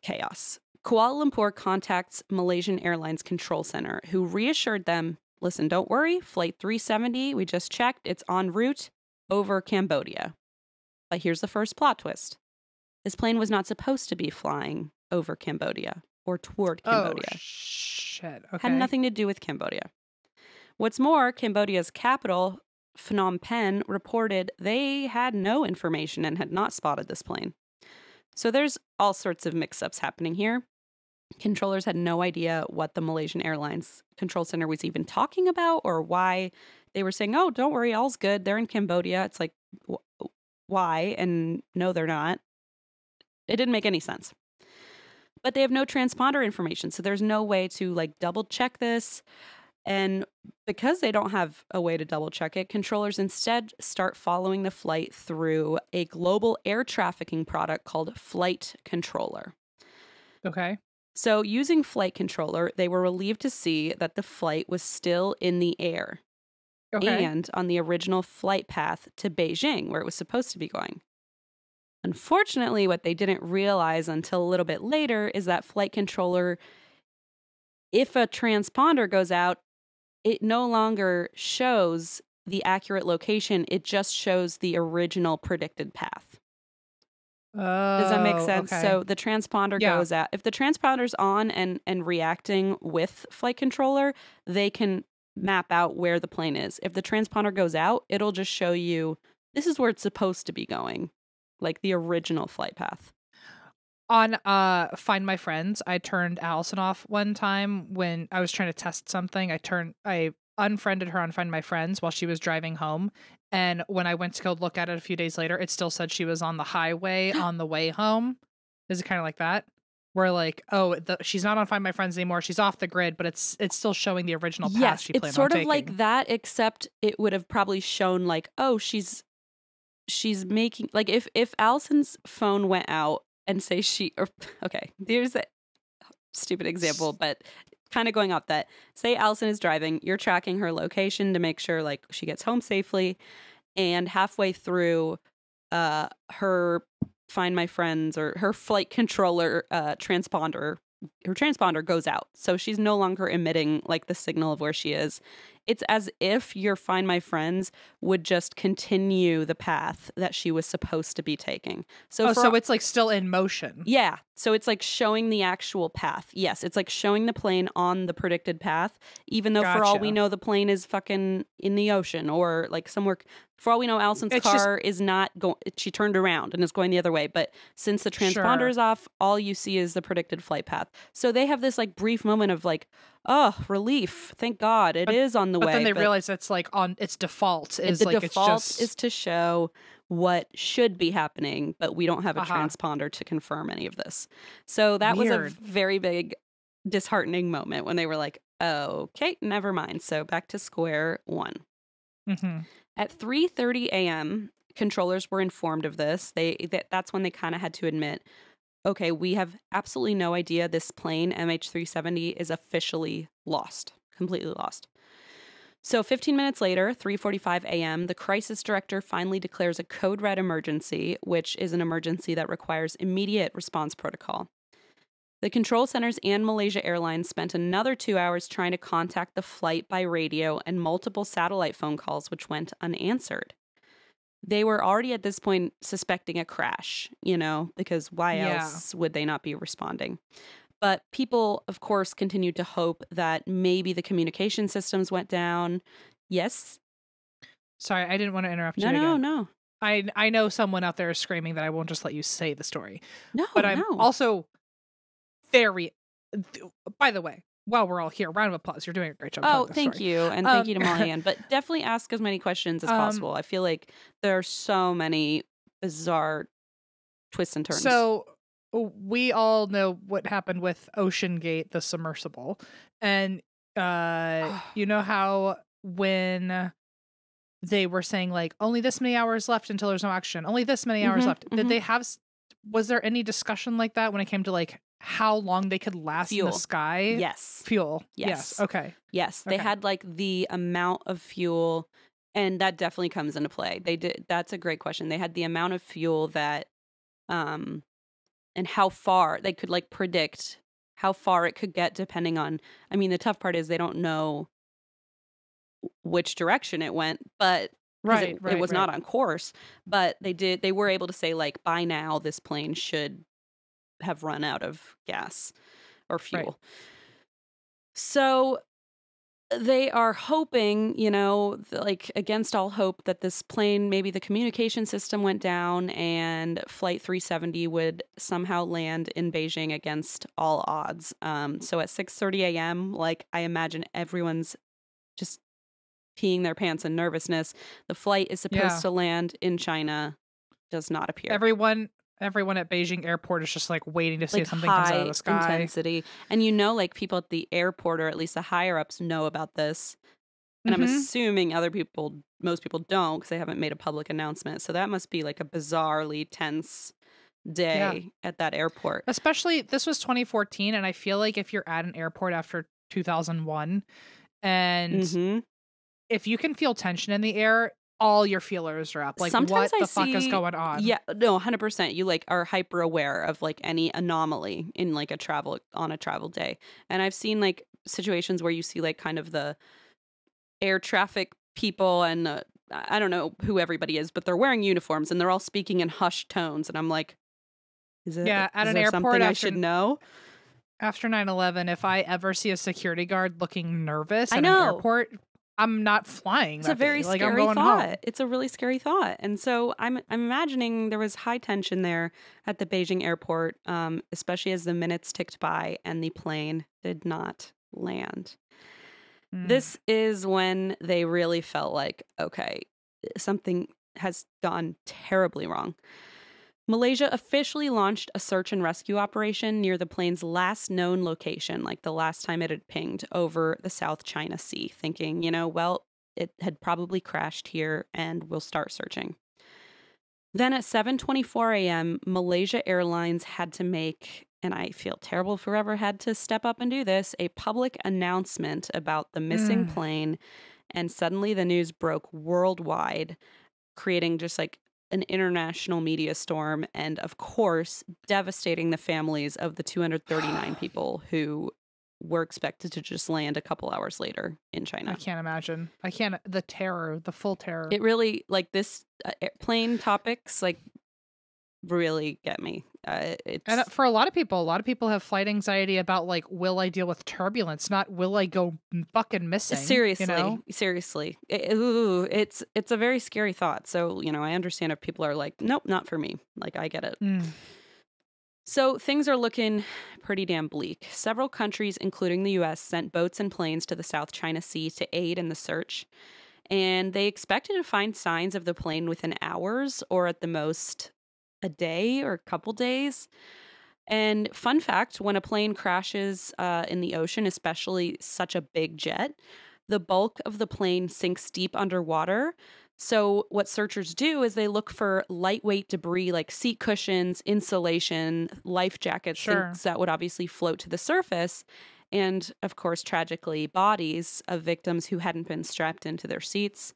chaos. Kuala Lumpur contacts Malaysian Airlines Control Center, who reassured them listen, don't worry, Flight 370, we just checked, it's en route over Cambodia. But here's the first plot twist this plane was not supposed to be flying over Cambodia or toward oh, Cambodia. Oh shit. Okay. Had nothing to do with Cambodia. What's more, Cambodia's capital, Phnom Penh, reported they had no information and had not spotted this plane. So there's all sorts of mix ups happening here. Controllers had no idea what the Malaysian Airlines control center was even talking about or why they were saying, oh, don't worry, all's good. They're in Cambodia. It's like, wh- why? And no, they're not. It didn't make any sense. But they have no transponder information. So there's no way to like double check this. And because they don't have a way to double check it, controllers instead start following the flight through a global air trafficking product called Flight Controller. Okay. So, using Flight Controller, they were relieved to see that the flight was still in the air Okay. and on the original flight path to Beijing, where it was supposed to be going. Unfortunately, what they didn't realize until a little bit later is that flight controller, if a transponder goes out, it no longer shows the accurate location. It just shows the original predicted path. Does that make Oh, sense? okay. So the transponder Yeah. goes out. If the transponder's on and and reacting with flight controller, they can map out where the plane is. If the transponder goes out, it'll just show you this is where it's supposed to be going, like the original flight path. On uh find my friends i turned allison off one time when i was trying to test something. I turned i unfriended her on find my friends while she was driving home and when i went to go look at it a few days later it still said she was on the highway *gasps* on the way home. Is it kind of like that? Where like oh the, she's not on find my friends anymore she's off the grid but it's it's still showing the original path yes, she planned it's sort of like that, except it would have probably shown like, oh, she's she's making like if if Allison's phone went out and say she or *laughs* okay, there's a stupid example, but kind of going off that. Say Allison is driving, you're tracking her location to make sure like she gets home safely, and halfway through, uh, her find my friends or her flight controller uh transponder her transponder goes out. So she's no longer emitting like the signal of where she is. It's as if your Find My Friends would just continue the path that she was supposed to be taking. So, oh so it's like still in motion yeah. So it's like showing the actual path. Yes, it's like showing the plane on the predicted path, even though for all we know the plane is fucking in the ocean or like somewhere. For all we know, Allison's It's just- car is not going. She turned around and is going the other way. But since the transponder Sure. is off, all you see is the predicted flight path. So they have this like brief moment of like, oh, relief. Thank God it is on the but way. then they realize it's like on its default is the like default it's just is to show what should be happening, but we don't have a Uh-huh. transponder to confirm any of this. So that was a very big disheartening moment when they were like, okay, never mind. So back to square one. Mhm. At 3:30 a.m., controllers were informed of this. They that, that's when they kind of had to admit, okay, we have absolutely no idea this plane MH370 is officially lost, completely lost. So 15 minutes later, 3:45 a.m., the crisis director finally declares a code red emergency, which is an emergency that requires immediate response protocol. The control centers and Malaysia Airlines spent another 2 hours trying to contact the flight by radio and multiple satellite phone calls which went unanswered. They were already at this point suspecting a crash, you know, because why Yeah. else would they not be responding? But people, of course, continued to hope that maybe the communication systems went down. Yes. sorry i didn't want to interrupt No, you no, again. no. I I know someone out there is screaming that I won't just let you say the story. No, But I'm no. also very by the way, while we're all here, round of applause. You're doing a great job. Oh, thank story. you. And thank Um, you to Molly *laughs* Ann. But definitely ask as many questions as Um, possible. I feel like there are so many bizarre twists and turns. So we all know what happened with Ocean Gate, the submersible. And uh *sighs* you know how when they were saying like only this many hours left until there's no oxygen, only this many hours Mhm, left. Did mhm. they have was there any discussion like that when it came to like how long they could last in the sky? yes. Fuel. Yes. Yes. Okay. Yes, they Okay. had like the amount of fuel, and that definitely comes into play. They did. That's a great question. They had the amount of fuel that, um, and how far they could like predict how far it could get depending on. I mean, the tough part is they don't know which direction it went, but Right. it, right it was right. not on course. But they did. They were able to say like by now this plane should have run out of gas or fuel. So they are hoping, you know, like against all hope that this plane, maybe the communication system went down and Flight 370 would somehow land in Beijing against all odds. Um, so at 6:30 a.m., like I imagine everyone's just peeing their pants in nervousness. The flight is supposed Yeah. to land in China, does not appear. Everyone Everyone at Beijing airport is just like waiting to see like if something comes out of the sky. intensity. And you know, like people at the airport or at least the higher ups know about this. And I'm Mhm. assuming other people, most people don't because they haven't made a public announcement. So that must be like a bizarrely tense day at that airport. Especially this was 2014, and I feel like if you're at an airport after 2001, and Mhm. if you can feel tension in the air, all your feelers are up. Like Sometimes what I the fuck is going on? Yeah, no, 100%. You like are hyper aware of like any anomaly in like a travel on a travel day. And I've seen like situations where you see like kind of the air traffic people and uh, I don't know who everybody is, but they're wearing uniforms and they're all speaking in hushed tones and I'm like is it Yeah, at an there airport something I should know? After 9/11, if I ever see a security guard looking nervous I at know. an airport, I'm not flying. It's a day. very like I'm scary going thought. home. It's a really scary thought, and so I'm I'm imagining there was high tension there at the Beijing airport, um, especially as the minutes ticked by and the plane did not land. Mm. This is when they really felt like, okay, something has gone terribly wrong. Malaysia officially launched a search and rescue operation near the plane's last known location, like the last time it had pinged over the South China Sea, thinking, you know, well, it had probably crashed here and we'll start searching. Then at 7:24 a.m., Malaysia Airlines had to make and I feel terrible forever had to step up and do this, a public announcement about the missing Mm. plane and suddenly the news broke worldwide, creating just like an international media storm and of course devastating the families of the 239 *sighs* people who were expected to just land a couple hours later in China. I can't imagine. I can't. The terror, the full terror. It really like this uh, plane topics like really get me. Uh, it's And uh, for a lot of people, a lot of people have flight anxiety about like, will I deal with turbulence? Not will I go fucking missing? seriously, you know? seriously, It- ooh, it's it's a very scary thought. So you know, I understand if people are like, nope, not for me. Like I get it. Mm. So things are looking pretty damn bleak. Several countries, including the US, sent boats and planes to the South China Sea to aid in the search. And they expected to find signs of the plane within hours or at the most a day or a couple days. And fun fact when a plane crashes uh, in the ocean, especially such a big jet, the bulk of the plane sinks deep underwater. So, what searchers do is they look for lightweight debris like seat cushions, insulation, life jackets, Sure. things that would obviously float to the surface. And of course, tragically, bodies of victims who hadn't been strapped into their seats.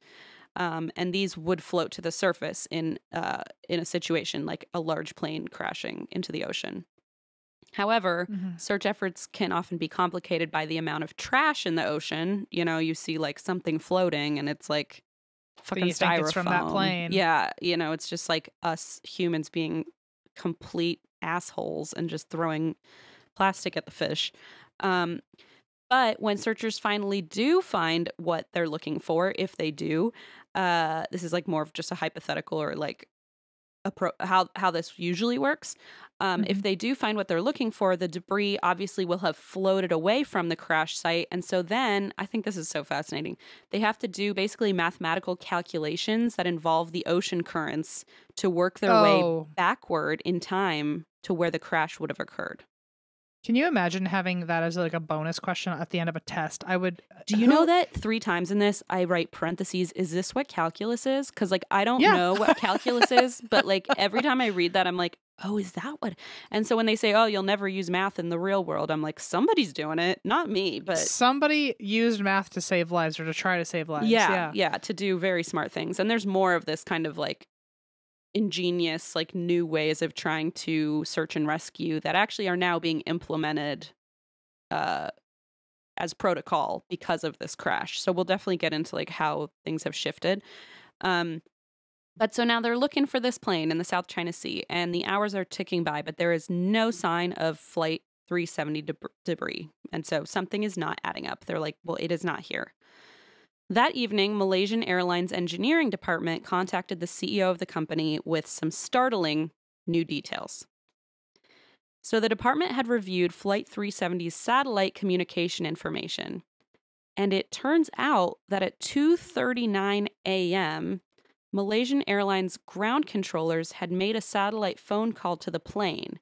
Um, and these would float to the surface in uh, in a situation like a large plane crashing into the ocean. However, Mhm. search efforts can often be complicated by the amount of trash in the ocean. You know, you see like something floating and it's like fucking think it's from that styrofoam. plane. Yeah, you know, it's just like us humans being complete assholes and just throwing plastic at the fish. Um, but when searchers finally do find what they're looking for, if they do, uh, this is like more of just a hypothetical or like a pro- how how this usually works. Um, If Mhm. they do find what they're looking for, the debris obviously will have floated away from the crash site, and so then I think this is so fascinating. They have to do basically mathematical calculations that involve the ocean currents to work their way Oh, backward in time to where the crash would have occurred. Can you imagine having that as like a bonus question at the end of a test? I would. Uh, do you know that three times in this I write parentheses? Is this what calculus is? Because like I don't Yeah. know what *laughs* calculus is, but like every time I read that, I'm like, oh, is that what? And so when they say, oh, you'll never use math in the real world, I'm like, somebody's doing it, not me. But somebody used math to save lives or to try to save lives? yeah, yeah. yeah, to do very smart things. And there's more of this kind of like ingenious, like new ways of trying to search and rescue that actually are now being implemented uh, as protocol because of this crash. So we'll definitely get into like how things have shifted. Um, but so now they're looking for this plane in the South China Sea, and the hours are ticking by, but there is no sign of flight 370 deb- debris. And so something is not adding up. They're like, well, it is not here. That evening, Malaysian Airlines engineering department contacted the CEO of the company with some startling new details. So the department had reviewed Flight 370's satellite communication information, and it turns out that at 2:39 a.m., Malaysian Airlines ground controllers had made a satellite phone call to the plane,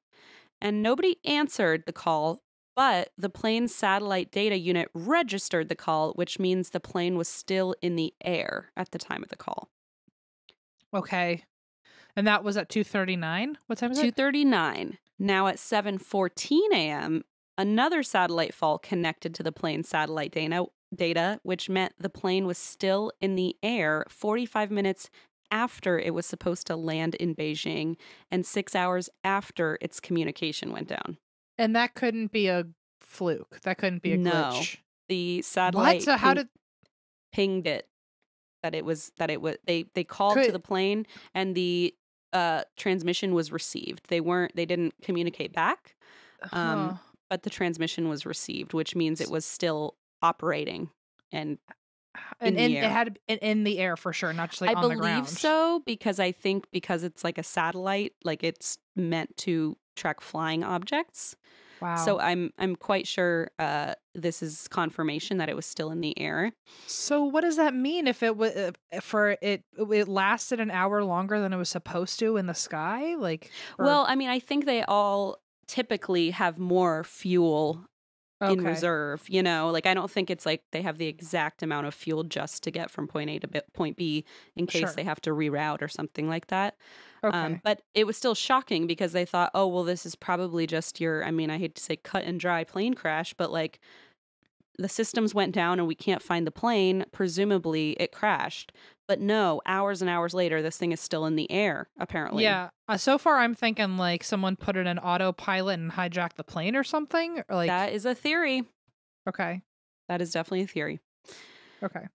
and nobody answered the call, but the plane's satellite data unit registered the call, which means the plane was still in the air at the time of the call. Okay. And that was at 2:39. What time is it? 2:39. Now at 7:14 a.m., another satellite fall connected to the plane's satellite data, data, which meant the plane was still in the air 45 minutes after it was supposed to land in Beijing and 6 hours after its communication went down. And that couldn't be a fluke. That couldn't be a No. glitch. The satellite What? So how ping- did pinged it that it was that it was they they called to the plane and the uh transmission was received. They weren't they didn't communicate back. Um, Huh. but the transmission was received, which means it was still operating. And and, in it had in, in the air for sure, not just like I on the believe ground. so because I think because it's like a satellite, like it's meant to track flying objects. Wow. So I'm I'm quite sure uh, this is confirmation that it was still in the air. So what does that mean if it was for it it lasted an hour longer than it was supposed to in the sky? Like or- Well, I mean, I think they all typically have more fuel in reserve. You know, like I don't think it's like they have the exact amount of fuel just to get from point A to point B in case Sure. they have to reroute or something like that. Okay. Um, but it was still shocking because they thought, oh, well, this is probably just your, I mean, I hate to say cut and dry plane crash, but like the systems went down and we can't find the plane. Presumably it crashed. But no, hours and hours later, this thing is still in the air, apparently. yeah. Uh, so far, I'm thinking like someone put it in autopilot and hijacked the plane or something. Or like that is a theory. okay, That is definitely a theory. okay.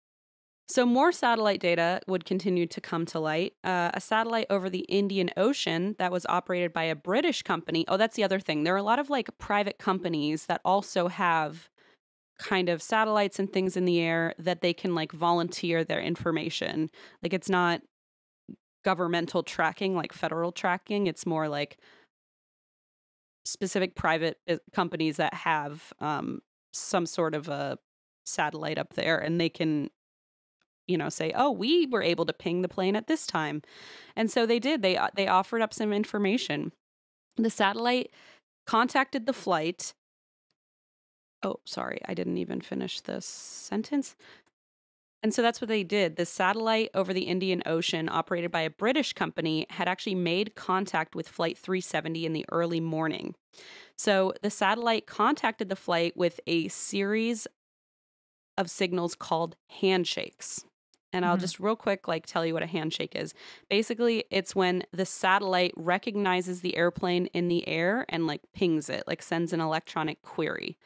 So, more satellite data would continue to come to light. Uh, a satellite over the Indian Ocean that was operated by a British company. Oh, that's the other thing. There are a lot of like private companies that also have kind of satellites and things in the air that they can like volunteer their information. Like, it's not governmental tracking like federal tracking, it's more like specific private uh, companies that have um, some sort of a satellite up there and they can you know say oh we were able to ping the plane at this time. And so they did. They uh, they offered up some information. The satellite contacted the flight oh sorry i didn't even finish this sentence and so that's what they did the satellite over the indian ocean operated by a british company had actually made contact with flight 370 in the early morning so the satellite contacted the flight with a series of signals called handshakes. And I'll Mhm. just real quick like tell you what a handshake is. Basically, it's when the satellite recognizes the airplane in the air and like pings it, like sends an electronic query.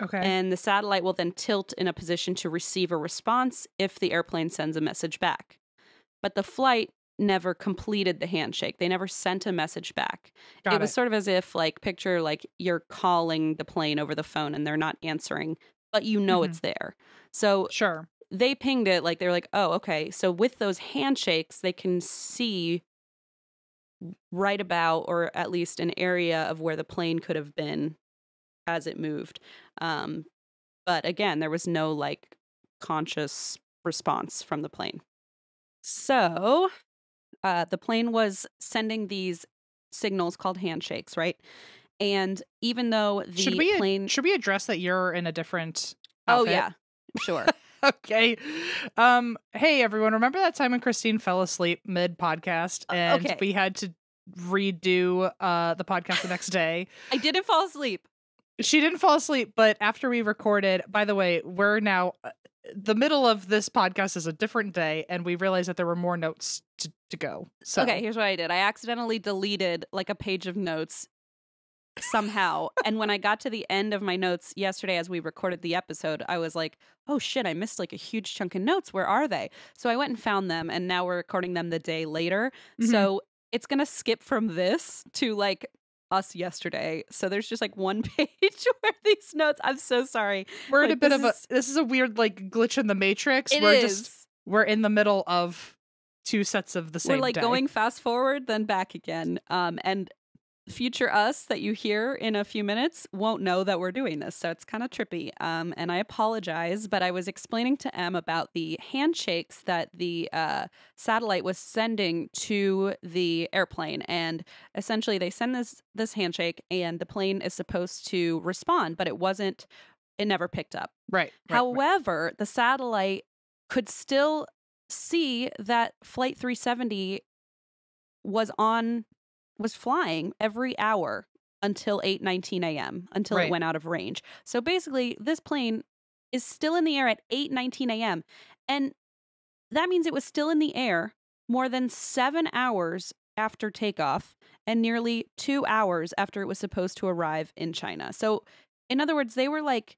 Okay. And the satellite will then tilt in a position to receive a response if the airplane sends a message back. But the flight never completed the handshake. They never sent a message back Got it was sort of as if like picture like you're calling the plane over the phone and they're not answering but you know Mhm. it's there so sure. they pinged it like they're like oh okay so with those handshakes they can see right about or at least an area of where the plane could have been as it moved um but again there was no like conscious response from the plane so uh the plane was sending these signals called handshakes right and even though the should we plane should we address that you're in a different? oh yeah sure *laughs* okay. Um, hey everyone, remember that time when Christine fell asleep mid podcast and okay. we had to redo uh the podcast the next day? i didn't fall asleep She didn't fall asleep, but after we recorded, by the way, we're now uh, the middle of this podcast is a different day and we realized that there were more notes to, to go. So Okay, here's what I did. I accidentally deleted like a page of notes somehow. *laughs* and when I got to the end of my notes yesterday as we recorded the episode, I was like, oh shit, I missed like a huge chunk of notes. Where are they? So I went and found them and now we're recording them the day later. Mhm. So it's going to skip from this to like us yesterday. So there's just like one *laughs* page *laughs* where these notes. I'm so sorry. we're in a bit of a is- this is a weird like glitch in the matrix. It we're is. just we're in the middle of two sets of the same We're like day. going fast forward, then back again. Um, and future us that you hear in a few minutes won't know that we're doing this. So it's kind of trippy. Um, and I apologize, but I was explaining to Em about the handshakes that the uh, satellite was sending to the airplane. And essentially, they send this this handshake, and the plane is supposed to respond, but it wasn't. It never picked up. Right. right, right. However, the satellite could still see that Flight 370 was on was flying every hour until 8:19 a.m. until Right. it went out of range. So basically, this plane is still in the air at 8:19 a.m. and that means it was still in the air more than 7 hours after takeoff and nearly 2 hours after it was supposed to arrive in China. So in other words, they were like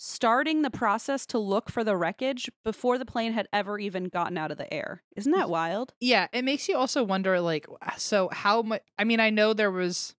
starting the process to look for the wreckage before the plane had ever even gotten out of the air. Isn't that wild? Yeah, it makes you also wonder like ah, so how much I mean, I know there was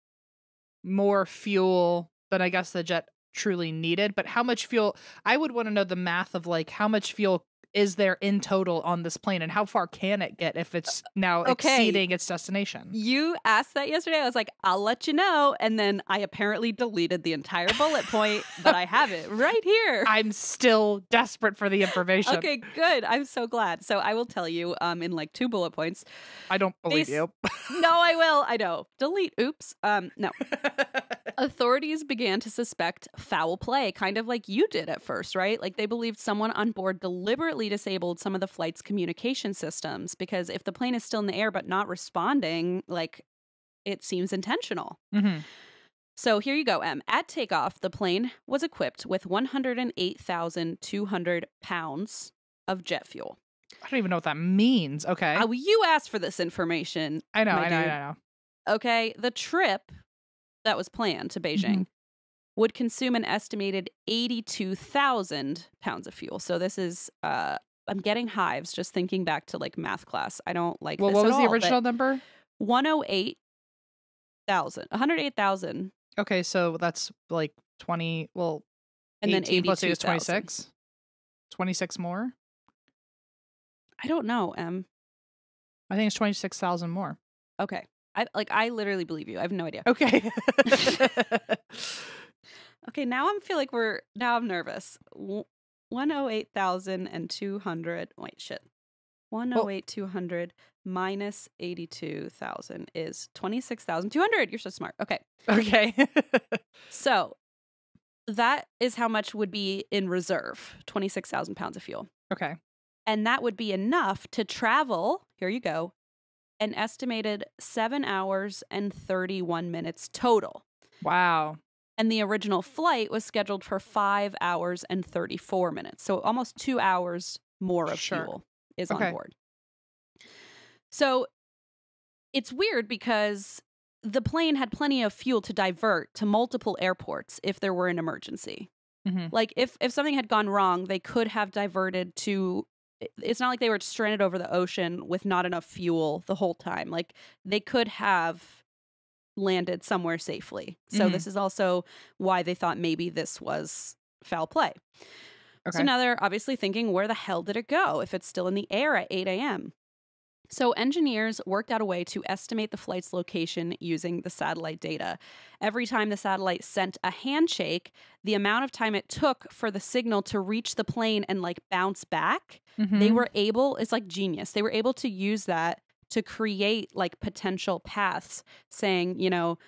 more fuel than I guess the jet truly needed, but how much fuel I would want to know the math of like how much fuel is there in total on this plane and how far can it get if it's now Okay. exceeding its destination? You asked that yesterday. I was like, I'll let you know. And then I apparently deleted the entire bullet point, but I have it right here. *laughs* I'm still desperate for the information. Okay, good. I'm so glad. So I will tell you um in like two bullet points. I don't believe These- you. *laughs* No, I will. I know. Delete. Oops. Um no. *laughs* Authorities began to suspect foul play, kind of like you did at first, right? Like they believed someone on board deliberately disabled some of the flight's communication systems because if the plane is still in the air but not responding, like it seems intentional. Mhm. So here you go, Em. At takeoff, the plane was equipped with 108,200 pounds of jet fuel. I don't even know what that means. Okay. Uh, you asked for this information. I know, I know, I know, I know. Okay. The trip that was planned to Beijing would consume an estimated 82,000 pounds of fuel. So this is, uh, I'm getting hives just thinking back to like math class. I don't like Well, this what at was the all, original number? 108,000, 108,000. Okay, so that's like 20, well, And then 18 plus 8 is 82,000. 26. 26 more? I don't know, Em. I think it's 26,000 more. Okay. I like I literally believe you. I have no idea. Okay. *laughs* Okay, now I am feel like we're now I'm nervous. W- 108,200. Wait, shit. 108,200 minus 82,000 is 26,200. You're so smart. Okay. okay. *laughs* So that is how much would be in reserve 26,000 pounds of fuel. okay. And that would be enough to travel, here you go, an estimated seven hours and 31 minutes total. Wow. And the original flight was scheduled for five hours and 34 minutes. So almost two hours more of Sure. fuel is Okay. on board. So it's weird because the plane had plenty of fuel to divert to multiple airports if there were an emergency. Mhm. Like if if something had gone wrong, they could have diverted to it's not like they were stranded over the ocean with not enough fuel the whole time. Like they could have landed somewhere safely. So Mhm. this is also why they thought maybe this was foul play. Okay. So now they're obviously thinking, where the hell did it go if it's still in the air at 8 a.m.? So engineers worked out a way to estimate the flight's location using the satellite data. Every time the satellite sent a handshake, the amount of time it took for the signal to reach the plane and like bounce back, they Mhm. were able, it's like genius. They were able to use that to create like potential paths saying, you know,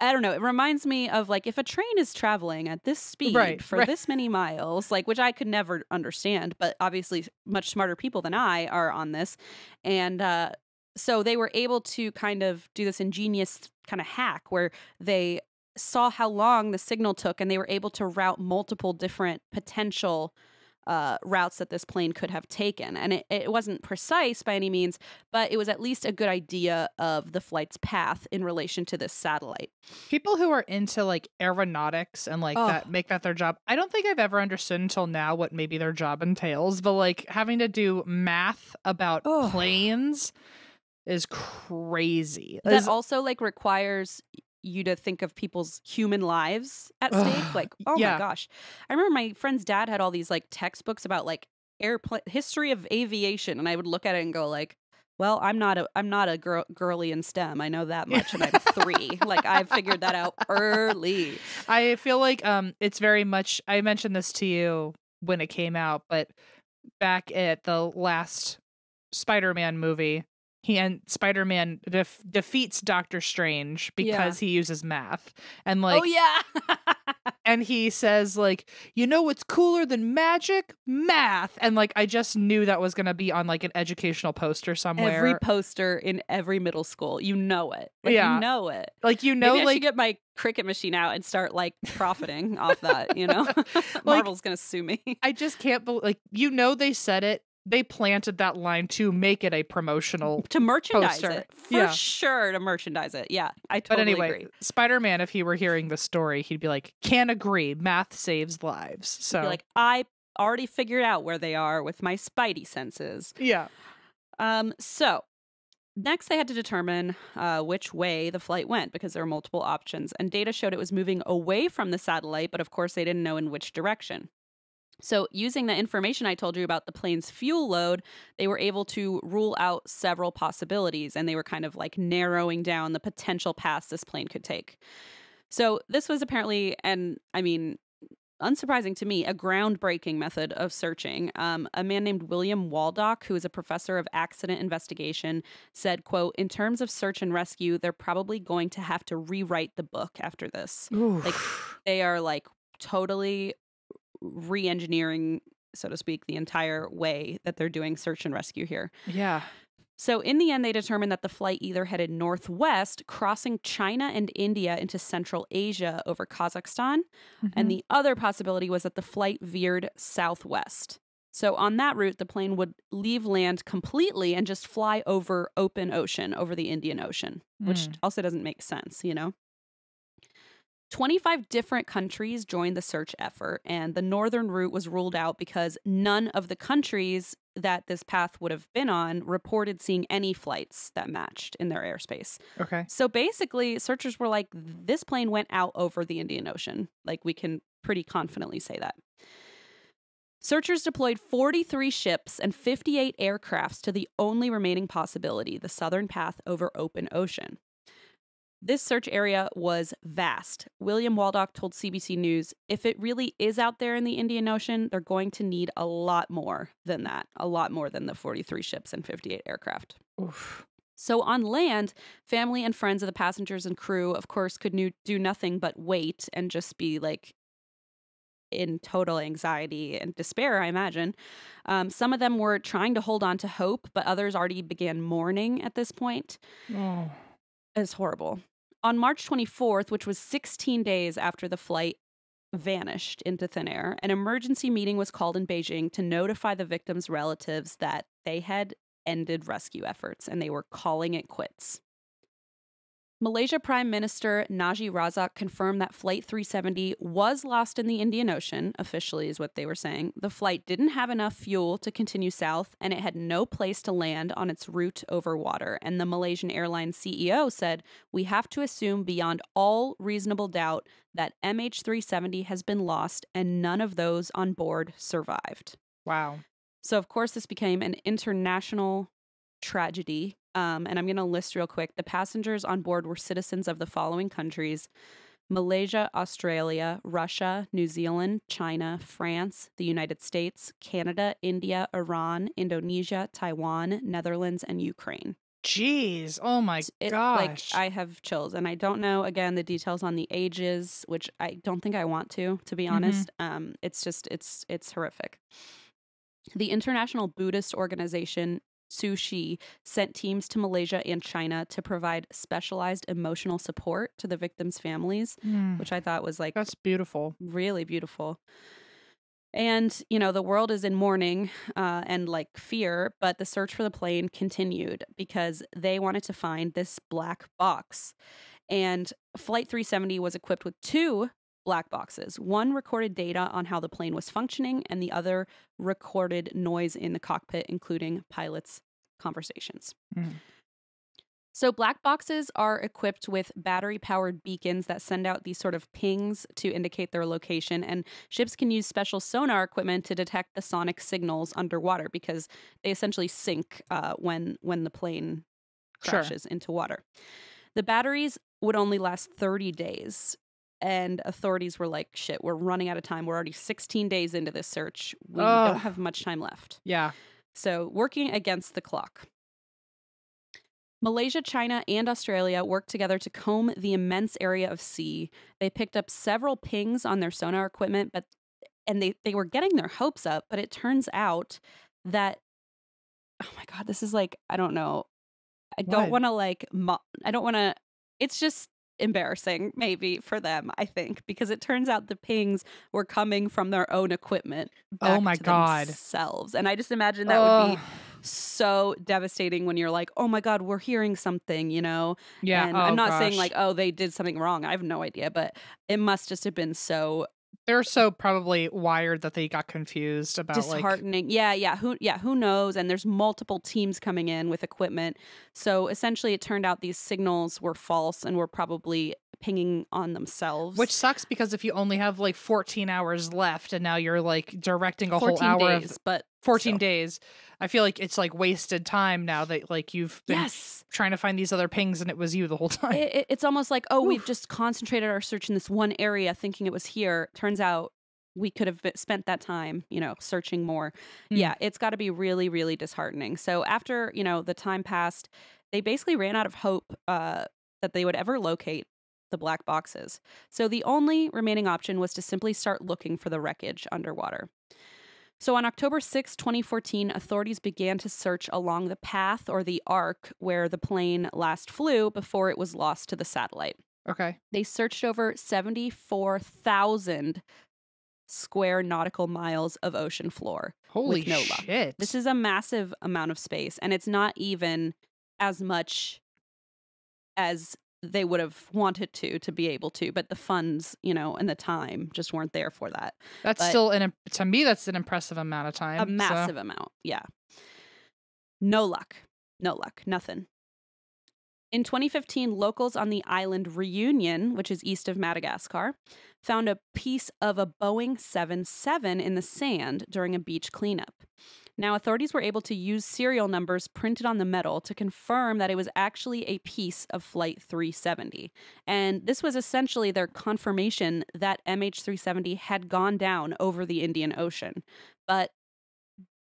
I don't know. It reminds me of like if a train is traveling at this speed Right, for right. this many miles, like which I could never understand, but obviously much smarter people than I are on this. And uh so they were able to kind of do this ingenious kind of hack where they saw how long the signal took and they were able to route multiple different potential uh, routes that this plane could have taken. And it, it wasn't precise by any means, but it was at least a good idea of the flight's path in relation to this satellite. People who are into like aeronautics and like Oh. that make that their job. I don't think I've ever understood until now what maybe their job entails, but like having to do math about Oh. planes is crazy. That Is- also like requires you to think of people's human lives at stake. Like, oh yeah. my gosh. I remember my friend's dad had all these like textbooks about like airplane history of aviation and I would look at it and go like Well, I'm not a I'm not a girl girly in STEM. I know that much, and I'm three. like I figured that out early. I feel like um it's very much I mentioned this to you when it came out, but back at the last Spider-Man movie, he and Spider-Man def- defeats Doctor Strange because he uses math. And oh, like oh yeah. *laughs* and he says like, "You know what's cooler than magic? Math." And like I just knew that was going to be on like an educational poster somewhere. Every poster in every middle school, you know it. Like, Yeah. you know it. like you know Maybe like get my Cricut machine out and start like profiting off that. You know, *laughs* *laughs* Marvel's gonna sue me. I just can't believe like you know they said it. They planted that line to make it a promotional to merchandise Poster. it for Yeah. sure. To merchandise it, yeah, I But totally anyway, agree. Spider Man, if he were hearing the story, he'd be like, "Can't agree. Math saves lives." So, Be like I already figured out where they are with my spidey senses. yeah, Um, so next they had to determine uh, which way the flight went because there were multiple options, and data showed it was moving away from the satellite, but of course they didn't know in which direction. So, using the information I told you about the plane's fuel load, they were able to rule out several possibilities and they were kind of like narrowing down the potential paths this plane could take. So, this was apparently, and I mean, unsurprising to me, a groundbreaking method of searching. Um, a man named William Waldock, who is a professor of accident investigation, said, quote, in terms of search and rescue, they're probably going to have to rewrite the book after this. Like, They are like totally re-engineering, so to speak, the entire way that they're doing search and rescue here. yeah, So, in the end, they determined that the flight either headed northwest, crossing China and India into Central Asia over Kazakhstan, Mhm. and the other possibility was that the flight veered southwest. So, on that route, the plane would leave land completely and just fly over open ocean, over the Indian Ocean, which Mm. also doesn't make sense, you know? 25 different countries joined the search effort, and the northern route was ruled out because none of the countries that this path would have been on reported seeing any flights that matched in their airspace. okay, So basically, searchers were like, this plane went out over the Indian Ocean. Like, we can pretty confidently say that. Searchers deployed 43 ships and 58 aircrafts to the only remaining possibility, the southern path over open ocean. This search area was vast. William Waldock told CBC News if it really is out there in the Indian Ocean, they're going to need a lot more than that, a lot more than the 43 ships and 58 aircraft. Oof. So on land, family and friends of the passengers and crew, of course, could nu- do nothing but wait and just be like in total anxiety and despair, I imagine. Um, some of them were trying to hold on to hope, but others already began mourning at this point. Oh. It's horrible. On March 24th, which was 16 days after the flight vanished into thin air, an emergency meeting was called in Beijing to notify the victims' relatives that they had ended rescue efforts and they were calling it quits. Malaysia Prime Minister Najib Razak confirmed that Flight 370 was lost in the Indian Ocean, officially, is what they were saying. The flight didn't have enough fuel to continue south, and it had no place to land on its route over water. And the Malaysian Airlines CEO said, We have to assume beyond all reasonable doubt that MH370 has been lost, and none of those on board survived. Wow. So, of course, this became an international tragedy. Um, and I'm going to list real quick. The passengers on board were citizens of the following countries Malaysia, Australia, Russia, New Zealand, China, France, the United States, Canada, India, Iran, Indonesia, Taiwan, Netherlands, and Ukraine. Jeez. Oh my It, gosh. like I have chills, and I don't know again the details on the ages, which I don't think I want to, to be Mhm. honest. Um, it's just it's it's horrific. The International Buddhist Organization Tzu Chi sent teams to Malaysia and China to provide specialized emotional support to the victims' families, Mm, which I thought was like that's beautiful. really beautiful. And, you know, the world is in mourning uh, and like fear, but the search for the plane continued because they wanted to find this black box. And Flight 370 was equipped with two black boxes. One recorded data on how the plane was functioning, and the other recorded noise in the cockpit, including pilots' conversations. Mhm. So, black boxes are equipped with battery powered beacons that send out these sort of pings to indicate their location. And ships can use special sonar equipment to detect the sonic signals underwater because they essentially sink uh, when, when the plane Sure. crashes into water. The batteries would only last 30 days. And authorities were like, shit, we're running out of time. We're already 16 days into this search. We Ugh. don't have much time left. Yeah. So, working against the clock. Malaysia, China, and Australia worked together to comb the immense area of sea. They picked up several pings on their sonar equipment, but and they, they were getting their hopes up, but it turns out that oh my god, this is like, I don't know. I don't want to like mo- I don't want to it's just embarrassing maybe for them, I think, because it turns out the pings were coming from their own equipment. Oh my God. Themselves. And I just imagine that would be so devastating when you're like, oh my God, we're hearing something, you know? Yeah. And oh, I'm not saying like, oh, they did something wrong. I have no idea, but it must just have been so they're so probably wired that they got confused about like disheartening. yeah, yeah. Who yeah, who knows? And there's multiple teams coming in with equipment. So essentially it turned out these signals were false and were probably pinging on themselves. which sucks because if you only have like 14 hours left and now you're like directing a whole 14 hour days, of but 14 still. days, I feel like it's like wasted time now that like you've been Yes. trying to find these other pings and it was you the whole time. It, it- it's almost like, oh, we've just concentrated our search in this one area thinking it was here. Turns out we could have spent that time, you know, searching more. Mm. Yeah, it's got to be really, really disheartening. So after, you know, the time passed, they basically ran out of hope uh, that they would ever locate the black boxes. So the only remaining option was to simply start looking for the wreckage underwater. So on October 6, 2014, authorities began to search along the path or the arc where the plane last flew before it was lost to the satellite. okay. They searched over 74,000 square nautical miles of ocean floor. Holy no luck. shit. This is a massive amount of space, and it's not even as much as they would have wanted to to be able to but the funds you know and the time just weren't there for that that's but- still an to me that's an impressive amount of time. a so- massive amount. Yeah. No luck. No luck. Nothing. In 2015, locals on the island Reunion, which is east of Madagascar, found a piece of a Boeing 77 in the sand during a beach cleanup. Now, authorities were able to use serial numbers printed on the metal to confirm that it was actually a piece of Flight 370. And this was essentially their confirmation that MH370 had gone down over the Indian Ocean. But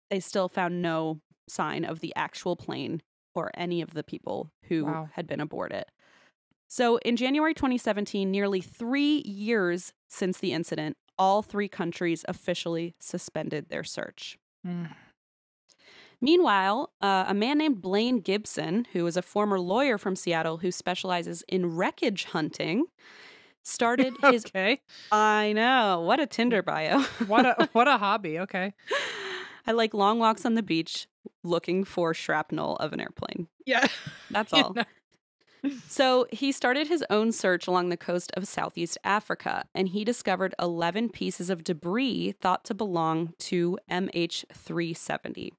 they still found no sign of the actual plane or any of the people who Wow. had been aboard it. So, in January 2017, nearly three years since the incident, all three countries officially suspended their search. Mm. Meanwhile, uh, a man named Blaine Gibson, who is a former lawyer from Seattle who specializes in wreckage hunting, started *laughs* his. okay. I know, what a Tinder bio. *laughs* What a *laughs* what a hobby. Okay. I like long walks on the beach looking for shrapnel of an airplane. Yeah. That's You all. know. So he started his own search along the coast of Southeast Africa, and he discovered 11 pieces of debris thought to belong to MH370.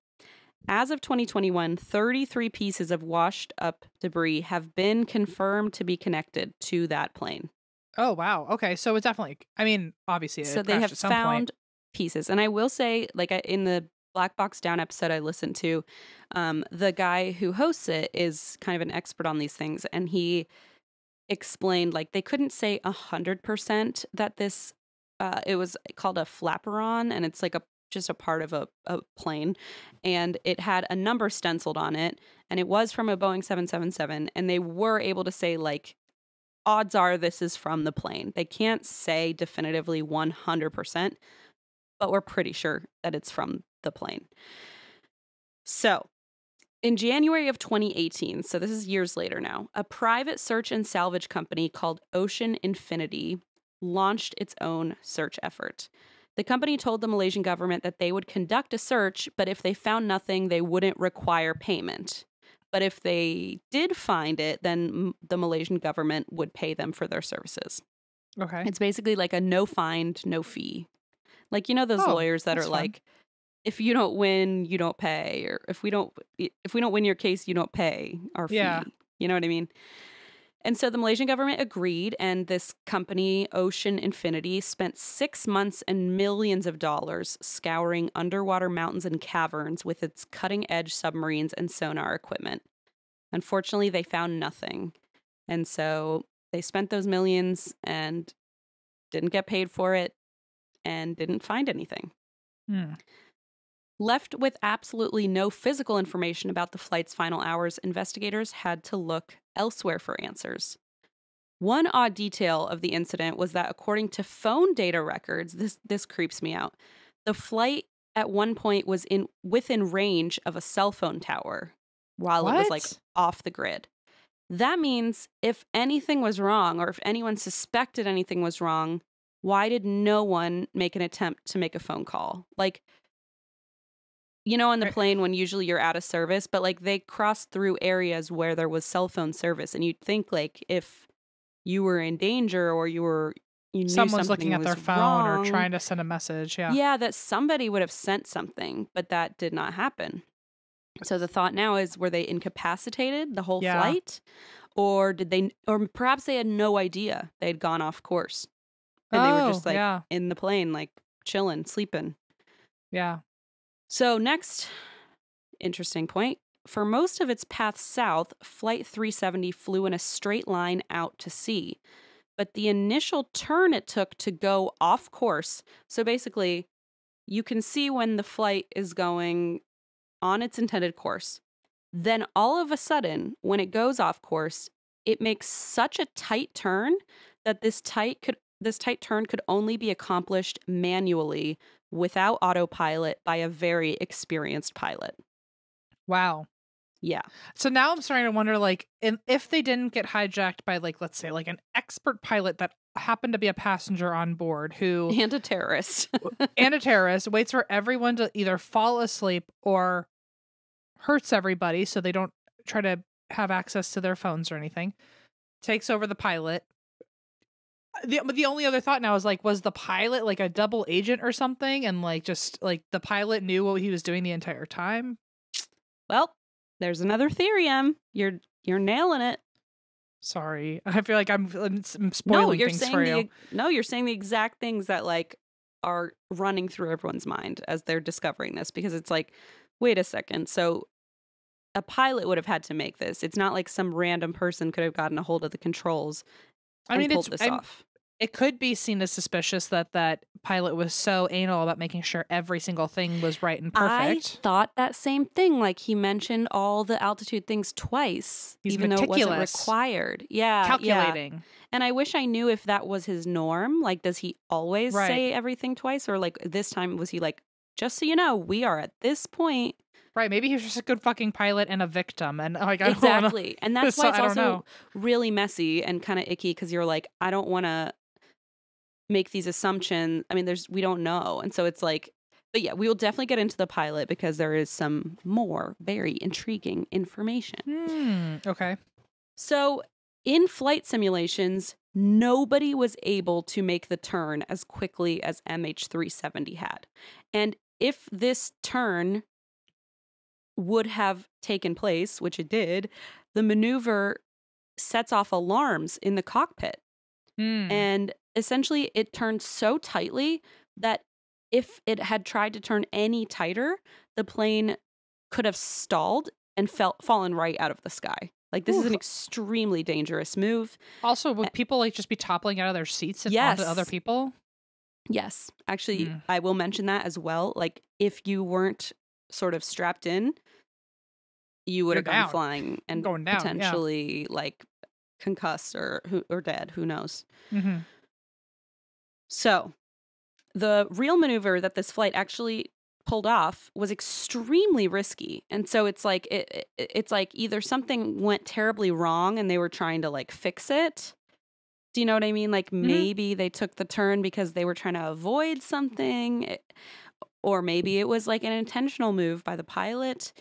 As of 2021, 33 pieces of washed up debris have been confirmed to be connected to that plane. Oh wow. Okay. So it's definitely. I mean, obviously, it so they have at some found point. pieces and i will say like in the black box down episode i listened to um, the guy who hosts it is kind of an expert on these things and he explained like they couldn't say a hundred percent that this uh, it was called a flaperon and it's like a just a part of a, a plane and it had a number stenciled on it and it was from a boeing 777 and they were able to say like odds are this is from the plane. They can't say definitively 100%, but we're pretty sure that it's from the plane. So, in January of 2018, so this is years later now, a private search and salvage company called Ocean Infinity launched its own search effort. The company told the Malaysian government that they would conduct a search, but if they found nothing, they wouldn't require payment. But if they did find it, then the Malaysian government would pay them for their services. Okay. It's basically like a no find, no fee. Like you know those Oh, lawyers that are fun. like if you don't win, you don't pay or if we don't if we don't win your case, you don't pay our Yeah. fee. You know what I mean? And so the Malaysian government agreed, and this company, Ocean Infinity, spent six months and millions of dollars scouring underwater mountains and caverns with its cutting edge submarines and sonar equipment. Unfortunately, they found nothing. And so they spent those millions and didn't get paid for it and didn't find anything. Hmm. Left with absolutely no physical information about the flight's final hours, investigators had to look elsewhere for answers. One odd detail of the incident was that according to phone data records, this this creeps me out. The flight at one point was in within range of a cell phone tower while it was like off the grid. That means if anything was wrong or if anyone suspected anything was wrong, why did no one make an attempt to make a phone call? Like you know on the plane when usually you're out of service, but like they crossed through areas where there was cell phone service and you'd think like if you were in danger or you were you knew Someone's something looking at their phone wrong, or trying to send a message. Yeah. yeah, that somebody would have sent something, but that did not happen. So the thought now is were they incapacitated the whole Yeah. flight? Or did they or perhaps they had no idea they had gone off course. And they were oh, just Oh, like yeah. in the plane, like chilling, sleeping. Yeah. So next interesting point. For most of its path south, Flight 370 flew in a straight line out to sea. But the initial turn it took to go off course, so basically, you can see when the flight is going on its intended course. Then all of a sudden, when it goes off course, it makes such a tight turn that this tight could this tight turn could only be accomplished manually without autopilot by a very experienced pilot. Wow. Yeah. So now I'm starting to wonder, like, in, if they didn't get hijacked by, like, let's say, like an expert pilot that happened to be a passenger on board who And a terrorist. and a terrorist waits for everyone to either fall asleep or hurts everybody so they don't try to have access to their phones or anything takes over the pilot the, the only other thought now is like was the pilot like a double agent or something and like just like the pilot knew what he was doing the entire time well, there's another theory, Em. You're you're nailing it. sorry *laughs* i feel like i'm, I'm No, spoiling you're things saying for the you no, you're saying the exact things that like are running through everyone's mind as they're discovering this because it's like, wait a second. So a pilot would have had to make this. It's not like some random person could have gotten a hold of the controls i mean pulled it's this I'm- off. it could be seen as suspicious that that pilot was so anal about making sure every single thing was right and perfect I thought that same thing. Like he mentioned all the altitude things twice, He's even though it wasn't required. Yeah, yeah. calculating And I wish I knew if that was his norm. Like, does he always Right. say everything twice, or like this time was he like, just so you know, we are at this point Right, maybe he was just a good fucking pilot and a victim, and like I don't wanna- exactly, and *laughs* that's So why it's I don't also know. really messy and kind of icky because you're like, I don't want to make these assumptions. I mean, there's we don't know, and so it's like, but yeah, we will definitely get into the pilot because there is some more very intriguing information. Hmm. Okay. So, in flight simulations, nobody was able to make the turn as quickly as MH370 had. And if this turn would have taken place, which it did, the maneuver sets off alarms in the cockpit. Hmm. And essentially, it turned so tightly that if it had tried to turn any tighter, the plane could have stalled and fell, fallen right out of the sky. Like, this is an extremely dangerous move. also, would people like just be toppling out of their seats and Yes. onto other people? Yes, actually, Mm. I will mention that as well. Like, if you weren't sort of strapped in, you would You're have gone down. flying and Going down, yeah. potentially like concussed or who or dead. Who knows? Mm-hmm. So, the real maneuver that this flight actually pulled off was extremely risky. And so it's like it, it it's like either something went terribly wrong and they were trying to like fix it. Do you know what I mean? Like maybe they took the turn because they were trying to avoid something eh, or maybe it was like an intentional move by the pilot.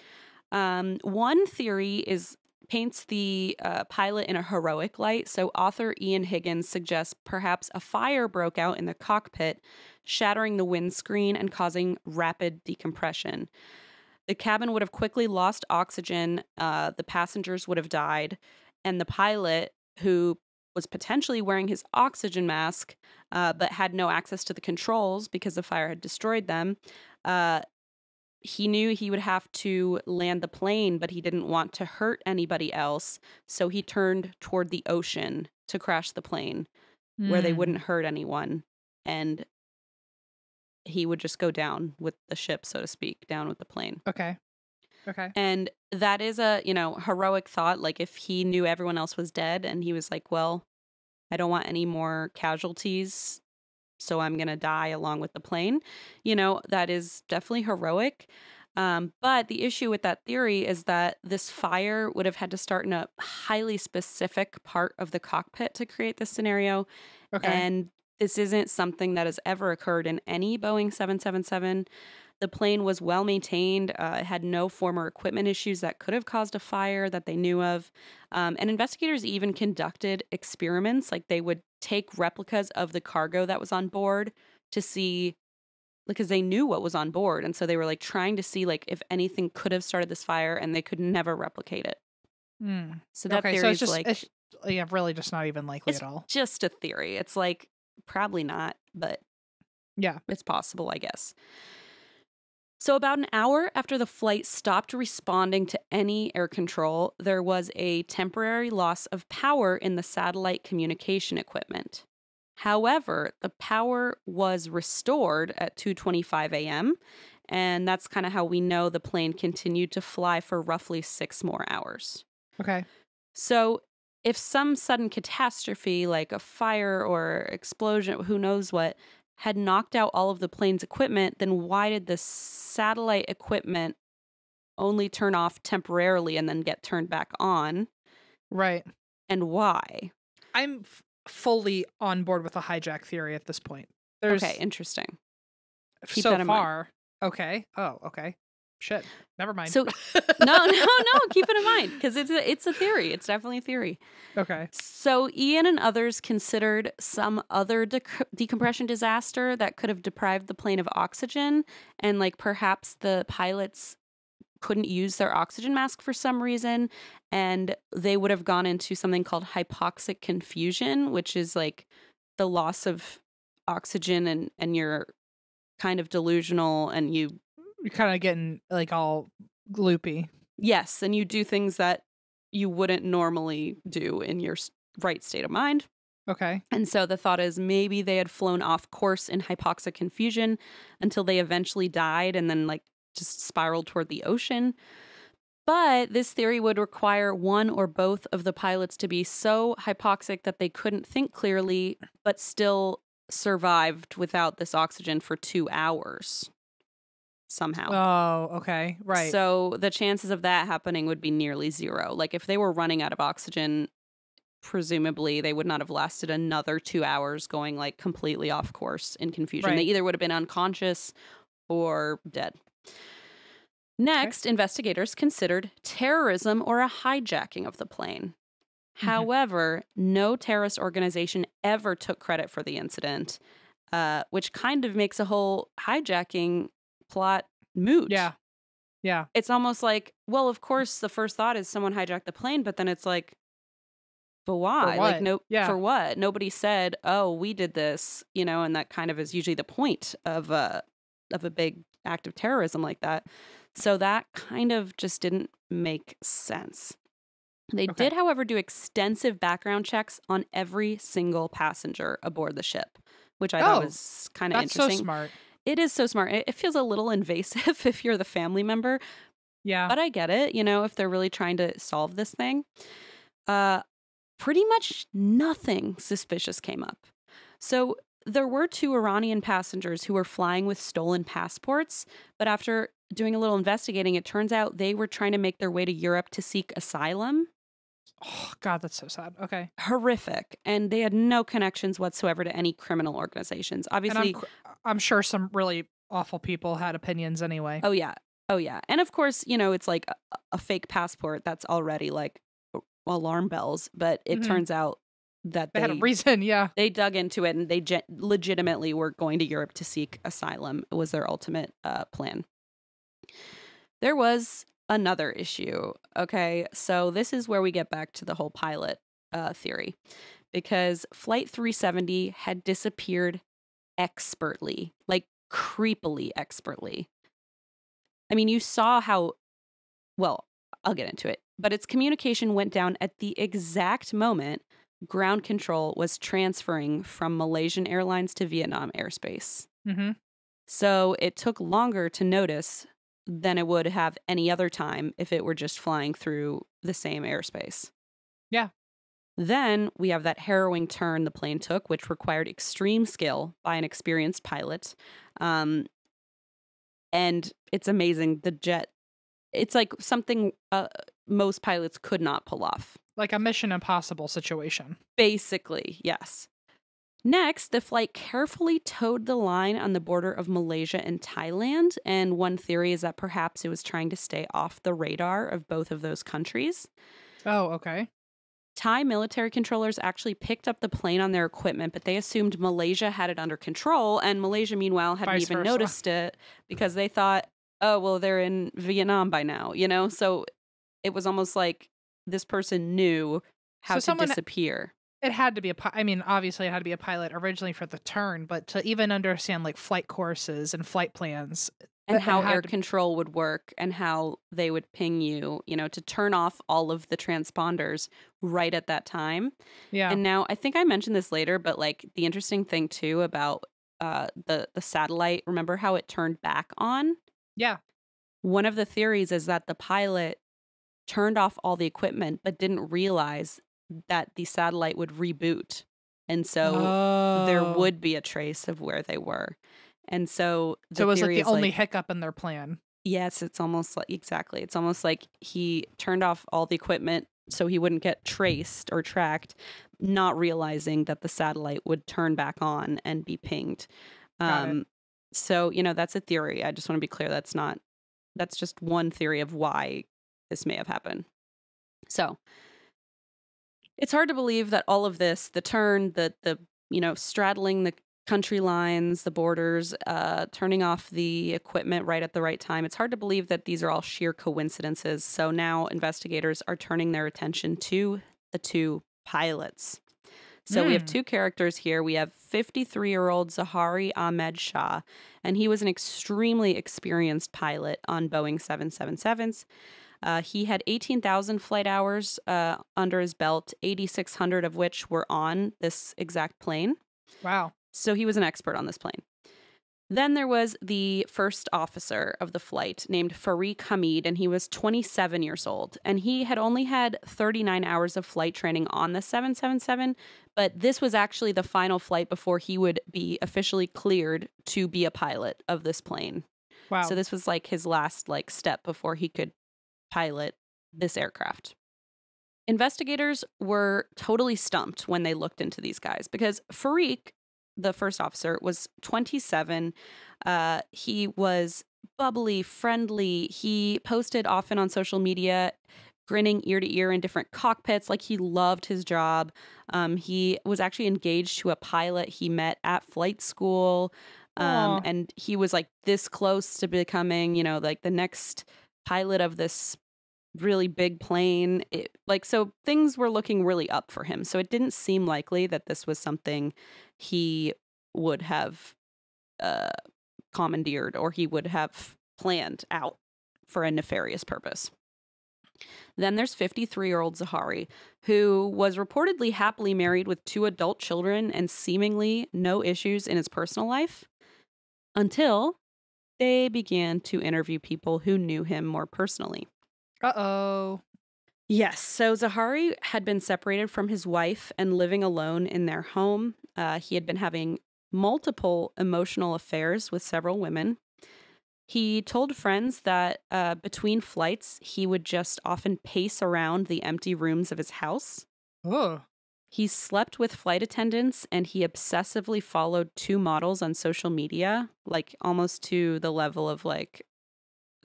Um, one theory is paints the uh, pilot in a heroic light. So, author Ian Higgins suggests perhaps a fire broke out in the cockpit, shattering the windscreen and causing rapid decompression. The cabin would have quickly lost oxygen, uh, the passengers would have died, and the pilot who was potentially wearing his oxygen mask, uh, but had no access to the controls because the fire had destroyed them. He knew he would have to land the plane, but he didn't want to hurt anybody else. So he turned toward the ocean to crash the plane where they Mm. wouldn't hurt anyone. And he would just go down with the ship, so to speak, down with the plane. Okay. Okay. And that is a, you know, heroic thought. Like if he knew everyone else was dead and he was like, well, I don't want any more casualties, so I'm going to die along with the plane. You know, that is definitely heroic. Um, but the issue with that theory is that this fire would have had to start in a highly specific part of the cockpit to create this scenario. Okay. And this isn't something that has ever occurred in any Boeing 777. The plane was well maintained. Uh, had no former equipment issues that could have caused a fire that they knew of. Um, and investigators even conducted experiments. Like they would take replicas of the cargo that was on board to see, because they knew what was on board. And so they were like trying to see like if anything could have started this fire and they could never replicate it. Mm. So that okay. theory So is it's just like it's, yeah, really just not even likely at all. just a theory. It's like probably not, but Yeah. it's possible, I guess. So, about an hour after the flight stopped responding to any air control, there was a temporary loss of power in the satellite communication equipment. However, the power was restored at 2:25 a.m., and that's kind of how we know the plane continued to fly for roughly 6 more hours. Okay. So, if some sudden catastrophe like a fire or explosion, who knows what, had knocked out all of the plane's equipment, then why did the satellite equipment only turn off temporarily and then get turned back on? Right. And why? I'm f- fully on board with the hijack theory at this point. There's okay, interesting. keep so that in mind. far. Okay. Oh, okay. Shit. Never mind. So- *laughs* No, no, no, keep it in mind because it's a, it's a theory. It's definitely a theory. okay. So, Ian and others considered some other dec- decompression disaster that could have deprived the plane of oxygen, and like perhaps the pilots couldn't use their oxygen mask for some reason, and they would have gone into something called hypoxic confusion, which is like the loss of oxygen and and you're kind of delusional and you You're kind of getting like all gloopy. yes and you do things that you wouldn't normally do in your right state of mind Okay. And so the thought is maybe they had flown off course in hypoxic confusion until they eventually died and then, like, just spiraled toward the ocean. But this theory would require one or both of the pilots to be so hypoxic that they couldn't think clearly, but still survived without this oxygen for two hours somehow. Oh, okay. Right. So the chances of that happening would be nearly zero. Like if they were running out of oxygen, presumably they would not have lasted another two hours going like completely off course in confusion. They either would have been unconscious or dead. Next, investigators considered terrorism or a hijacking of the plane. Mhm. However, no terrorist organization ever took credit for the incident, uh, which kind of makes a whole hijacking plot moot yeah. Yeah. it's almost like, well, of mm. course, the first thought is someone hijacked the plane, but then it's like, but why? Like, no, Yeah. for what? Nobody said, oh, we did this, you know, and that kind of is usually the point of a of a big act of terrorism like that. So that kind of just didn't make sense. They Okay. did, however, do extensive background checks on every single passenger aboard the ship, which I thought Oh, was kind of That's so interesting. smart. It is so smart. It, it feels a little invasive *laughs* if you're the family member, Yeah. but I get it, you know, if they're really trying to solve this thing. Uh pretty much nothing suspicious came up. So there were two Iranian passengers who were flying with stolen passports, but after doing a little investigating, it turns out they were trying to make their way to Europe to seek asylum. Oh, God, that's so sad. Okay. Horrific. And they had no connections whatsoever to any criminal organizations. Obviously, I'm, I'm sure some really awful people had opinions anyway. Oh yeah. Oh yeah. And of course, you know, it's like a, a fake passport that's already like alarm bells, but it Mhm. turns out that they they had a reason. *laughs* Yeah. they dug into it and they ge- legitimately were going to Europe to seek asylum. It was their ultimate uh, plan. There was another issue. Okay. So this is where we get back to the whole pilot uh, theory because Flight 370 had disappeared expertly, like creepily expertly. I mean, you saw how, well, I'll get into it, but its communication went down at the exact moment ground control was transferring from Malaysian Airlines to Vietnam airspace. Mm-hmm. So it took longer to notice than it would have any other time if it were just flying through the same airspace. Yeah. Then we have that harrowing turn the plane took, which required extreme skill by an experienced pilot. Um, and it's amazing. The jet, it's like something uh, most pilots could not pull off. Like a Mission Impossible situation. Basically, yes. Next, the flight carefully towed the line on the border of Malaysia and Thailand. And one theory is that perhaps it was trying to stay off the radar of both of those countries. Oh, okay. Thai military controllers actually picked up the plane on their equipment, but they assumed Malaysia had it under control. And Malaysia, meanwhile, hadn't Vice even versa. noticed it because they thought, oh, well, they're in Vietnam by now, you know? So it was almost like this person knew how So to someone- disappear. It had to be a I mean, obviously it had to be a pilot originally for the turn, but to even understand like flight courses and flight plans. And how air to- control would work and how they would ping you, you know, to turn off all of the transponders right at that time. Yeah. And now I think I mentioned this later, but like the interesting thing too about uh the the satellite, remember how it turned back on? yeah. One of the theories is that the pilot turned off all the equipment but didn't realize that the satellite would reboot. And so there Oh. would be a trace of where they were. And so So it was like the only hiccup in their plan. Yes, it's almost like exactly. It's almost like he turned off all the equipment so he wouldn't get traced or tracked, not realizing that the satellite would turn back on and be pinged. Um so, you know, that's a theory. I just want to be clear that's not that's just one theory of why this may have happened. So, it's hard to believe that all of this, the turn, the the you know, straddling the country lines, the borders, uh, turning off the equipment right at the right time. It's hard to believe that these are all sheer coincidences. So now investigators are turning their attention to the two pilots. So we have Hmm. two characters here. We have 53 year old Zaharie Ahmad Shah, and he was an extremely experienced pilot on Boeing 777s. Uh, he had 18,000 flight hours uh, under his belt, 8,600 of which were on this exact plane. Wow. So he was an expert on this plane. Then there was the first officer of the flight named Fariq Hamid, and he was 27 years old. And he had only had 39 hours of flight training on the 777, but this was actually the final flight before he would be officially cleared to be a pilot of this plane. Wow. So this was like his last like step before he could pilot this aircraft. Investigators were totally stumped when they looked into these guys because Fariq, the first officer, was 27. Uh, he was bubbly, friendly. He posted often on social media, grinning ear to ear in different cockpits, like he loved his job. Um, he was actually engaged to a pilot he met at flight school. Um, and he was like this close to becoming, you know, like the next pilot of this really big plane. It, like, so things were looking really up for him. So it didn't seem likely that this was something he would have uh, commandeered or he would have planned out for a nefarious purpose. Then there's 53 year old Zaharie, who was reportedly happily married with two adult children and seemingly no issues in his personal life until they began to interview people who knew him more personally. Uh oh. Yes. So Zaharie had been separated from his wife and living alone in their home. Uh, he had been having multiple emotional affairs with several women. He told friends that uh, between flights, he would just often pace around the empty rooms of his house. Oh. He slept with flight attendants and he obsessively followed two models on social media, like almost to the level of like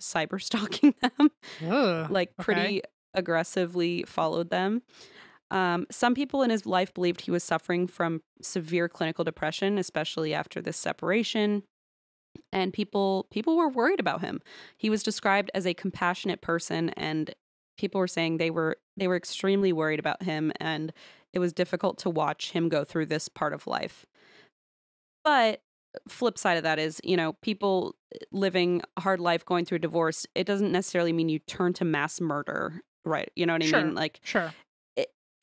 cyber stalking *laughs* them like okay. pretty aggressively followed them. Um, some people in his life believed he was suffering from severe clinical depression, especially after this separation. and people people were worried about him. He was described as a compassionate person and people were saying they were they were extremely worried about him and it was difficult to watch him go through this part of life. But flip side of that is, you know, people living a hard life going through a divorce, it doesn't necessarily mean you turn to mass murder, right? You know what I Sure. mean? Like Sure.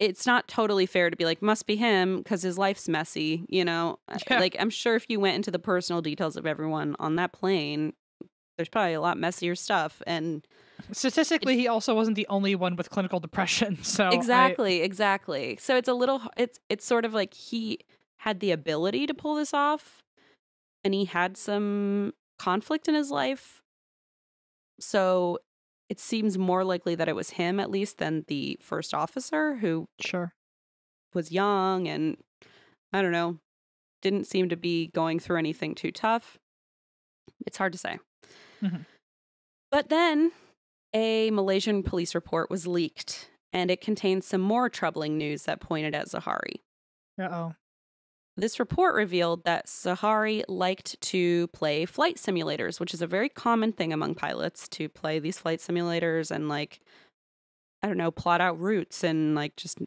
it's not totally fair to be like must be him because his life's messy you know Uh, Yeah. like i'm sure if you went into the personal details of everyone on that plane there's probably a lot messier stuff and Statistically, he also wasn't the only one with clinical depression. *laughs* So I- exactly exactly so it's a little it's it's sort of like he had the ability to pull this off and he had some conflict in his life so it seems more likely that it was him at least than the first officer who sure. was young and I don't know, didn't seem to be going through anything too tough. It's hard to say. Mhm. But then a Malaysian police report was leaked and it contained some more troubling news that pointed at Zaharie. Uh oh. This report revealed that Zaharie liked to play flight simulators, which is a very common thing among pilots to play these flight simulators and like I don't know, plot out routes and like just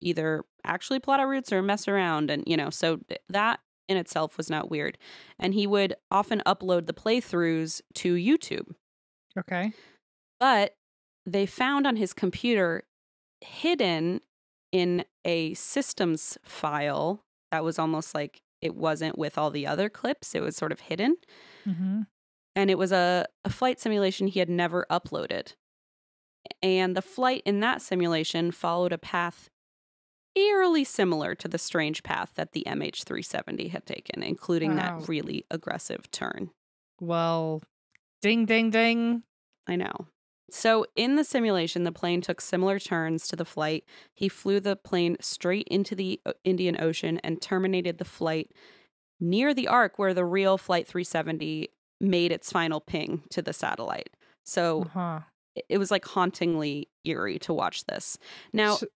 either actually plot out routes or mess around and you know, so that in itself was not weird. And he would often upload the playthroughs to YouTube. Okay. But they found on his computer hidden in a systems file that was almost like it wasn't with all the other clips. It was sort of hidden. Mm-hmm. And it was a, a flight simulation he had never uploaded. And the flight in that simulation followed a path eerily similar to the strange path that the MH370 had taken, including Wow. that really aggressive turn. Well, ding, ding, ding. I know. So, in the simulation, the plane took similar turns to the flight. He flew the plane straight into the Indian Ocean and terminated the flight near the arc where the real Flight 370 made its final ping to the satellite. So, Uh-huh. it- it was like hauntingly eerie to watch this. Now, So-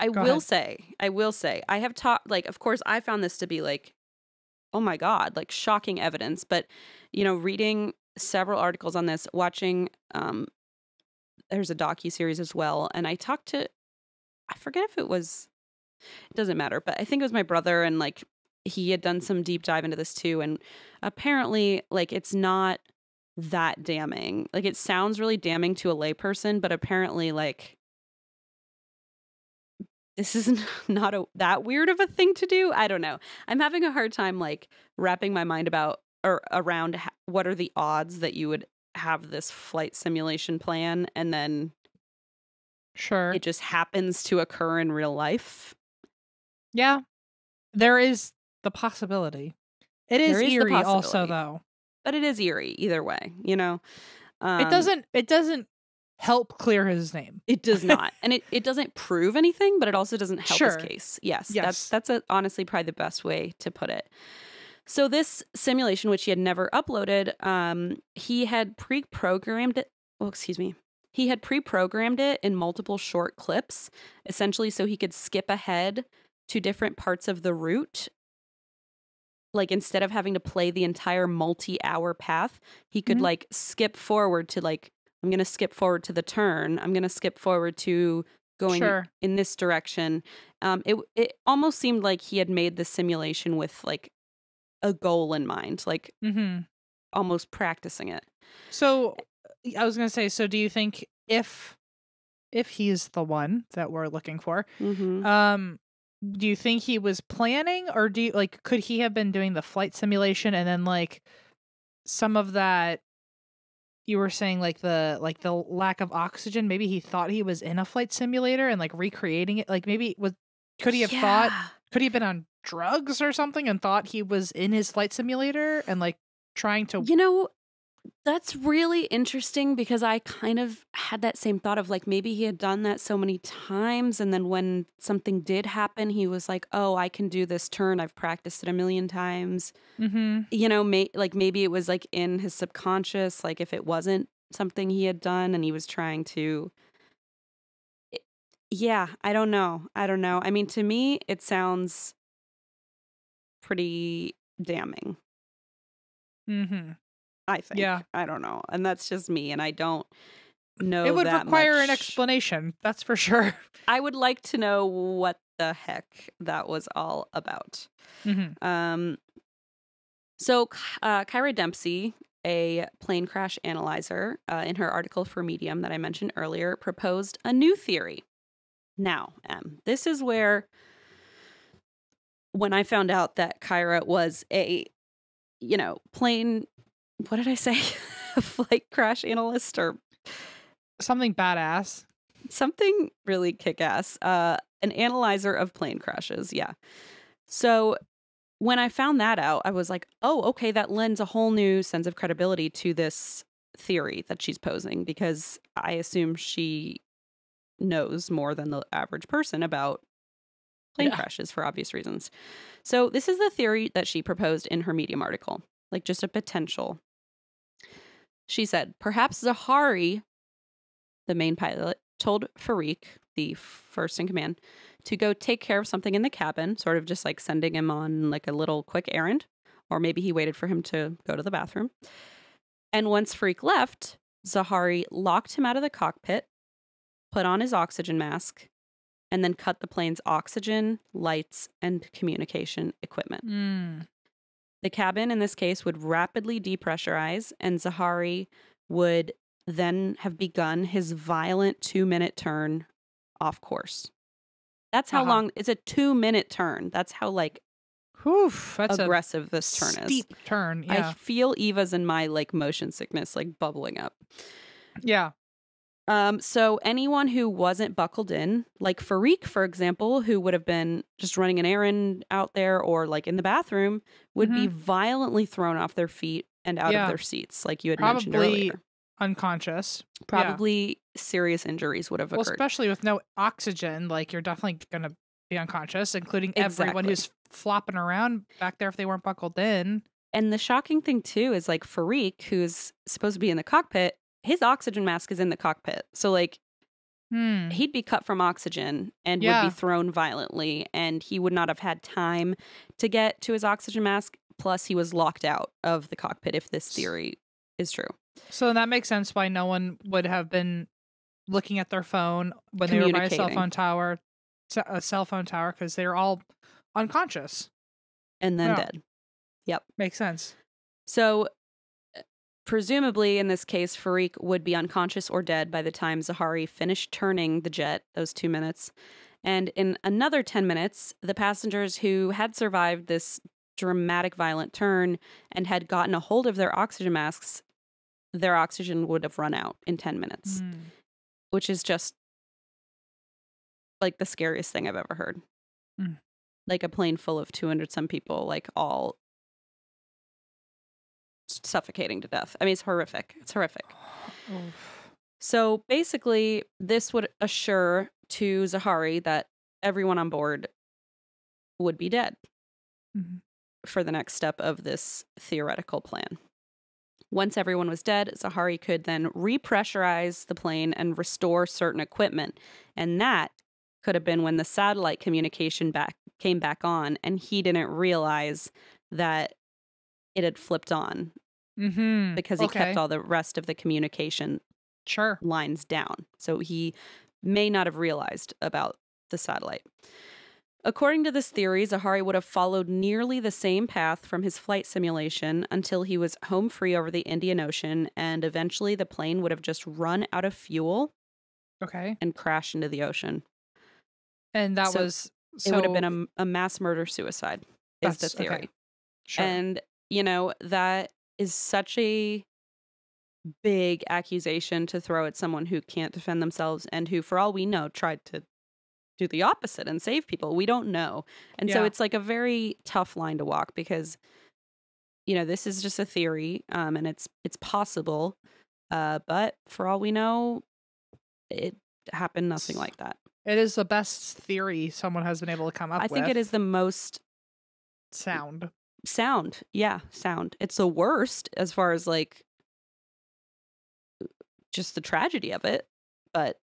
I will ahead. say, I will say, I have taught, like, of course, I found this to be like, oh my God, like shocking evidence. But, you know, reading several articles on this, watching, um, there's a docu series as well. And I talked to, I forget if it was, it doesn't matter, but I think it was my brother and like he had done some deep dive into this too. And apparently, like, it's not that damning. Like, it sounds really damning to a layperson, but apparently, like, this is *laughs* not a that weird of a thing to do. I don't know. I'm having a hard time like wrapping my mind about or around what are the odds that you would have this flight simulation plan and then Sure. it just happens to occur in real life. yeah. There is the possibility. It is, is eerie also though. But it is eerie either way, you know. Um, it doesn't it doesn't help clear his name. It does not, and it, it doesn't prove anything, but it also doesn't help Sure. his case. Yes, Yes. that's that's a, honestly probably the best way to put it. So this simulation, which he had never uploaded, um, he had pre-programmed it. Oh, excuse me. He had pre-programmed it in multiple short clips, essentially, so he could skip ahead to different parts of the route. Like instead of having to play the entire multi-hour path, he could Mhm. like skip forward to like I'm going to skip forward to the turn. I'm going to skip forward to going Sure. in this direction. Um, it it almost seemed like he had made the simulation with like a goal in mind, like Mm-hmm. almost practicing it. So I was gonna say, so do you think if if he's the one that we're looking for, Mm-hmm. um, do you think he was planning or do you like could he have been doing the flight simulation and then like some of that you were saying like the like the lack of oxygen maybe he thought he was in a flight simulator and like recreating it like maybe was could he have thought could he have been on drugs or something and thought he was in his flight simulator and like trying to You know, that's really interesting because I kind of had that same thought of like maybe he had done that so many times. And then when something did happen, he was like, oh, I can do this turn. I've practiced it a million times. mm-hmm. You know, may- like maybe it was like in his subconscious, like if it wasn't something he had done and he was trying to. It- yeah, I don't know. I don't know. I mean, to me, it sounds pretty damning. Mm-hmm. I think. Yeah. I don't know. And that's just me. And I don't know. it would require an explanation. That's for sure. *laughs* I would like to know what the heck that was all about. Mm-hmm. Um, so, uh, Kyra Dempsey, a plane crash analyzer, uh, in her article for Medium that I mentioned earlier, proposed a new theory. Now, Em, this is where, when I found out that Kyra was a, you know, plane, what did I say? *laughs* flight crash analyst or Something badass. something really kick-ass uh an analyzer of plane crashes yeah so when i found that out i was like oh okay that lends a whole new sense of credibility to this theory that she's posing because i assume she knows more than the average person about plane Yeah. crashes for obvious reasons so this is the theory that she proposed in her medium article like just a potential she said perhaps Zaharie the main pilot, told Fariq, the first in command, to go take care of something in the cabin, sort of just like sending him on like a little quick errand, or maybe he waited for him to go to the bathroom. And once Fariq left, Zaharie locked him out of the cockpit, put on his oxygen mask, and then cut the plane's oxygen, lights, and communication equipment. Mm. The cabin in this case would rapidly depressurize, and Zaharie would then have begun his violent two minute turn off course. That's how Uh-huh. long it's a two minute turn. That's how like Whew, that's aggressive this turn is. steep turn. I feel Eva's and my like motion sickness like bubbling up. yeah. Um, so anyone who wasn't buckled in, like Fariq, for example, who would have been just running an errand out there or like in the bathroom, would be violently thrown off their feet and out Mm-hmm. Yeah. of their seats, like you had mentioned Probably earlier. Unconscious. Yeah. Probably serious injuries would have Well, occurred. especially with no oxygen, like you're definitely gonna be unconscious, including everyone who's flopping around back there if they weren't buckled in. and the shocking thing too is like Fariq, who's supposed to be in the cockpit, his oxygen mask is in the cockpit. So like Hmm. he'd be cut from oxygen and Yeah. would be thrown violently and he would not have had time to get to his oxygen mask plus he was locked out of the cockpit if this theory is true So that makes sense why no one would have been looking at their phone when they were by a cell phone tower, a cell phone tower, because they're all unconscious. and then Yeah. dead Yep. Makes sense. so presumably in this case Fariq would be unconscious or dead by the time Zaharie finished turning the jet those 2 minutes and in another 10 minutes the passengers who had survived this dramatic violent turn and had gotten a hold of their oxygen masks their oxygen would have run out in 10 minutes Hmm. which is just like the scariest thing I've ever heard. Mm. Like a plane full of 200 some people, like all suffocating to death. I mean, it's horrific. It's horrific. *sighs* Oof. So basically, this would assure to Zaharie that everyone on board would be dead Mhm. for the next step of this theoretical plan. Once everyone was dead, Zaharie could then repressurize the plane and restore certain equipment. And that could have been when the satellite communication back came back on and he didn't realize that it had flipped on Mhm. because he Okay. kept all the rest of the communication Sure. lines down. So he may not have realized about the satellite. According to this theory, Zaharie would have followed nearly the same path from his flight simulation until he was home free over the Indian Ocean, and eventually the plane would have just run out of fuel Okay. and crashed into the ocean. And that So was it would have been a, a mass murder suicide, is the That's- okay. theory. sure. And, you know, that is such a big accusation to throw at someone who can't defend themselves and who, for all we know, tried to do the opposite and save people. We don't know. And so it's like a very tough line to walk because, you know, this is just a theory um, and it's it's possible. Uh, but for all we know, it happened nothing like that. it is the best theory someone has been able to come up I with. I think it is the most sound. Sound yeah sound it's the worst as far as like just the tragedy of it but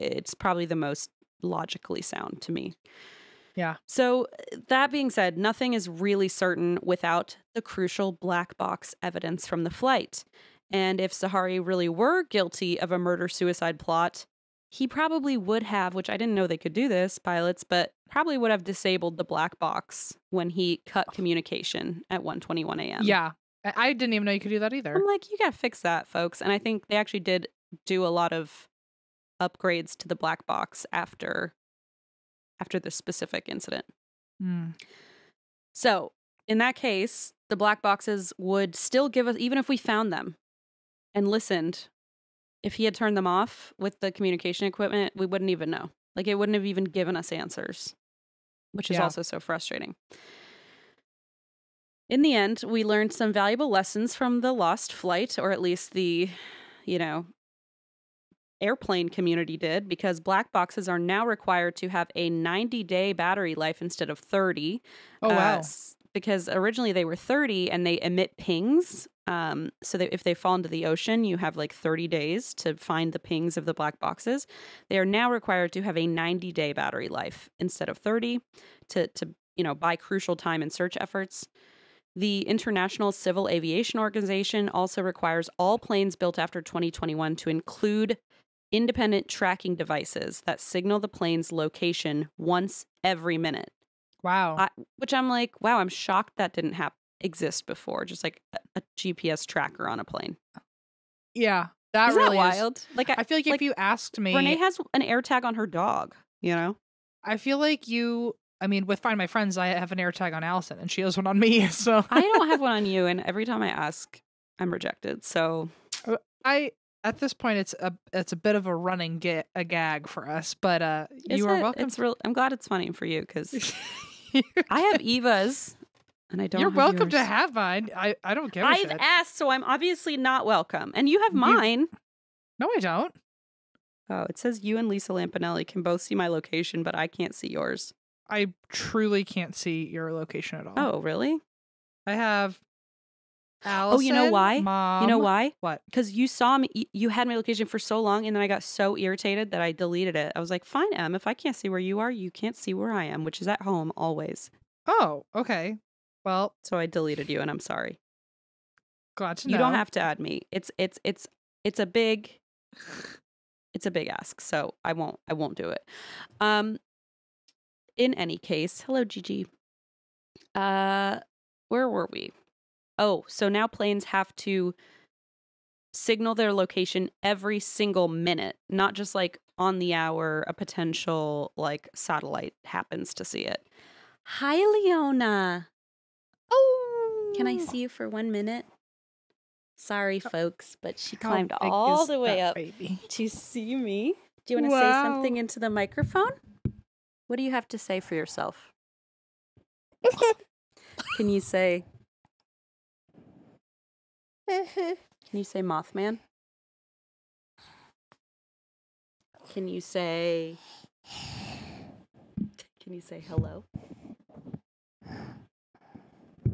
it's probably the most logically sound to me Yeah. So, uh, that being said, nothing is really certain without the crucial black box evidence from the flight. And if Zaharie really were guilty of a murder suicide plot, he probably would have, which I didn't know they could do this, pilots, but probably would have disabled the black box when he cut communication at 1:21 a.m. Yeah. I didn't even know you could do that either. I'm like, you got to fix that, folks. And I think they actually did do a lot of upgrades to the black box after after this specific incident. Mm. So, in that case, the black boxes would still give us even if we found them and listened, if he had turned them off with the communication equipment, we wouldn't even know. Like it wouldn't have even given us answers, which is Yeah. also so frustrating. In the end, we learned some valuable lessons from the lost flight, or at least the, you know, airplane community did, because black boxes are now required to have a 90 day battery life instead of 30. Oh uh, wow. s- because originally they were 30 and they emit pings. Um, so that if they fall into the ocean, you have like 30 days to find the pings of the black boxes. They are now required to have a 90 day battery life instead of 30 to, to, you know, buy crucial time in search efforts. The International Civil Aviation Organization also requires all planes built after 2021 to include independent tracking devices that signal the plane's location once every minute Wow. I, which I'm like, wow, I'm shocked that didn't hap- exist before. Just like a, a GPS tracker on a plane. yeah. That Isn't really that is- wild? Like, I, I feel like, like, if you asked me, Renee has an AirTag on her dog. You know, I feel like you. I mean, with Find My Friends, I have an AirTag on Allison, and she has one on me. *laughs* So I don't have *laughs* one on you, and every time I ask, I'm rejected. So I at this point it's a it's a bit of a running ga- a gag for us, but uh is you are it? welcome. It's real. I'm glad it's funny for you because *laughs* I have Eva's, and I don't. You're welcome to have mine. I I don't care. I've shit. asked, so I'm obviously not welcome. And you have You- mine. no, I don't. Oh, it says you and Lisa Lampanelli can both see my location, but I can't see yours. I truly can't see your location at all. Oh, really? I have. Allison, Oh, you know why? Mom, you know why? What? Because you saw me, you had my location for so long, and then I got so irritated that I deleted it. I was like, fine, Em, if I can't see where you are, you can't see where I am, which is at home always. Oh, okay. Well, So I deleted you, and I'm sorry. glad to know. You don't have to add me. It's it's it's it's a big it's a big ask, so I won't I won't do it. Um in any case, hello Gigi. Uh where were we? Oh, so now planes have to signal their location every single minute, not just like on the hour a potential like satellite happens to see it. Hi Leona. Oh, Can I oh. see you for one minute? Sorry, folks, but she How climbed all the way up baby? to see me. Do you want to say something into the microphone? What do you have to say for yourself? Can you say, can you say Mothman? Can you say, can you say hello?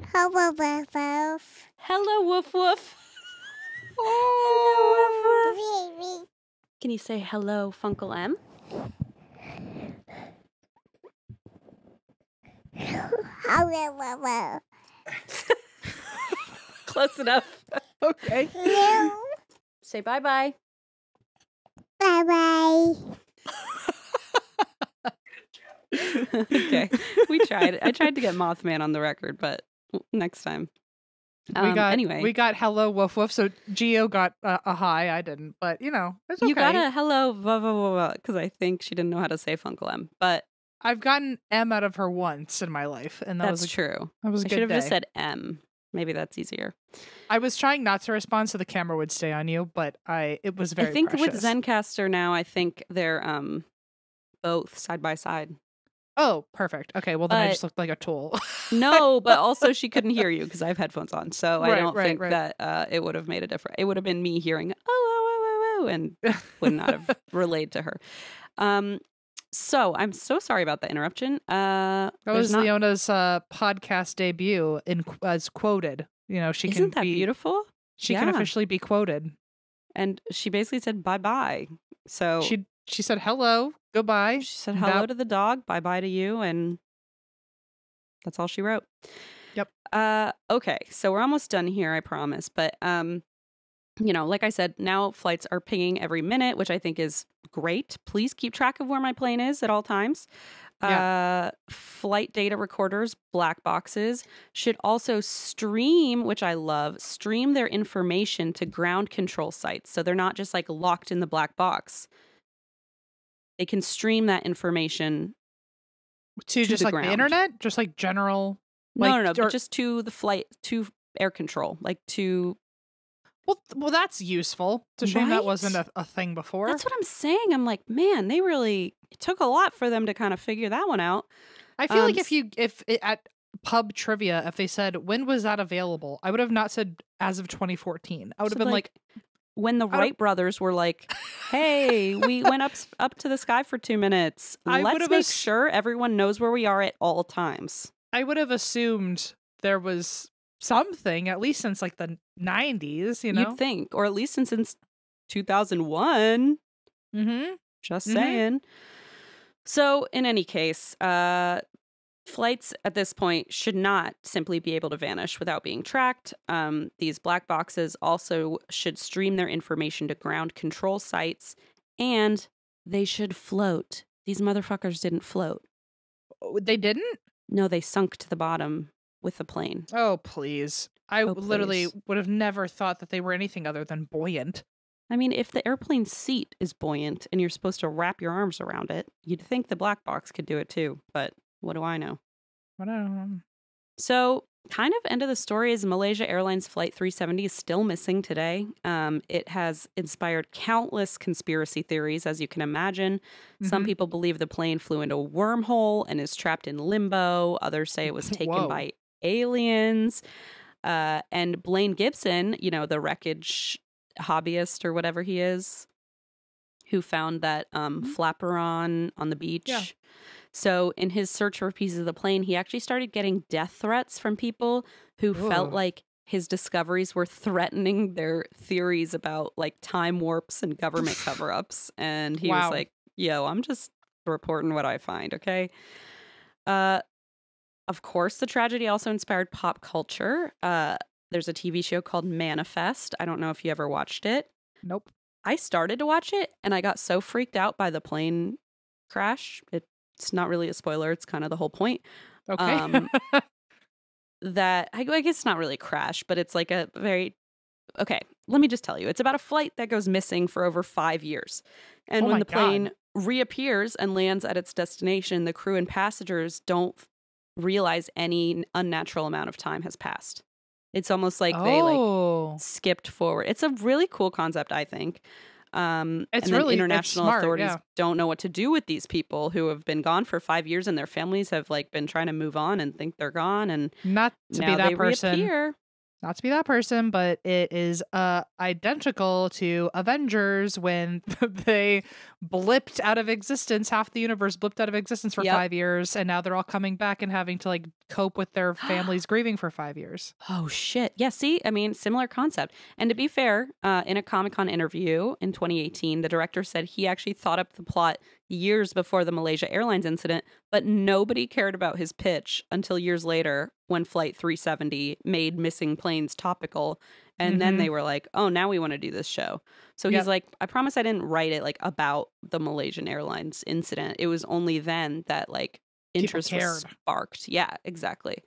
Hello, woof, woof. Hello, woof woof. Oh, *laughs* Hello, woof woof. Can you say hello, Funkle M? *laughs* Hello, woof, woof. *laughs* Close enough. okay. Hello. Say bye bye. Bye bye. okay. We tried. I tried to get Mothman on the record, but next time. we Um, got anyway. We got hello woof woof. So Geo got uh, a hi. I didn't, but you know it's okay. You got a hello, because I think she didn't know how to say Funkle M, but I've gotten M out of her once in my life, and that that's was a, true. that was a I should have day. just said M. Maybe that's easier. I was trying not to respond so the camera would stay on you, but I it was very. I think with precious. Zencastr now, I think they're um both side by side. Oh, perfect. Okay, well then I just looked like a tool. *laughs* No, but also she couldn't hear you because I have headphones on, so I don't right, think right. that uh, it would have made a difference. It would have been me hearing oh, oh, oh, oh, oh, and *laughs* would not have relayed to her. Um, so I'm so sorry about the interruption. Uh, That was not- Leona's uh, podcast debut in as quoted. You know, she Isn't can that be beautiful? she can officially be quoted. And she basically said bye bye. So She she said hello, goodbye. she said hello that- to the dog, bye bye to you, and That's all she wrote. Yep. Uh, okay, so we're almost done here, I promise. But um, you know, like I said, now flights are pinging every minute, which I think is great. Please keep track of where my plane is at all times. Uh, flight data recorders, black boxes, should also stream, which I love, stream their information to ground control sites. So they're not just like locked in the black box. They can stream that information. To, To just the like ground. the internet, just like general. no, Like, no, no, or- but just to the flight, to air control, like to. Well, well, that's useful. It's a shame that wasn't a, a thing before. That's what I'm saying. I'm like, man, they really. It took a lot for them to kind of figure that one out. I feel like Um, if you if it, at pub trivia, if they said when was that available, I would have not said as of 2014. I would have been like, when the Wright brothers were like, "Hey, we went up *laughs* up to the sky for two minutes. I Let's make ass- sure everyone knows where we are at all times." I would have assumed there was something at least since like the 90s. You know. You'd think, or at least since since 2001. mm-hmm. Just Mhm. saying. So, in any case, uh, flights at this point should not simply be able to vanish without being tracked. Um, these black boxes also should stream their information to ground control sites and they should float. These motherfuckers didn't float. They didn't. No, they sunk to the bottom with the plane. Oh please! I Oh, literally please. would have never thought that they were anything other than buoyant. I mean, if the airplane seat is buoyant and you're supposed to wrap your arms around it, you'd think the black box could do it too. But what do I know? I don't know. So, kind of end of the story is Malaysia Airlines Flight 370 is still missing today. Um, it has inspired countless conspiracy theories, as you can imagine. Some Mhm. people believe the plane flew into a wormhole and is trapped in limbo. Others say it was *laughs* taken by aliens. Uh, and Blaine Gibson, you know, the wreckage hobbyist or whatever he is, who found that um, Mhm. flaperon on the beach. Yeah. So, in his search for pieces of the plane, he actually started getting death threats from people who felt like his discoveries were threatening their theories about like time warps and government *laughs* cover ups. And he Wow. was like, yo, I'm just reporting what I find, okay? Uh, of course, the tragedy also inspired pop culture. Uh, there's a TV show called Manifest. I don't know if you ever watched it. Nope. I started to watch it and I got so freaked out by the plane crash. It's not really a spoiler, it's kind of the whole point. Okay. Um, *laughs* That I, I guess it's not really a crash, but it's like a very okay. Let me just tell you, it's about a flight that goes missing for over five years, and Oh when the plane God. reappears and lands at its destination, the crew and passengers don't realize any unnatural amount of time has passed. It's almost like they like oh, skipped forward. It's a really cool concept, I think. Um, It's really- it's international smart, authorities yeah. don't know what to do with these people who have been gone for five years, and their families have like been trying to move on and think they're gone, and not to be that person. reappear. Not to be that person, but it is uh identical to Avengers when *laughs* they blipped out of existence. Half the universe blipped out of existence for Yep. five years, and now they're all coming back and having to like cope with their *gasps* families grieving for five years. Oh shit! Yeah, see, I mean, similar concept. And to be fair, uh, in a Comic Con interview in 2018, the director said he actually thought up the plot years before the Malaysia Airlines incident, but nobody cared about his pitch until years later when Flight 370 made missing planes topical. And then Mhm. they were like, "Oh, now we want to do this show." So Yep. he's like, "I promise I didn't write it like about the Malaysian Airlines incident. It was only then that like interest was sparked." Yeah, exactly.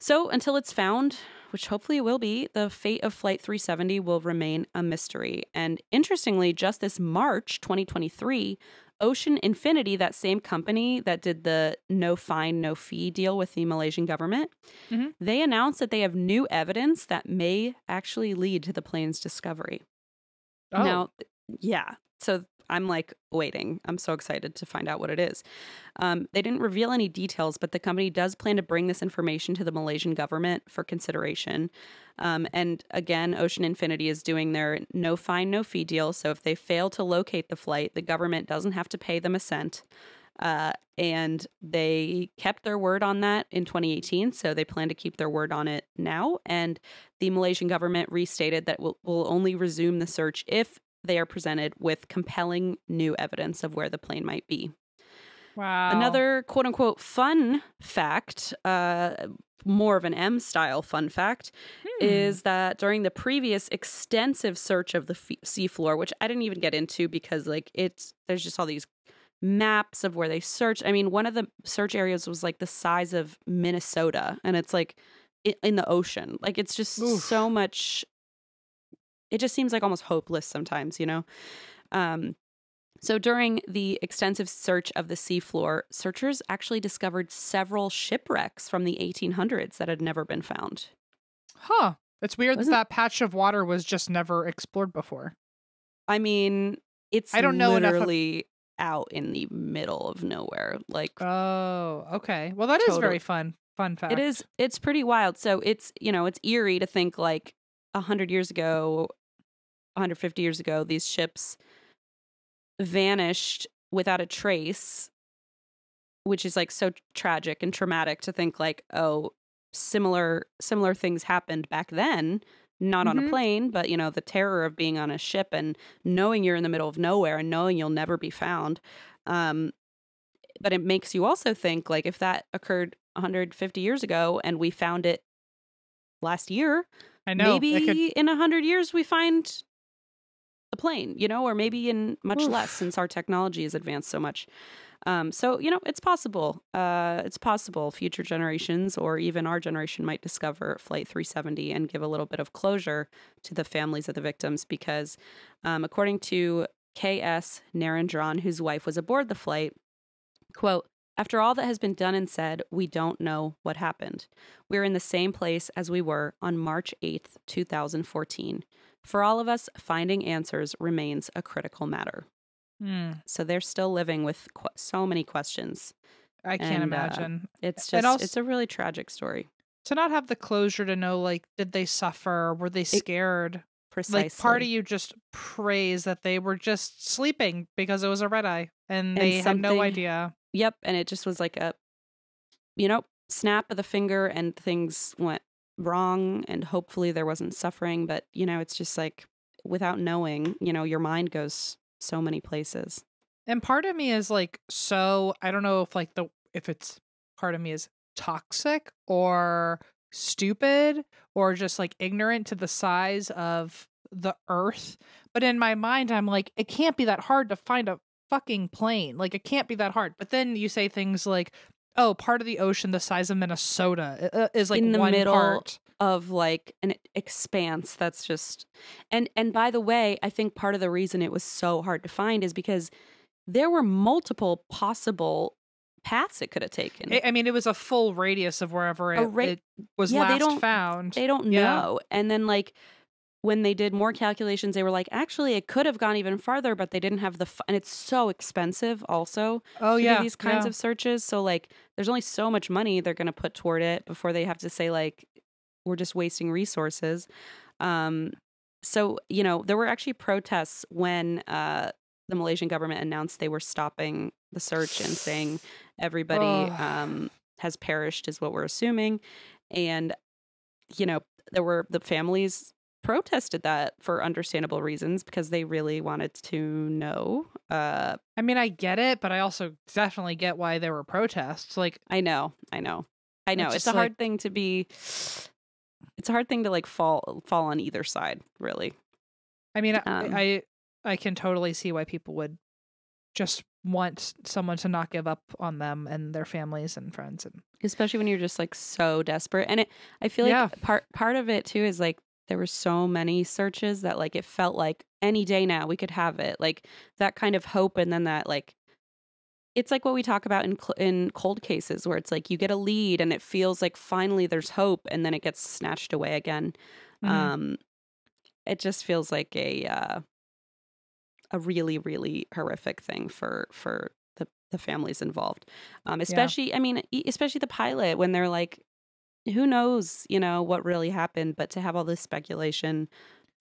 So until it's found, which hopefully it will be, the fate of Flight 370 will remain a mystery. And interestingly, just this March 2023, Ocean Infinity, that same company that did the no fine, no fee deal with the Malaysian government, Mhm. they announced that they have new evidence that may actually lead to the plane's discovery. Oh, Now, yeah. So I'm like waiting. I'm so excited to find out what it is. Um, they didn't reveal any details, but the company does plan to bring this information to the Malaysian government for consideration. Um, and again, Ocean Infinity is doing their no fine, no fee deal. So if they fail to locate the flight, the government doesn't have to pay them a cent. Uh, and they kept their word on that in 2018. So they plan to keep their word on it now. And the Malaysian government restated that will will only resume the search if they are presented with compelling new evidence of where the plane might be. Wow. Another quote unquote fun fact, uh, more of an Em style fun fact, Hmm. is that during the previous extensive search of the f- seafloor, which I didn't even get into because like it's there's just all these maps of where they searched. I mean, one of the search areas was like the size of Minnesota, and it's like in the ocean. Like it's just Oof. so much. It just seems like almost hopeless sometimes, you know. Um, so during the extensive search of the seafloor, searchers actually discovered several shipwrecks from the 1800s that had never been found. Huh. It's weird that Wasn't- that patch of water was just never explored before. I mean, it's I don't know enough of- literally out in the middle of nowhere. Like Oh, okay. Well, that is Totally. very fun. Fun fact. it is it's pretty wild. So it's, you know, it's eerie to think like a 100 years ago, 150 years ago these ships vanished without a trace, which is like so tragic and traumatic to think like, oh, similar similar things happened back then, not on Mhm. a plane, but you know, the terror of being on a ship and knowing you're in the middle of nowhere and knowing you'll never be found. Um but it makes you also think like if that occurred 150 years ago and we found it last year, I know. maybe could- in a hundred years we find a plane, you know, or maybe in much less since our technology has advanced so much. Um, so you know, it's possible. Uh, it's possible future generations or even our generation might discover Flight 370 and give a little bit of closure to the families of the victims because, um, according to K.S. Narendran, whose wife was aboard the flight, quote. After all that has been done and said, we don't know what happened. We're in the same place as we were on March 8th, 2014. For all of us, finding answers remains a critical matter. Hmm, So they're still living with qu- so many questions. I can't And, uh, imagine. It's And just, also- it's a really tragic story. to not have the closure to know, like, did they suffer? Were they scared? Precisely. Like, part of you just prays that they were just sleeping because it was a red eye and they had no idea. Yep. And it just was like a, you know, snap of the finger and things went wrong. And hopefully there wasn't suffering. But, you know, it's just like without knowing, you know, your mind goes so many places. And part of me is like, so I don't know if like the if it's part of me is toxic or stupid or just like ignorant to the size of the earth. But in my mind, I'm like, it can't be that hard to find a fucking plane. Like it can't be that hard. But then you say things like, oh, part of the ocean the size of Minnesota uh, is like In the one middle part. of like an expanse that's just and and by the way i think part of the reason it was so hard to find is because there were multiple possible paths it could have taken I mean, it was a full radius of wherever it, it was Yeah, they last don't- found. they don't Yeah. know and then like when they did more calculations they were like actually it could have gone even farther but they didn't have the f- and it's so expensive also oh to yeah, do these kinds yeah. of searches so like there's only so much money they're going to put toward it before they have to say like we're just wasting resources um so you know there were actually protests when uh the malaysian government announced they were stopping the search and saying everybody Ugh. um has perished is what we're assuming and you know there were the families protested that for understandable reasons because they really wanted to know uh I mean, I get it, but I also definitely get why there were protests. Like, I know, I know, I know. It's It's, a hard like- thing to be. It's a hard thing to like fall fall on either side, really. I mean, I- Um, I I can totally see why people would just want someone to not give up on them and their families and friends. And Especially when you're just like so desperate, and it. I feel like Yeah. part part of it too is like there were so many searches that like it felt like any day now we could have it, like that kind of hope, and then that like. It's like what we talk about in cl- in cold cases, where it's like you get a lead and it feels like finally there's hope, and then it gets snatched away again. Mhm. um it just feels like a uh a really really horrific thing for for the the families involved um especially i mean especially the pilot when they're like who knows you know what really happened but to have all this speculation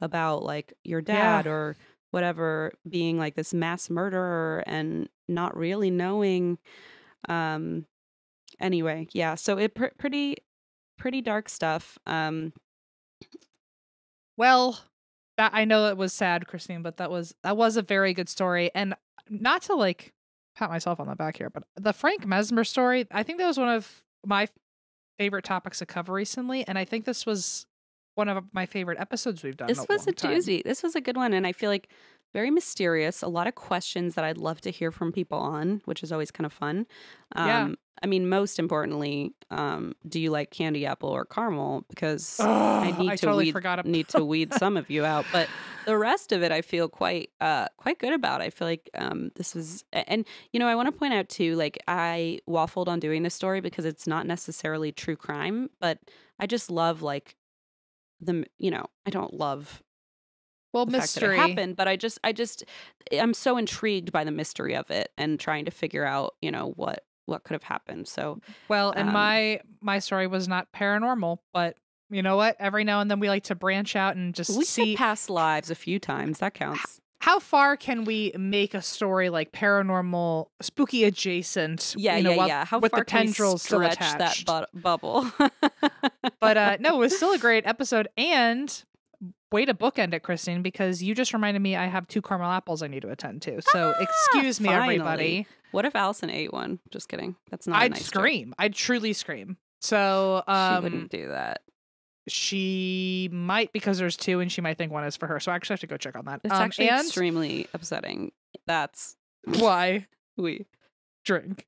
about like your Yeah. dad or whatever being like this mass murderer and not really knowing um anyway yeah so it pr- pretty pretty dark stuff um well, that I know it was sad, Christine, but that was that was a very good story. And not to like pat myself on the back here, but the Franz Mesmer story, I think that was one of my favorite topics to cover recently, and I think this was one of my favorite episodes we've done. This a was a time. doozy. This was a good one. And I feel like very mysterious. A lot of questions that I'd love to hear from people on, which is always kind of fun. Um, Yeah. I mean, most importantly, um, do you like candy apple or caramel? Because Ugh, I need I to totally weed, need to weed some of you out, but *laughs* the rest of it, I feel quite uh quite good about. I feel like um this was, and you know, I want to point out too, like I waffled on doing this story because it's not necessarily true crime, but I just love like the you know I don't love well, the fact that mystery. happened, but I just I just I'm so intrigued by the mystery of it and trying to figure out you know what what could have happened. So Well, and Um, my my story was not paranormal, but you know what? Every now and then we like to branch out and just we see past lives a few times. That counts. how far can we make a story like paranormal, spooky adjacent. Yeah, you know, yeah, while- yeah. How with far the can we tendrils still stretch attached. that bu- bubble? But uh no, it was *laughs* still a great episode and way to bookend it, Christine, because you just reminded me I have two caramel apples I need to attend to. So Ah, excuse me, finally. everybody. what if Allison ate one? Just kidding. That's not. I'd nice joke. scream. I'd truly scream. So um she wouldn't do that. she might because there's two and she might think one is for her. So I actually have to go check on that. It's Um, actually and extremely upsetting. That's why *laughs* we. drink.